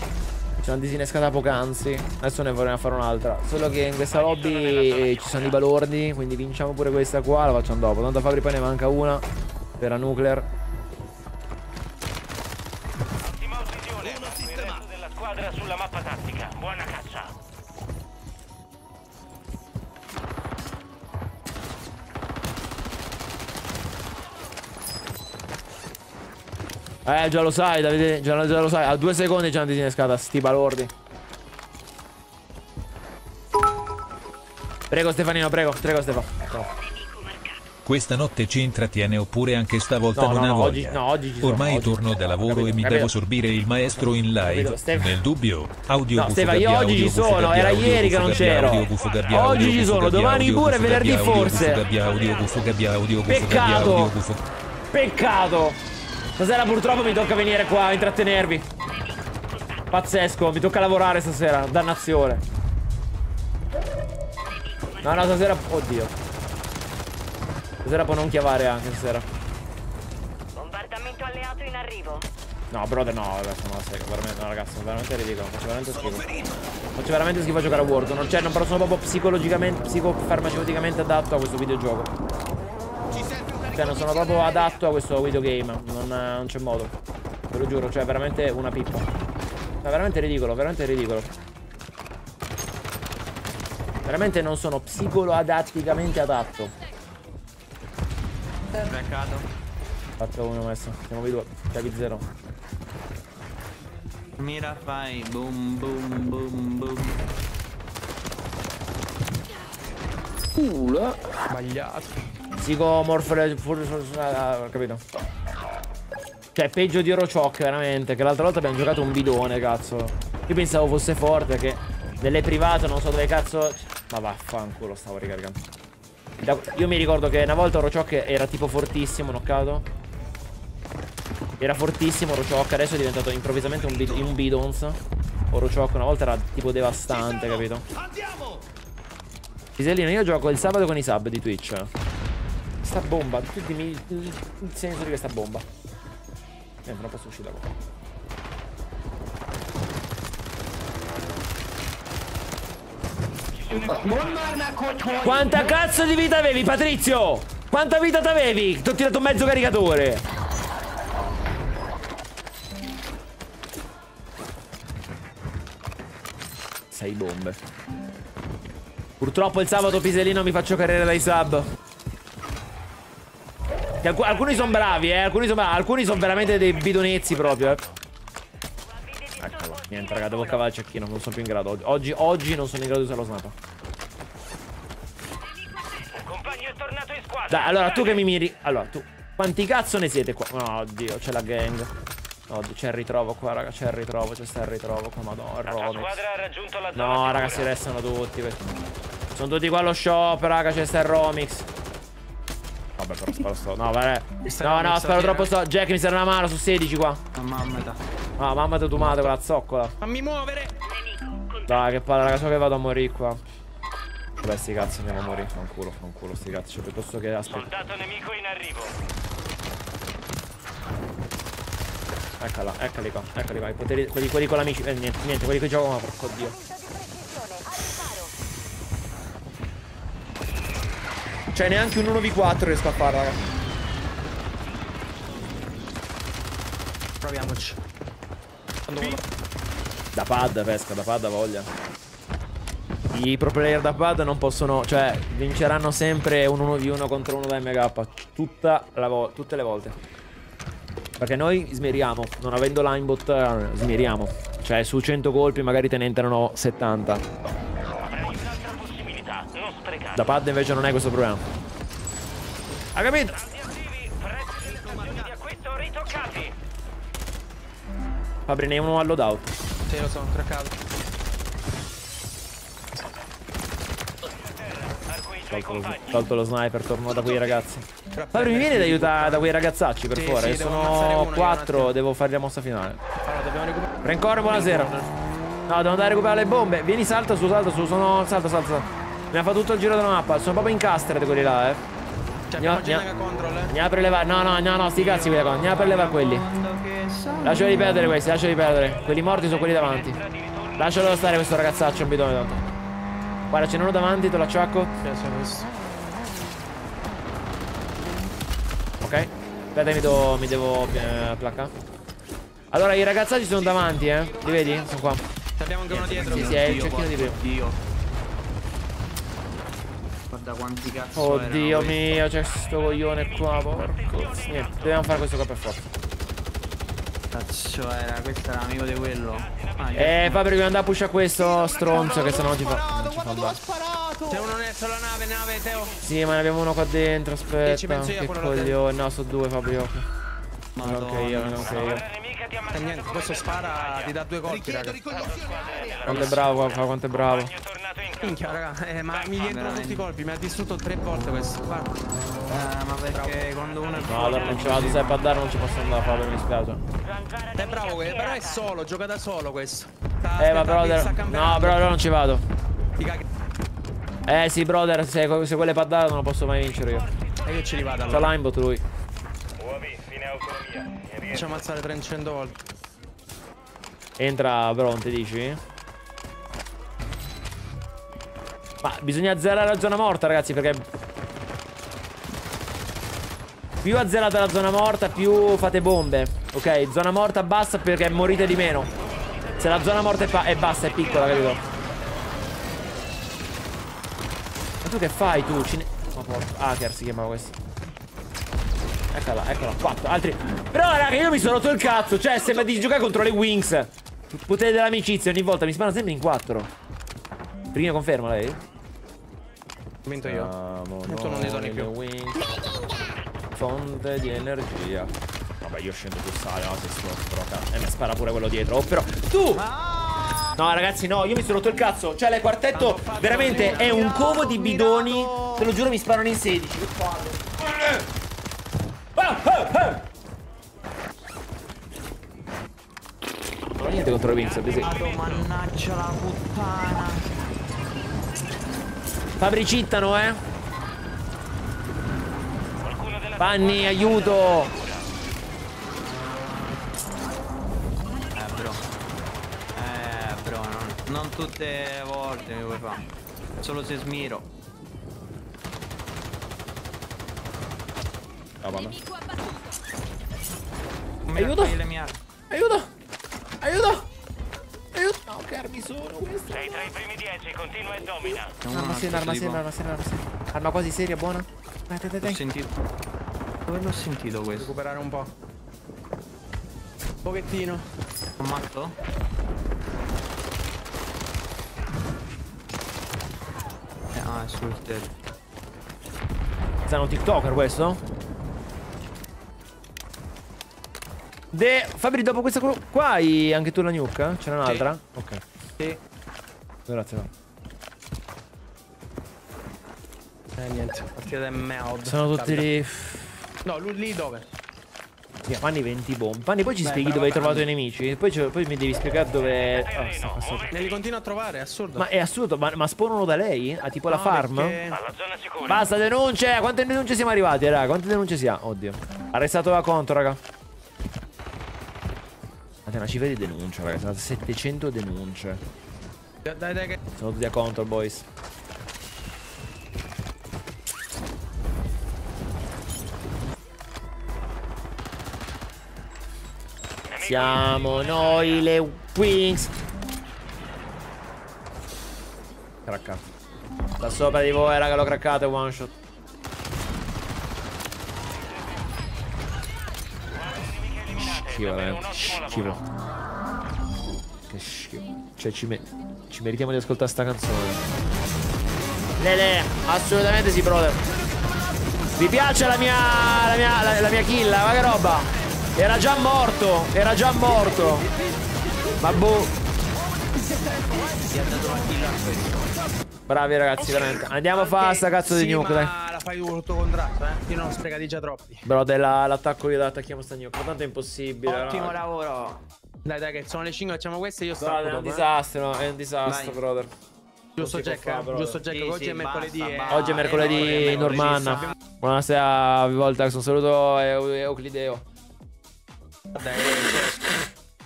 C'è una disinnescata poc'anzi. Adesso ne vorremmo fare un'altra. Solo che in questa lobby ci sono i balordi, quindi vinciamo pure questa qua, la facciamo dopo. Tanto a Fabri poi ne manca una per la nuclear. Ottima uccisione. Marco il resto della squadra sulla mappa tattica. Buona caccia. Eh, già lo sai, Davide, già, già lo sai. A due secondi c'è una disinnescata, sti balordi. Prego Stefanino, prego, prego Stefano. Prego. Questa notte ci intrattiene oppure anche stavolta No, non no, ha voglia. oggi- no, oggi ci sono, Ormai oggi. torno da lavoro e mi capito. devo sorbire il maestro in live. Capito, Stef- Nel dubbio, audio No, Stefano, io oggi ci sono, era ieri che non c'ero. Oggi ci sono, domani pure, venerdì forse. Peccato. Peccato. Stasera purtroppo mi tocca venire qua a intrattenervi. Pazzesco, mi tocca lavorare stasera. Dannazione. No, no, stasera. Oddio. Stasera può non chiavare anche stasera. Bombardamento alleato in arrivo. No, brother, no, adesso no, serio, veramente, no, ragazzi, veramente ridicolo. Faccio veramente schifo. Faccio veramente schifo a giocare a. Cioè, non però sono proprio psicologicamente, psicofarmaceuticamente adatto a questo videogioco. Cioè, non sono proprio adatto a questo videogame. Non, non c'è modo. Ve lo giuro, cioè, veramente una pippa. Cioè, veramente ridicolo, veramente ridicolo. Veramente non sono psicoloadatticamente adatto. Peccato. Fatto uno messo. Siamo vi due. Chiavi zero. Mira fai boom boom boom boom. Culo. Sbagliato. Psicomorfole. Capito? Cioè, peggio di Orochok, veramente. Che l'altra volta abbiamo giocato un bidone, cazzo. Io pensavo fosse forte, che nelle private non so dove cazzo. Ma vaffanculo, stavo ricaricando. Da... Io mi ricordo che una volta Orochok era tipo fortissimo, knoccato. Era fortissimo Orochok, adesso è diventato improvvisamente un, bid un bidons. Orochok una volta era tipo devastante, capito? Pisellino, io gioco il sabato con i sub di Twitch. Sta bomba, tu dimmi il senso di questa bomba. Niente, non posso uscire da qua. Quanta cazzo di vita avevi, Patrizio? Quanta vita t'avevi? Ti ho tirato mezzo caricatore. Sei bombe. Purtroppo il sabato Pisellino mi faccio carriera dai sub. Alc alcuni sono bravi, eh. Alcuni sono sono veramente dei bidonezzi proprio, eh. Niente, raga, devo cavare il cecchino. Non sono più in grado. Oggi, oggi non sono in grado di usare lo sniper. Dai, allora tu che mi miri. Allora, tu. Quanti cazzo ne siete qua? Oh, oddio, c'è la gang. Oddio, c'è il ritrovo qua, raga. C'è il ritrovo, c'è sta il ritrovo qua. Madonna, Romix. No, raga, si restano tutti. Sono tutti qua allo shop, raga. C'è sta il Romix. Vabbè, però sparo sto. No, vabbè. No, no, sparo troppo sto. Jack, mi serve una mano su 16 qua. Mamma Ah, mamma tu madre con la zoccola. Fammi muovere. Dai, che palle, raga, so che vado a morire qua. Vabbè, sti cazzi andiamo a morire. Fa un culo, fa un culo, sti cazzi. Cioè, piuttosto che aspetta. Soldato nemico in arrivo. Eccola, eccoli qua, eccoli qua. I poteri, quelli, quelli con l'amici. Eh, niente, niente, quelli che giocano, porco dio. Cioè, neanche un 1v4 riesco a fare, raga. Proviamoci. Da pad, pesca, da pad ha voglia. I pro player da pad non possono, cioè, vinceranno sempre un 1v1 contro uno da MK. Tutte le volte. Perché noi smiriamo, non avendo linebot, eh, smiriamo. Cioè, su 100 colpi magari te ne entrano 70. Da pad invece non è questo problema. Ha capito? Fabri ne uno al loadout. Sì, lo so, craccato. Tolto lo, tolto lo sniper, torno da quei ragazzi. Fabri mi vieni ad aiutare da quei ragazzacci per Sì, favore? sì, Sono quattro, devo fare la mossa finale. Allora, dobbiamo recuperare. Rencore, buonasera. No, devo andare a recuperare le bombe. Vieni, salta su, salta su. Sono. Salta, salta, salta. Mi ha fatto tutto il giro della mappa. Sono proprio in caster quelli là, eh. Cioè, Andiamo, andiamo, control, eh. andiamo a prelevare. No, no, no, no, sti cazzi quelli là. Andiamo a prelevare quelli. Lasciali perdere questi, lasciali perdere. Quelli morti sono quelli davanti. Lascialo stare questo ragazzaccio, un bidone tanto. Guarda, c'è uno davanti, te lo acciacco. Ok. Aspetta, mi devo, mi devo eh, placcare. Allora, i ragazzacci sono davanti, eh. Li vedi? Sono qua. Abbiamo anche uno dietro. Sì, sì, è il cecchino di prima. Dio. Guarda quanti cazzo Oddio mio, c'è sto coglione qua, porco. Niente, dobbiamo fare questo qua per forza. Cazzo era, questo era l'amico di quello. Ah, Eh, Fabio, dobbiamo andare a push a questo stronzo che sennò non ci fa. Non ci fa andare. C'è uno dentro la nave, nave, Teo. Sì, ma ne abbiamo uno qua dentro, ci aspetta. Che coglione. No, sono due, Fabio. Non anche io, non anche io. E niente, questo spara, ti dà due colpi, raga. Quanto è bravo, qua, quanto è bravo. Minchia, raga, eh, ma mi rientrano tutti i colpi, mi ha distrutto tre volte questo. Guarda. Eh, ma perché quando uno è No, allora non ci vado, se è Paddaro non ci posso andare a fare, mi dispiace. È bravo, però è solo, gioca da solo questo. Sta Eh, ma brother. No, però allora non ci vado. Eh sì, brother, se, se quelle paddate non lo posso mai vincere io. E io ci rivado C'ha allora. l'aimbot lui. Facciamo alzare 300 volte. Entra Bronte, dici? Ma bisogna azzerare la zona morta, ragazzi, perché... Più azzerate la zona morta, più fate bombe. Ok, zona morta bassa perché morite di meno. Se la zona morta è, è bassa, è piccola, capito? Ma tu che fai, tu? Cine... Ma porca... Hacker si chiamava questo. Eccola, eccola, 4, altri. Però raga io mi sono rotto il cazzo Cioè sembra di giocare contro le Wings Potere dell'amicizia ogni volta mi sparano sempre in 4 Prima conferma lei? Vinto io. Tu non ne noi più. Wings. Fonte di energia. Vabbè io scendo più sale no, se sto. E mi spara pure quello dietro Oh però Tu! No ragazzi no io mi sono rotto il cazzo. Cioè le quartetto veramente è un covo di bidoni. Te lo giuro mi sparano in 16 Che palle contro le Wings sì. Vado, mannaggia la puttana. Fabricittano eh Panni aiuto Eh, bro. Eh, bro, non, non tutte le volte mi vuoi fare. Solo se smiro. Ah? Aiuto Aiuto Aiuto Armi sono queste Sei tra i primi dieci, continua e domina. Arma seria, arma seria, arma seria, arma seria Arma quasi seria, buona Dai, dai, dai, Ho sentito. Dove l'ho sentito questo? Recuperare un po'. Un pochettino. Un matto? Eh, ah, è sul tetto. Sarà un tiktoker questo? De... Fabri dopo questa qua qua hai anche tu la nuke? C'è un'altra? Ok Sì. Grazie va. Eh niente, partita del meld. Sono tutti lì No, lui lì dove? Sì, Fanni 20 bombe Fanni poi ci Beh, spieghi dove hai va- trovato i nemici Poi, poi mi devi spiegare dove Ah, sta passando. Ne li continua a trovare, è assurdo. Ma è assurdo Ma, ma spawnano da lei? Ah tipo la No, farm? perché- Alla zona sicura. Basta denunce A quante denunce siamo arrivati raga Quante denunce siamo? Oddio Arrestato da conto raga Guardate una cifra di denunce raga Sono 700 denunce. Dai, dai, che... Sono tutti a conto boys. Siamo noi le Wings Craccato Da sopra di voi raga l'ho craccato one shot Schifo veramente Schifo. Che schifo. Cioè ci, me- ci meritiamo di ascoltare sta canzone. Lele Assolutamente sì brother. Vi piace la mia La mia, la, la mia kill Ma che roba? Era già morto Era già morto. Ma boh Bravi ragazzi veramente Andiamo a fare sta cazzo di sì, nuke ma dai la fai tutto contratto, eh. Io non ho sprecati già troppi. Bro della- l'attacco io da attacchiamo sta nuke Ma tanto è impossibile Ottimo no? lavoro. Dai, dai, che sono le 5, facciamo queste e io sto. Brother, è un disastro È un disastro Vai. brother Giusto Jack, eh? brother. giusto Jack, Sì, oggi sì, è mercoledì. basta, eh. basta. Oggi è mercoledì eh, Normanna Buonasera vi volta Sono saluto Eu- Euclideo Dai,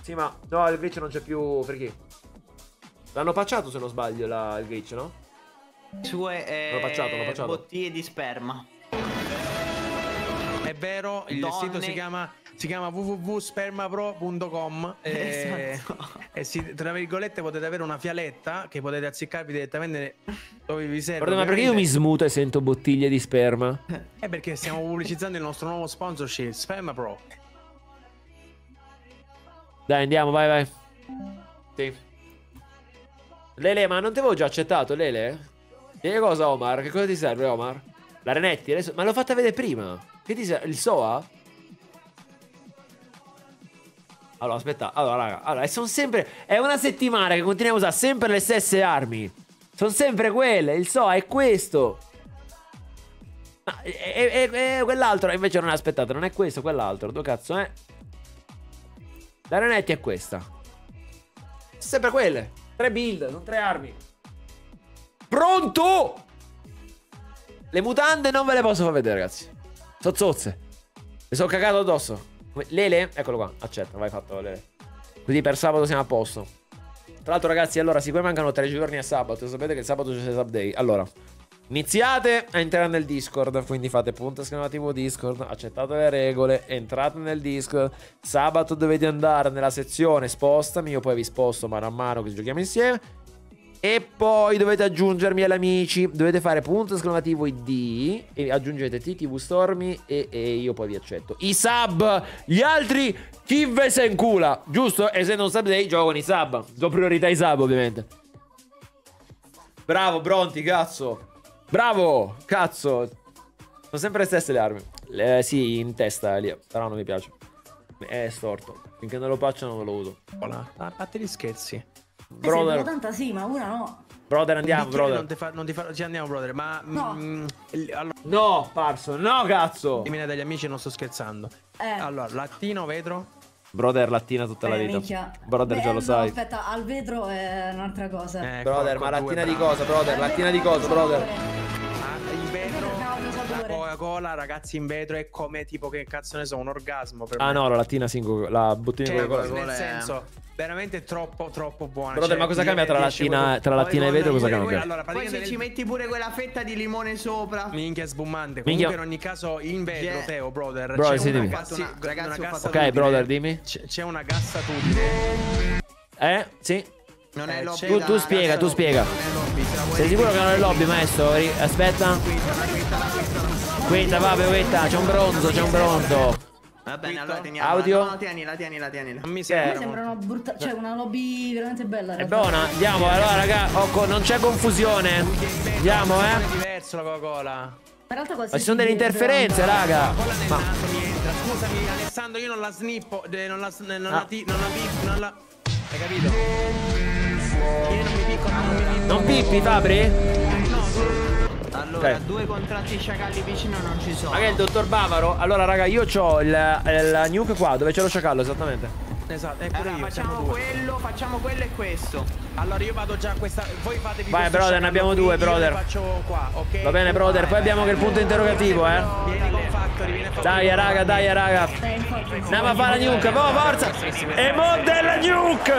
Sì ma no il glitch non c'è più Perché? L'hanno pacciato se non sbaglio la- il glitch no? Sue eh, l'ho pacciato. bottiglie di sperma. È vero, il Donne. sito si chiama, si chiama www.spermapro.com e, Esatto. e si- tra virgolette potete avere una fialetta che potete azzeccarvi direttamente dove vi serve. Guarda ma perché io mi smuto e sento bottiglie di sperma? È perché stiamo pubblicizzando il nostro nuovo sponsorship, Spermapro. Dai andiamo vai vai Sì Lele ma non ti avevo già accettato Lele? Che cosa Omar? Che cosa ti serve Omar? La Renetti adesso Ma l'ho fatta vedere prima Che ti serve? Il SOA? Allora aspetta Allora raga Allora sono sempre È una settimana che continuiamo a usare sempre le stesse armi Sono sempre quelle. Il so è questo. Ma, e, e- e quell'altro invece non è aspettate, non è questo, quell'altro. Dove cazzo è? La Renetti è questa. Sempre quelle. Tre build, non tre armi. Pronto? Le mutande non ve le posso far vedere, ragazzi. Sono zozze. Mi sono cagato addosso. Lele? Eccolo qua. Accetta, vai fatto, Lele. Così per sabato siamo a posto. Tra l'altro, ragazzi, allora, siccome mancano tre giorni a sabato, sapete che sabato c'è sub day. Allora, iniziate a entrare nel Discord. Quindi fate punto esclamativo Discord, accettate le regole, entrate nel Discord. Sabato dovete andare nella sezione spostami. Io poi vi sposto mano a mano che giochiamo insieme. E poi dovete aggiungermi agli amici. Dovete fare punto esclamativo ID. E aggiungete TTV Stormy. E, e io poi vi accetto. I sub. Gli altri. Chi ve se incula. Giusto? Essendo un sub day, gioco con i sub. Do priorità ai sub, ovviamente. Bravo, Bronti, cazzo. Bravo, cazzo. Sono sempre le stesse le armi. Le- sì, in testa lì. Però non mi piace. È storto. Finché non lo faccio non lo uso. A parte gli scherzi. Brother. fa tanta sì, ma una no. Brother, andiamo, brother. Non ti fa, non ti fa, ci andiamo, brother. Ma. No. mm, il- allora, No, Parso, no, cazzo. dimmi dagli amici, non sto scherzando. Eh. Allora, latino, vetro. Brother, lattina tutta la Eh, vita. minchia. Brother, Beh, già lo no, sai. Aspetta, al vetro è un'altra cosa. Eh, Brother, ma due, lattina di cosa, brother? Lattina di cosa, brother? Coca-Cola, ragazzi, in vetro è come tipo che cazzo ne so, un orgasmo per Ah me. no, la lattina singo, la bottiglia Cioè, di Coca-Cola. nel Coca-Cola è- senso, veramente troppo, troppo buona. Brother, Cioè, ma cosa cambia tra 10 lattina, tra lattina e vetro? Cosa cambia? quella- Allora, Poi se ci il- metti pure quella fetta di limone sopra. Minchia sbumante. Minchia. Comunque, in ogni caso, in vetro, Yeah. Teo, brother. Brother, c'è sì, una dimmi. una- ragazzi, una ho cassa fatto Ok, brother, dimmi. C'è, una gassatudine. Eh? Sì? Non è Eh, lobby Tu, spiega, tu spiega. Sei sicuro che non è lobby, maestro? Aspetta. Quinta, vabbè, quinta, c'è un bronzo, c'è un bronzo. Va bene, allora teniamo. Audio? No, no, tienila, tienila, tienila. Non mi sembra. me sembra una brutta. Cioè, una lobby veramente bella. È buona? Andiamo, allora, raga. oh, co- non c'è confusione. Andiamo, È eh. diverso la Coca-Cola. Ma ci sono delle interferenze, raga. Ma mi. Scusami, Alessandro, io non la snippo. eh, Non la. Non Ah. la. ti- Non la. pi- Non la. Hai capito? Io non mi picco, non mi picco. non pippi, Fabri? Allora, Ok. due contratti sciacalli vicino non ci sono. Ma che è il dottor Bavaro? Allora, raga, io ho il, il nuke qua, dove c'è lo sciacallo, esattamente. Esatto, pure Allora, io. facciamo quello, facciamo quello e questo. Allora io vado già a questa. Voi fatevi Vai, brother, ne abbiamo due, brother. faccio qua, ok? Va bene, brother. Poi abbiamo che il punto interrogativo, eh. Vieni con Factory, vieni a fare Dai, raga, dai, raga. Eh. Andiamo a fare la nuke, oh, forza! E mo della nuke!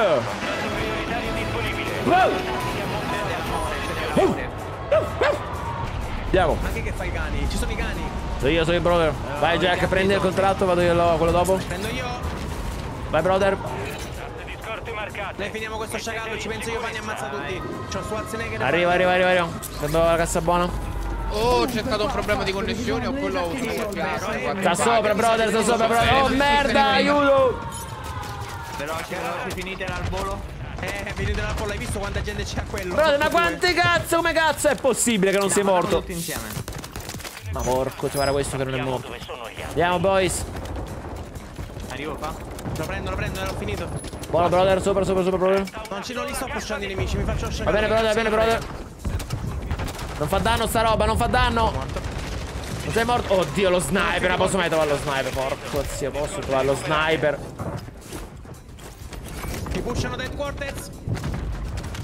Wow! Uh! Andiamo. Ma che che fai i cani? Ci sono i cani? Sono io, sono il brother. Vai, Jack, prendi il contratto, vado io lo- quello dopo. Prendo io. Vai, brother. Noi finiamo questo sciacallo, ci penso io, Vani ammazza tutti. C'ho Schwarzenegger. Arriva, arriva, arriva, arriva. Prendo la cassa buona. Oh, c'è stato un problema di connessione o quello ho Sta sopra, brother, sta sopra, brother. Oh, merda, aiuto! Veloce, veloce, finitela al volo. Eh, venite dalla polla, hai visto quanta gente c'è a quello? Brother, ma quante cazzo, come cazzo è possibile che non sei Andiamo morto? tutti insieme. Ma porco, guarda questo che non è morto. Andiamo, boys. Arrivo qua. Lo prendo, lo prendo, l'ho finito. Buono, brother, sopra, sopra, sopra, brother. Non, ci, non li sto pushando i nemici, mi faccio Va sciacallo. bene, brother, va bene, brother. Non fa danno sta roba, non fa danno. Non sei morto? Oddio, lo sniper. Non posso mai trovare lo sniper. Porco zio, posso trovare lo sniper. Mi pushano Dead Quarters.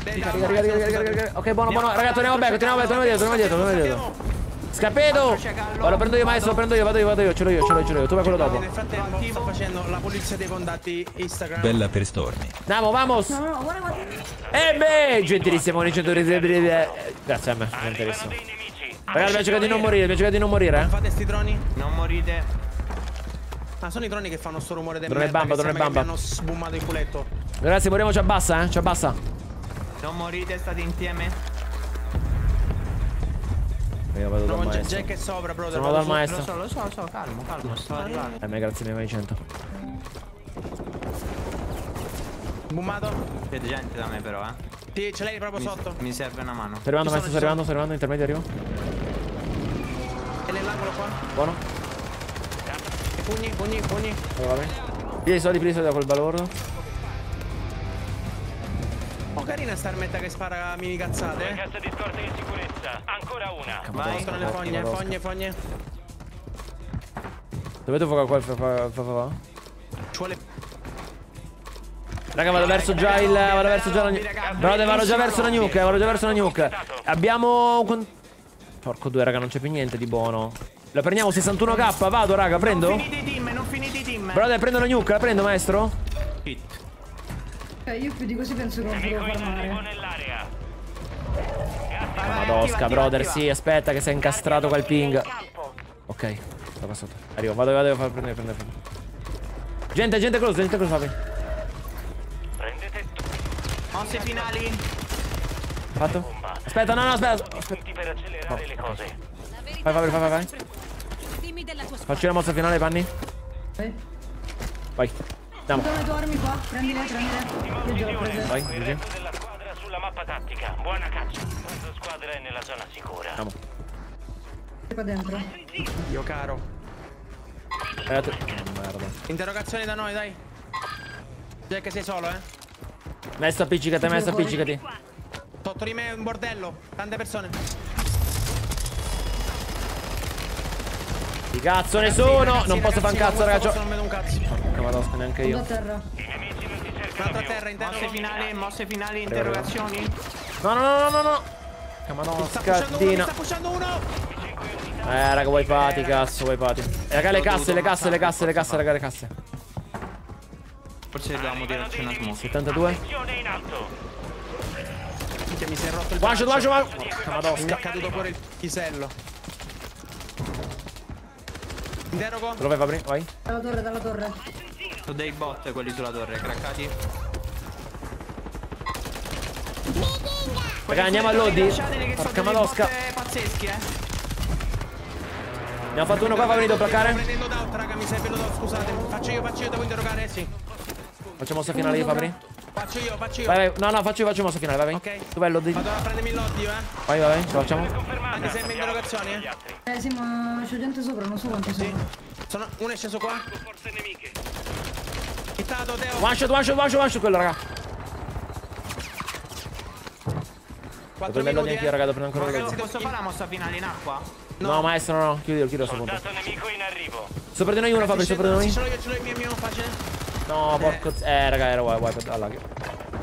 Dead Riga, riga, riga, riga, riga, riga. Ok, buono, buono. Raga, torniamo back, torniamo back, torniamo dietro, torniamo dietro, torniamo dietro. Scappeto! Guarda, lo prendo io, maestro, lo prendo io, vado io, vado io, ce l'ho io, ce l'ho io, ce l'ho io. Tu vai quello dopo. Nel frattempo sto facendo la polizia dei contatti Instagram. Bella per Stormy. Andiamo, vamos! No, no, guarda, guarda. Eh beh, gentilissimo, con i 100 Grazie a me, gentilissimo. Dei nemici. Ragazzi, dobbiamo cercare di non morire, dobbiamo cercare di non morire, eh. Fate sti droni? Non morite. Ah, sono i droni che fanno sto rumore del Drone merda bamba, drone bamba. Mi hanno sbumato il culetto. Ragazzi, moriamo, ci abbassa, eh, ci abbassa. Non morite, state insieme. Io vado dal No, J- maestro. Jack è sopra, brother. Sono vado dal. Lo maestro. so, lo so, lo so, calmo, calmo, sto arrivando. Eh, me grazie mille, vai 100. Sbumato? C'è gente da me però, eh. Sì, ce l'hai proprio Mi, sotto. mi serve una mano. Sto arrivando, maestro, sto arrivando, sto arrivando, intermedio arrivo. È nell'angolo qua. Buono. E pugni, pugni, pugni. Allora, vai. Piglia i soldi, piglia i soldi da quel balordo. Oh, carina sta armetta che spara mini cazzate, eh. Cassa di scorta in sicurezza. Ancora una. Vai, sono le fogne, fogne, fogne. Dovete fuoco qua? Fa, fa, fa, fa. Ci vuole Raga, vado verso già il. Vado verso già la nuke. Brother, vado già verso la nuke. Vado già verso la nuke. Abbiamo. Porco due, raga, non c'è più niente di buono. La prendiamo 61k. Vado, raga, prendo. Non finite i team, non finite i team. Brother, prendo la nuke. La prendo, maestro? Ok, io più di così penso che non potevo farmare. nell'area. Madosca, brother. Sì, aspetta, che sei incastrato quel ping. Ok, sto passato. Arrivo, vado, vado, vado, prendere, prendere, prendere. Gente, gente close, gente close, Fabi. Prendete Mosse finali. Fatto? Aspetta, no, no, aspetta. punti per accelerare le cose. Vai, vai, vai, vai, vai. Facci la mossa finale, Panni. Vai. Andiamo. Le tue armi qua, prendile, prendile. Io già l'ho prese. Vai, Il resto della squadra sulla mappa tattica. Buona caccia. La squadra è nella zona sicura. Andiamo. Qua dentro. Io caro. Tu- oh, merda. Interrogazione da noi, dai. Jack sei solo, eh. Maestro appiccicati, maestro appiccicati. Sotto di me è un bordello. Tante persone. Cazzo ne sono! Non posso fare un cazzo, ragazzi. Non vedo un cazzo. Porca madosca, neanche io. Terra. Un'altra a terra, interno. Mosse finali, mosse finali, interrogazioni. No, no, no, no, no, no. Porca Sta madosca, pushando uno, mi Dina. sta pushando uno. Eh, raga, wipati, cazzo, wipati. Eh, Raga, le casse, le casse, le casse, le casse, raga, le casse. Forse dobbiamo tirarci una smoke. 72. Azione in alto. Minchia, mi si è rotto il braccio. one shot, one Porca Mi è caduto pure il pisello. Interrogo. Te lo fai, Fabri? Vai. Dalla torre, dalla torre. Sono dei bot quelli sulla torre, craccati. Raga, andiamo a Lodi. Lasciateli che sono Porca bot pazzeschi, eh. Ne ho fatto uno qua, Fabri, devo Sto placcare. prendendo d'altro, raga, mi serve l'odore, scusate. Faccio io, faccio io, devo interrogare, sì. Faccio mossa finale io, Fabri. Faccio io, faccio io. Vai, vai. No, no, faccio io, faccio mossa finale, vai, vai. Ok. Dov'è l'Odi? Vado a prendermi l'odio, eh. Vai, vai, vai, ce la facciamo. Anche se mi interrogazioni, eh. Eh sì, ma c'è gente sopra, non so quanti sono. Sono... Uno è sceso qua. Forze nemiche. Hittato, Teo. One shot, one shot, one shot, one shot, quello, raga. Devo 4 prendere l'Odi minuti, anch'io, eh. raga, devo prendere ancora Ragazzi. Posso fare la mossa finale in acqua? No, maestro, no, no. Chiudilo, chiudilo a questo punto. Soldato nemico in arrivo. Sopra di noi uno, Fabri, sopra di Sì, noi. ce l'ho io, ce l'ho io, mio, mio, facile. No, porco. z- Eh, raga, era wipe. Alla, che-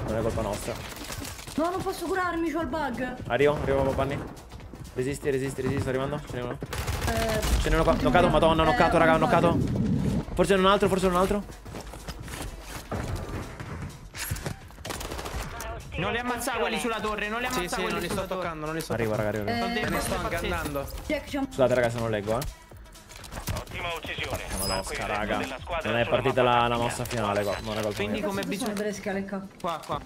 non è colpa nostra. No, non posso curarmi, c'ho il bug. Arrivo, arrivo, Panni. Resisti, resisti, resisti, sto arrivando. Ce n'è uno. Eh, Ce n'è uno qua. Noccato, madonna, noccato, Eh, raga, noccato. Forse non un altro, forse non un altro. Non li ammazza quelli sulla torre, non li Sì, ammazza sì, non quelli li sto sulla torre. toccando, non li sto Arrivo, raga, arrivo. eh, Me ne sto andando. Scusate, raga, se non leggo, eh. Ottima uccisione. Madosca, raga. Non è partita la, la mossa finale, qua. Non è colpa Quindi mia. come bisogna... delle scale qua. Qua, qua.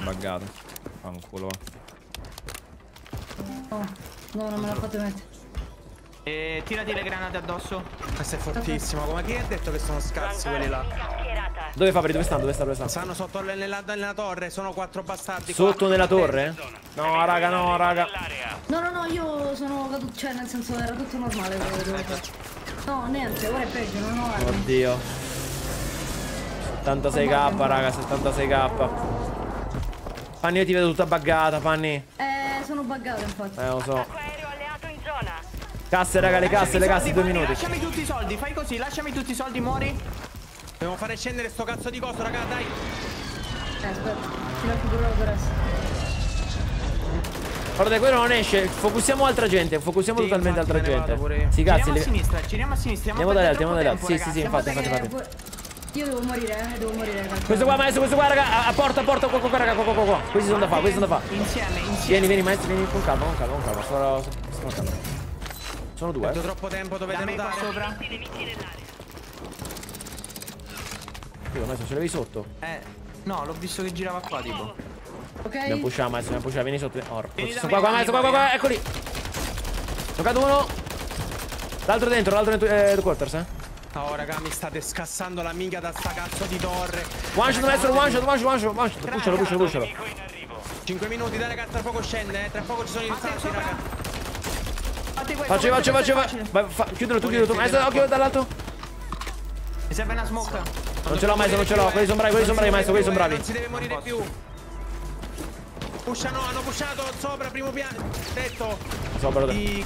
Buggato. Fanculo, va. No, no, non me l'ha fatto mettere. E tirati le granate addosso. Questo è fortissimo. Come chi ha detto che sono scazzi quelli là? Dove Fabri? Dove stanno? Dove sta? Dove sta? Stanno sotto nella, nella torre, sono quattro bastardi. qua. Sotto nella torre? No, raga, no, raga. No, no, no, io sono caduto, cioè nel senso era tutto normale. No, niente, ora è peggio, non ho armi. Oddio. 76k, raga, 76k. Panni, io ti vedo tutta buggata, Panni. Eh, sono buggato infatti. Eh, lo so. Casse, raga, le casse, le casse, due minuti. Lasciami tutti i soldi, fai così, lasciami tutti i soldi, muori. Dobbiamo fare scendere sto cazzo di coso, raga, dai. Eh, aspetta. Guarda, quello non esce. Focussiamo altra gente. Focussiamo Sì, totalmente infatti, altra gente. pure. Sì, cazzi. Giriamo a le- sinistra, giriamo a sinistra. Andiamo dagli altri, andiamo dagli altri. Sì, sì, sì, infatti, infatti, infatti. Io devo morire, eh, devo morire. calcolate. Questo qua, maestro, questo qua, raga. A, a porta, a porta, qua, qua, qua, raga, qua, qua, qua, qua. Questi sono da fa, questi sono da fa. Insieme, insieme. Vieni, vieni, maestro, vieni con calma, con calma, con calma. Sto marcando. Sono due, eh. troppo tempo, dovete Da me qua notare. Io, maestro, ce l'avevi sotto. Eh, no, l'ho visto che girava qua, tipo. Ok? Dobbiamo pushare, maestro, dobbiamo pushare. Vieni sotto. Orco. Vieni me, qua, qua, maestro, qua, qua, qua. Eccoli. Toccato uno. L'altro dentro, l'altro dentro. Eh, due quarters, eh. Oh, raga, mi state scassando la minchia da sta cazzo di torre. One shot, maestro, one shot, one shot, one shot, one shot. Nemico in arrivo. 5 minuti, dai, raga, tra poco scende, eh. Tra poco ci sono i risalti, raga. Faccio, faccio, faccio. chiudilo tu, chiudilo tu. Maestro, occhio dall'alto. Mi serve una smoke. Non ce l'ho, maestro, non ce l'ho. Quelli sono bravi, quelli sono bravi, maestro, quelli sono bravi. Non si deve morire più. Pushano, hanno pushato sopra, primo piano. Tetto. Sopra di.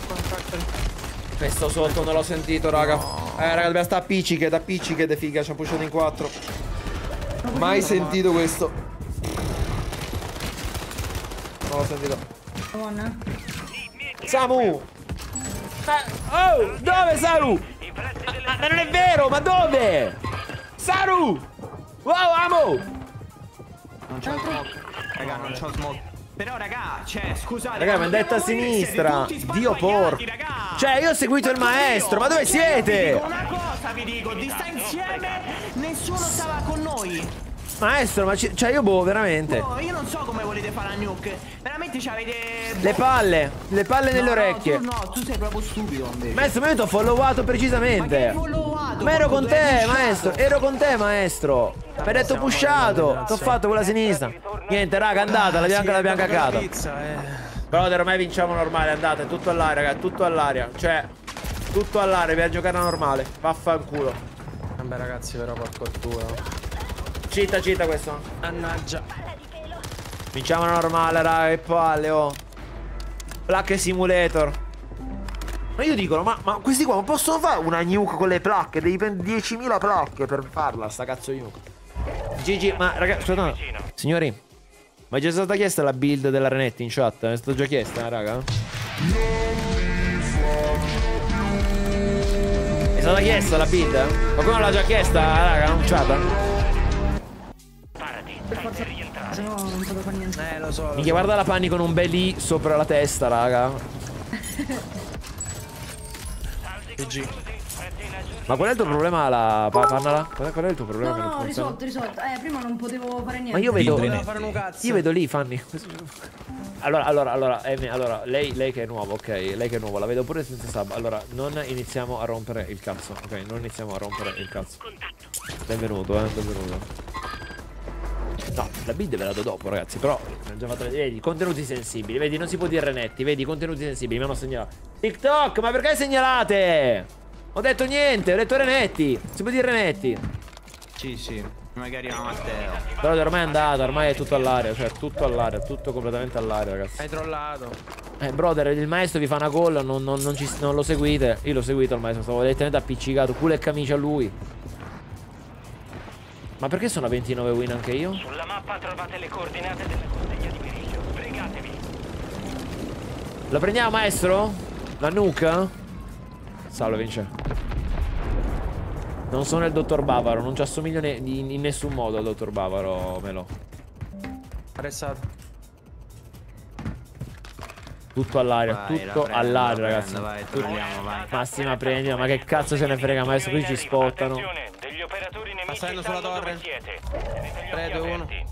Questo sotto non l'ho sentito, raga. Eh, raga, dobbiamo stare a picciche, da picciche, de figa. Ci ha pushato in quattro. Mai sentito questo. Non l'ho sentito. Buona. Samu! Ma, oh, dove Saru? Ma, ma non è vero, ma dove? Saru! Wow, amo! Non c'ho smoke. Raga, non c'ho smoke. Però raga, cioè, scusate. Raga, mi detta a sinistra. Dio por. Cioè, io ho seguito il maestro, ma dove Cioè, vi siete? dico una cosa, vi dico, di sta insieme, nessuno stava con noi. Maestro, ma ci- cioè io boh, veramente. Oh, io non so come volete fare la nuke. Veramente ci avete. Le palle, le palle nelle No, no, orecchie. tu no, tu sei proprio stupido invece. Maestro, ma io ti ho followato precisamente. Ma ero con te, maestro. Ero con te, maestro. Mi hai detto pushato. Ti ho fatto quella sinistra. Niente, raga, andata. La bianca l'abbiamo cacata. Brother, ormai vinciamo normale. Andate, è tutto all'aria, raga. Tutto all'aria. Cioè, tutto all'aria. Dobbiamo giocare normale. Vaffanculo. Vabbè, ragazzi, però porco tuo. Cita, cita questo. Mannaggia. Vinciamo normale, raga. Che palle, oh. Placche simulator. Ma io dico, ma, ma questi qua non possono fare una nuke con le placche? Devi prendere 10.000 placche per farla, sta cazzo di nuke. GG, ma ragazzi, aspetta. Signori, ma è già stata chiesta la build della Renetti in chat? È stata già chiesta, eh, raga? È stata chiesta la build? Qualcuno l'ha già chiesta, raga? Non chat? Per forza. Se no non potevo fare niente. Eh, lo so. Minchia, guarda la panni con un bel I sopra la testa, raga. GG. Ma qual è il tuo problema, la pa- pannala? Qual è, qual è il tuo problema? No, no, risolto, risolto. Eh, prima non potevo fare niente. Ma io vedo. Voleva fare un cazzo. Io vedo lì, Fanny. Allora, allora, allora, Amy, allora, lei, lei che è nuovo, ok, lei che è nuovo, la vedo pure senza sub. Allora, non iniziamo a rompere il cazzo, ok? Non iniziamo a rompere il cazzo. Benvenuto, eh, benvenuto. No, la build ve la do dopo, ragazzi. Però, già fatto vedere. Vedi, contenuti sensibili. Vedi, non si può dire netti. Vedi, contenuti sensibili. Mi hanno segnalato. TikTok, ma perché segnalate? Ho detto niente, ho detto Renetti. Si può dire Renetti. Sì, sì. Magari a Matteo. Però ormai è andato, ormai è tutto all'aria. Cioè, tutto all'aria, tutto completamente all'aria, ragazzi. Hai trollato. Eh, brother, il maestro vi fa una call, non, non- non ci- non lo seguite. Io l'ho seguito il maestro, stavo direttamente appiccicato, culo e camicia a lui. Ma perché sono a 29 win anche io? Sulla mappa trovate le coordinate della consegna di Periglio. Sbrigatevi. Lo prendiamo, maestro? La nuca? Salve, vince. Non sono il dottor Bavaro, non ci assomiglio ne- in, in nessun modo al dottor Bavaro, Melo. Arrestato. Tutto all'aria, la tutto all'aria, la ragazzi. prendo, vai, torniamo, vai. Massima prendila, ma che cazzo se ne frega, maestro? Qui ci spottano. Operatori nemici Passando sulla torre. dove siete. Tenete gli 3, occhi 2, 1. aperti.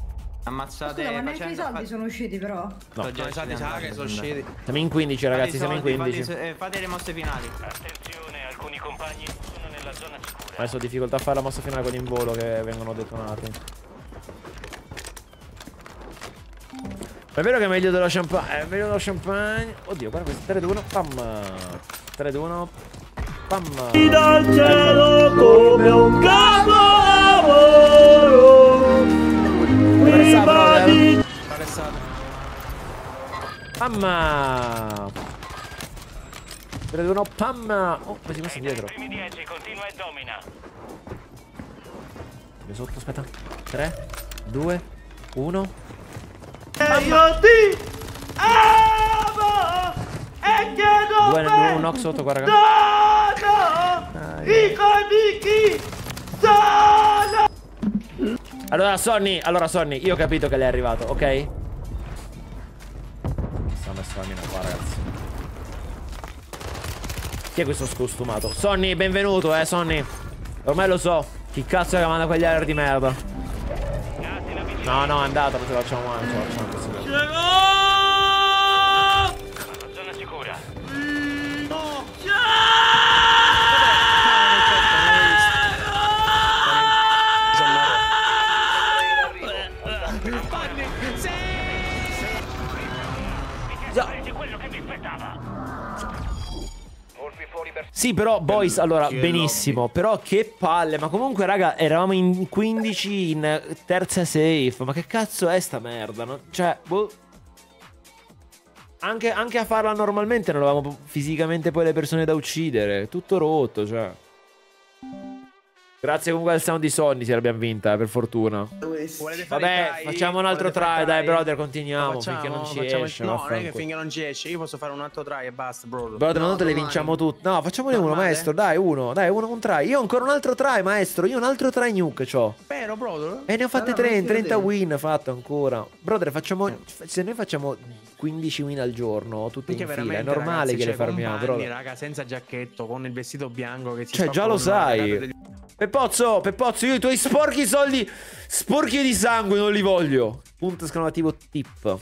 Ammazzate Scusa, ma neanche i soldi sono usciti però. No. Sto già No, i soldi sa andando, che sono usciti. Siamo in 15, ragazzi, siamo in soldi, 15. Fate, eh, fate le mosse finali. Attenzione, alcuni compagni sono nella zona sicura. Adesso ho difficoltà a fare la mossa finale con in volo che vengono detonati. Ma è vero che è meglio dello champagne. È meglio dello champagne. Oddio, guarda questo 3 2 1 Pam. 3 2 1 Pam. dal cielo come un capolavoro. Prima di Arrestato. Pam. 3 2 1 Pam. Oh, ma si messo dietro. Primi 10, continua e domina. Io sotto, aspetta. 3 2 1 io ti amo e 2 1 knock sotto, guarda raga. perdono. I comici sono Allora, Sonny, allora Sonny, io ho capito che lei è arrivato, ok? Sta messo la mina qua, ragazzi. Chi è questo scostumato? Sonny, benvenuto, eh, Sonny. Ormai lo so. Chi cazzo è che manda quegli aerei di merda? No, no, è andato, non ce la facciamo mai, non ce la facciamo possibile. Sì, però, boys, allora, benissimo. Però che palle. Ma comunque, raga, eravamo in 15 in terza safe. Ma che cazzo è sta merda? no? Cioè, boh. Anche, anche a farla normalmente non avevamo fisicamente poi le persone da uccidere. Tutto rotto, cioè. Grazie comunque al sound di Sonny se l'abbiamo vinta, per fortuna. Vabbè, try? facciamo un altro try, i dai, try? brother, continuiamo facciamo? finché non ci Facciamo- esce. No, non è che vaffanculo. finché non ci esce. Io posso fare un altro try e basta, bro. Brother, no, te le vinciamo tutte. No, facciamone uno, maestro. Dai, uno. Dai, uno un try. Io ho ancora un altro try, maestro. Io un altro try nuke c'ho. Vero, bro? E ne ho fatte 30, 30 win fatto ancora. Brother, facciamo. Se noi facciamo 15 win al giorno, tutti Perché in fila, è normale ragazzi, che le cioè, con farmiamo, brother. raga, senza giacchetto, con il vestito bianco che si Cioè, già lo sai. Peppozzo, Peppozzo, io i tuoi sporchi soldi, sporchi di sangue, non li voglio. Punto esclamativo tip.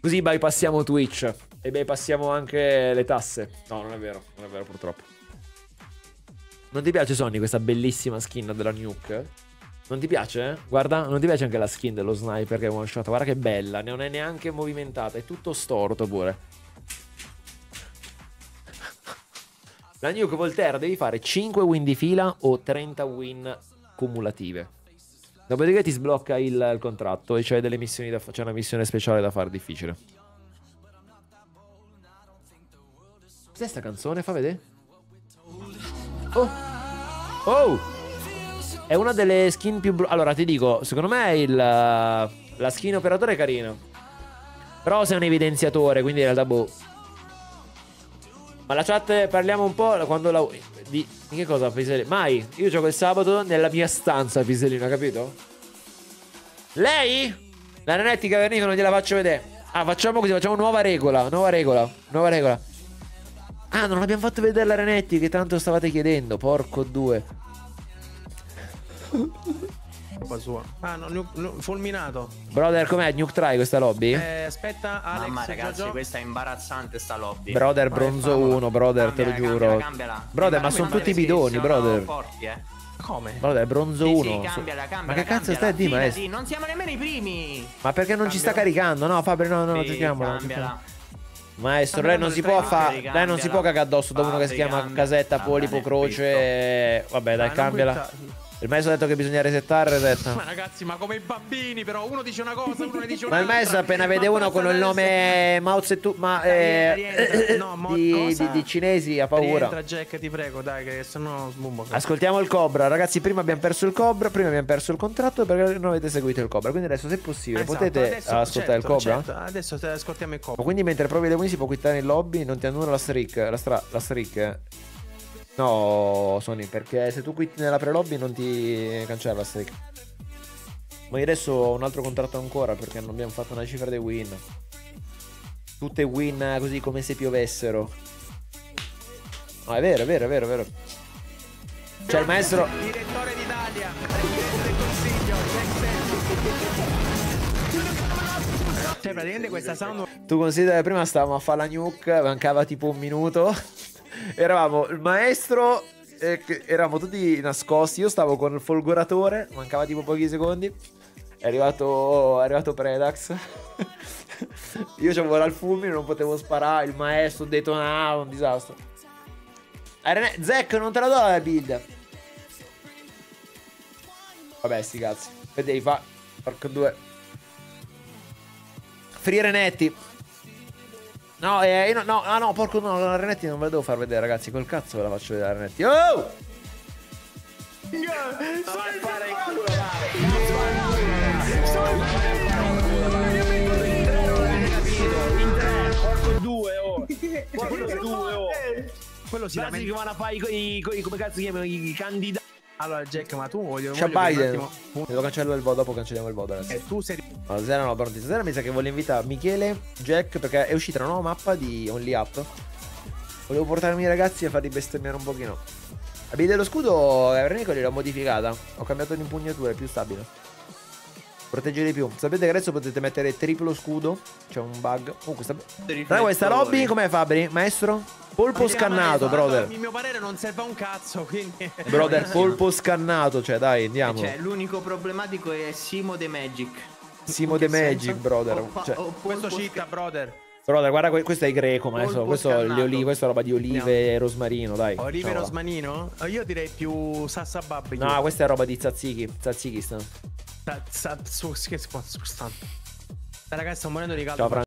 Così bypassiamo Twitch. E bypassiamo anche le tasse. No, non è vero, non è vero purtroppo. Non ti piace Sonny questa bellissima skin della Nuke? Non ti piace? Guarda, non ti piace anche la skin dello sniper che è one shot? Guarda che bella, non è neanche movimentata, è tutto storto pure. La Nuke Voltaire devi fare 5 win di fila o 30 win cumulative. Dopodiché ti sblocca il, il contratto e c'è delle missioni da c'è una missione speciale da fare difficile. Cos'è sta canzone? Fa vedere. Oh! Oh! È una delle skin più bru- Allora ti dico, secondo me il, la skin operatore è carina. Però sei un evidenziatore, quindi in realtà boh. Ma la chat parliamo un po' quando la. Di, di che cosa, Piselino? Mai. Io gioco il sabato nella mia stanza, Piselino, capito? Lei? La Nanetti Cavernico non gliela faccio vedere. Ah, facciamo così, facciamo nuova regola. Nuova regola. Nuova regola. Ah, non abbiamo fatto vedere la Renetti che tanto stavate chiedendo. Porco due. Colpa sua. Ah, no, nu- nu- fulminato. Brother, com'è? Nuke try questa lobby? Eh, aspetta, Alex. Mamma ragazzi, Giorgio. questa è imbarazzante sta lobby. Brother, bronzo famola. 1, brother, te lo Cambiala, giuro. cambiala, cambiala. Brother, ma Cambiala, sono tutti sì, bidoni, brother. forti, eh. Come? Brother, bronzo Sì, 1. sì, cambiala, cambiala, Ma che cazzo cambiala, stai a dire, maestro? Non siamo nemmeno i primi. Ma perché non ci sta caricando? No, Fabri, no, no, Sì, giochiamolo. cambiala. Maestro, lei non si può fare. Lei non si può cagare addosso da uno che si chiama casetta, polipo, croce. Vabbè, dai, non cambiala. Il maestro ha detto che bisogna resettare, resetta. Ma ragazzi, ma come i bambini, però. Uno dice una cosa, uno ne dice Ma un'altra. il maestro appena vede Ma uno con il nome Mao Zedong, ma eh, rientra. No, di, di- di cinesi ha paura. Rientra Jack, ti prego, dai, che sennò sbumbo. Ascoltiamo il Cobra, ragazzi. Prima abbiamo perso il Cobra, prima abbiamo perso il contratto perché non avete seguito il Cobra. Quindi adesso, se possibile, Esatto, potete adesso- ascoltare certo, il Cobra. certo, adesso ascoltiamo il Ma Cobra. quindi mentre provi le win si può quittare in lobby, non ti annulla la streak, la, stra- la streak. No, Sony, perché se tu quitti nella pre-lobby non ti cancella la streak. Ma io adesso ho un altro contratto ancora perché non abbiamo fatto una cifra dei win. Tutte win così come se piovessero. No, è vero, è vero, è vero, è vero. C'è il maestro. Direttore d'Italia, presidente del consiglio. Cioè, praticamente questa sound. Tu considera che prima stavamo a fare la nuke, mancava tipo un minuto. Eravamo il maestro, eh, eravamo tutti nascosti. Io stavo con il folgoratore, mancava tipo pochi secondi. È arrivato, è arrivato Predax. Io c'avevo il fulmine, non potevo sparare. Il maestro detonava, un disastro. René, Zack, non te la do la build. Vabbè, sti cazzi. Vedevi fa. Porco due. Free Renetti. No, eh, io no, no, ah no, porco no, la Renetti non ve la devo far vedere, ragazzi. Col cazzo ve la faccio vedere la Renetti. Oh! Porco due, oh. Porco due, oh. Quello si lamenta. vanno a fare i, i- i- come cazzo si chiamano i candidati. Allora, Jack, ma tu voglio. C'è voglio Biden. attimo- Devo cancellare il voto, dopo cancelliamo il voto adesso. E tu sei. Allora, Zera no, pronti. Zera mi sa che vuole invitare Michele, Jack, perché è uscita una nuova mappa di Only Up. Volevo portarmi i ragazzi a farli bestemmiare un pochino. La build dello scudo, eh, René, l'ho modificata. Ho cambiato l'impugnatura, è più stabile. Protegge di più. Sapete che adesso potete mettere triplo scudo. C'è un bug. Oh, questa. Raga, questa lobby com'è Fabri? Maestro? Polpo scannato, brother. A mio parere non serve a un cazzo, quindi. Brother, polpo scannato. Cioè, dai, andiamo. Cioè, l'unico problematico è Simo The Magic. Simo the Magic, brother. Oppa- Cioè, o- Questo cheat, brother. brother, guarda, que- questo è il greco, maestro. Polpo Questo, è le scannato. oli- questa è roba di olive e rosmarino, dai. Olive Ciao, va. Rosmanino? Oh, Io direi più Sassa Barbecue. No, questa è roba di tzatziki. Tzatzikistan. Sta- Ragazzi, sto morendo di caldo. Ciao Fran.